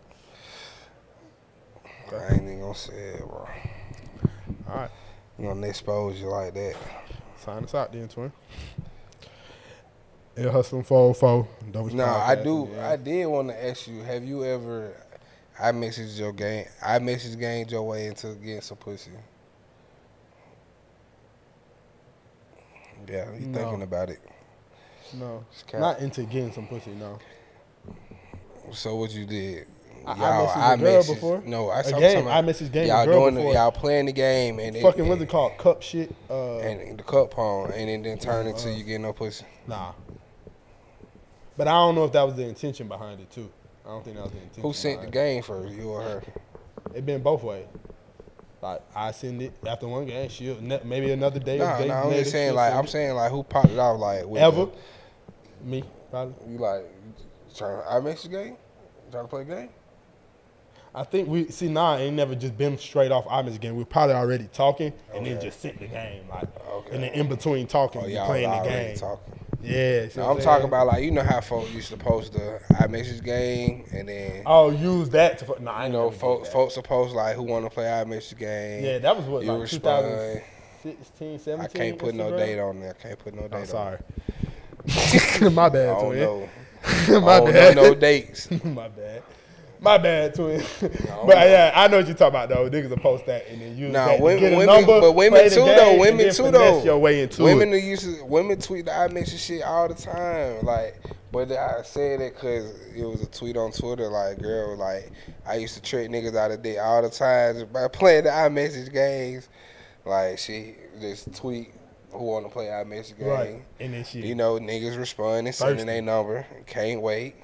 I ain't even gonna say it, bro. All right. You gonna expose you like that? Sign us out then, twin. Ear Hustlin' 404. Double No, I do. I did want to ask you: Have you ever? iMessaged your game. iMessaged game your way into getting some pussy. Yeah, you No. thinking about it? No. Not into getting some pussy, no. So what you did? I- I messaged a girl before. No, I A game. iMessaged game a Y'all doing before. Y'all playing the game and Fucking, it, what's it called? Cup shit? Uh, And the cup pawn, and it didn't turn into you getting no pussy. nah. But I don't know if that was the intention behind it, too. I don't think that was the intention. Who sent the game first, you or her? It It been both ways. Like, I send it after one game, she'll, ne- maybe another day. No, day no, I'm just saying like I'm it. saying like who popped it off like Ever? the- Me, probably. you like trying I mix the game? Trying to play the game? I think we see now. It ain't never just been straight off Imus game. We're probably already talking and then just sit the game, like, Okay. and then in between talking, Oh, playing the game. talking. Yeah, what I'm saying? talking about like you know how folks used to post the iMessage game and then Oh, use that to. No, I you know folks folks supposed like who want to play iMessage game. Yeah, that was what you like respond. 2016, 17. I can't put no date on there. I can't put no date I'm on. sorry. [LAUGHS] My I bad, don't know. [LAUGHS] My I don't bad. know no dates. [LAUGHS] My bad. My bad, twin. [LAUGHS] but yeah, I know what you talking about though. Niggas will post that and then use Nah, that women, get a women number, but women too though. Women too though. Your way into women it. to women tweet the I mention shit all the time. Like, but I said it because it was a tweet on Twitter. Like, girl, like I used to trick niggas out of dick all the time by [LAUGHS] playing the iMessage games. Like, she just tweet who want to play iMessage game. Right, and then shit. You know, niggas responding, sending their number, can't wait.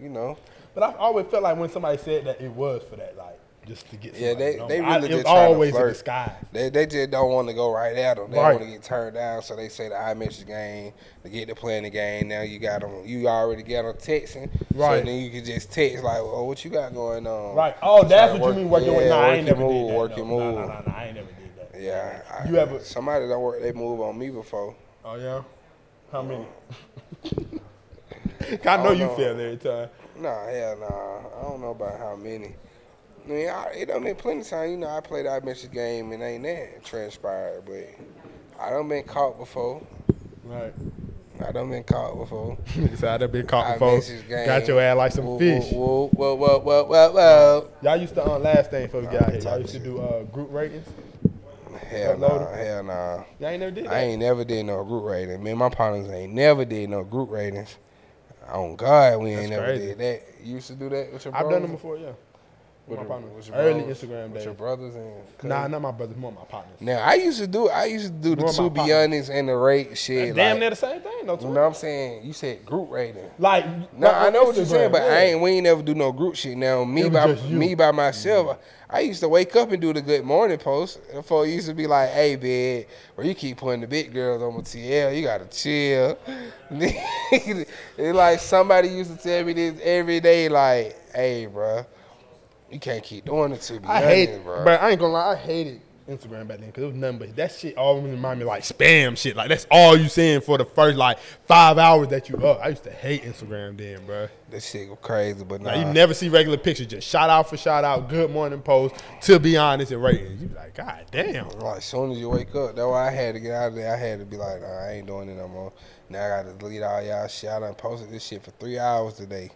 You know, But I always felt like when somebody said that it was for that, like just to get. Yeah, they- number. they really it just trying to always a flirt. disguise. They they just don't want to go right at them. They Right. want to get turned down, so they say the iMessage game to get to playing the game. Now you got them. You already got them texting, Right. So then you can just text like, "Oh, what you got going on?" Right. Oh, that's what to you mean work- working with. yeah, Nah, I ain't never move, did that. work no. your move. Nah, nah, nah, I ain't never did that. Yeah. I, You ever- somebody don't work they move on me before? Oh yeah. How many? Oh. [LAUGHS] [LAUGHS] I know you know. fail every time. Nah, hell nah. I don't know about how many. I mean, I, it done been plenty of time. You know, I played the iMessage game and ain't that transpired, but I done been caught before. Right. I done been caught before. [LAUGHS] Niggas out there been caught before. Got your ass like some Whoa, fish. Whoa, whoa, whoa, whoa, whoa, whoa. Y'all used to on last thing for the Nah, guy here. Y'all used to do uh, group ratings. Hell Uploaded. nah, hell nah. Y'all ain't never did that. I ain't never did no group rating. Me and my partners ain't never did no group ratings. On God, we ain't never crazy. did that. You used to do that with your I've done them before, yeah. With my your, partners. with your Early bros? Instagram days. your brothers and Nah, not my brothers, more my partners. Now I used to do I used to do the More to my be honest and the rate shit. Damn like, near the same thing, though. you know what I'm saying? You said group rating. Like, No, like I know what you're saying, Instagram, but I ain't. We ain't never do no group shit. Now me by me by myself, mm. I used to wake up and do the good morning post. Before it used to be like, "Hey, bed, where you keep putting the big girls on my TL, you gotta chill." [LAUGHS] it's like somebody used to tell me this every day, like, "Hey, bro, you can't keep doing it to me. I hate, bro." but I ain't gonna lie, I hated Instagram back then because it was nothing but that shit always remind me like spam shit. Like that's all you seeing for the first like five hours that you up. I used to hate Instagram then, bro. This shit go crazy, but nah. Like you never see regular pictures, just shout out for shout out, good morning post. To be honest, and ratings. You be like, God damn. Like, as soon as you wake up, that's why I had to get out of there. I had to be like, nah, I ain't doing it no more. Now I got to delete all y'all shit. I done posted this shit for three hours today.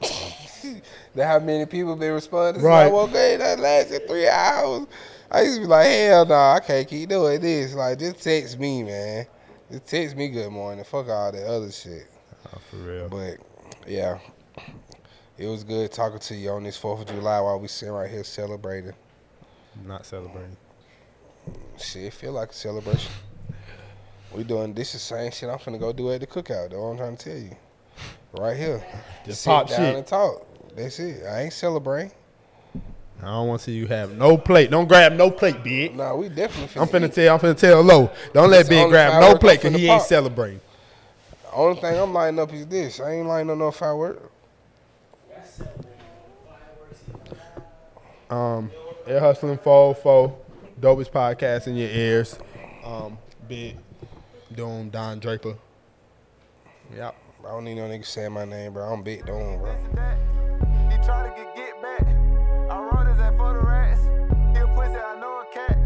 [LAUGHS] that how many people been responding? Right. Well, okay, that lasted three hours. I used to be like, hell no, I can't keep doing this. Like, just text me, man. Just text me good morning. Fuck all that other shit. Oh, for real. But yeah, it was good talking to you on this Fourth of July while we sitting right here celebrating. Not celebrating. Shit, it feel like a celebration. We doing this the same shit I'm finna go do at the cookout. Though I'm trying to tell you, right here. Just Sit pop down shit. and talk. That's it. I ain't celebrating. I don't want to see you have no plate. Don't grab no plate, big. Nah, we definitely. I'm finna eat. tell. I'm finna tell low. Don't let big grab no plate because finna he ain't celebrating. Only thing I'm lining up is this. I ain't lining up no firework. Um, Ear Hustlin' 404, dopest podcast in your ears. Um, Bigg Doom, Don Draper. Yep. I don't need no nigga saying my name, bro. I'm big doing, bro. He try to get get back. I run his ass for the rats. He a pussy, I know a cat.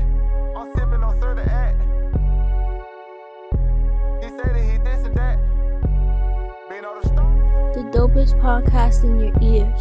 I'm sipping on Sir the act. He said that he this and that. Been on the stop. The dopest podcast in your ears.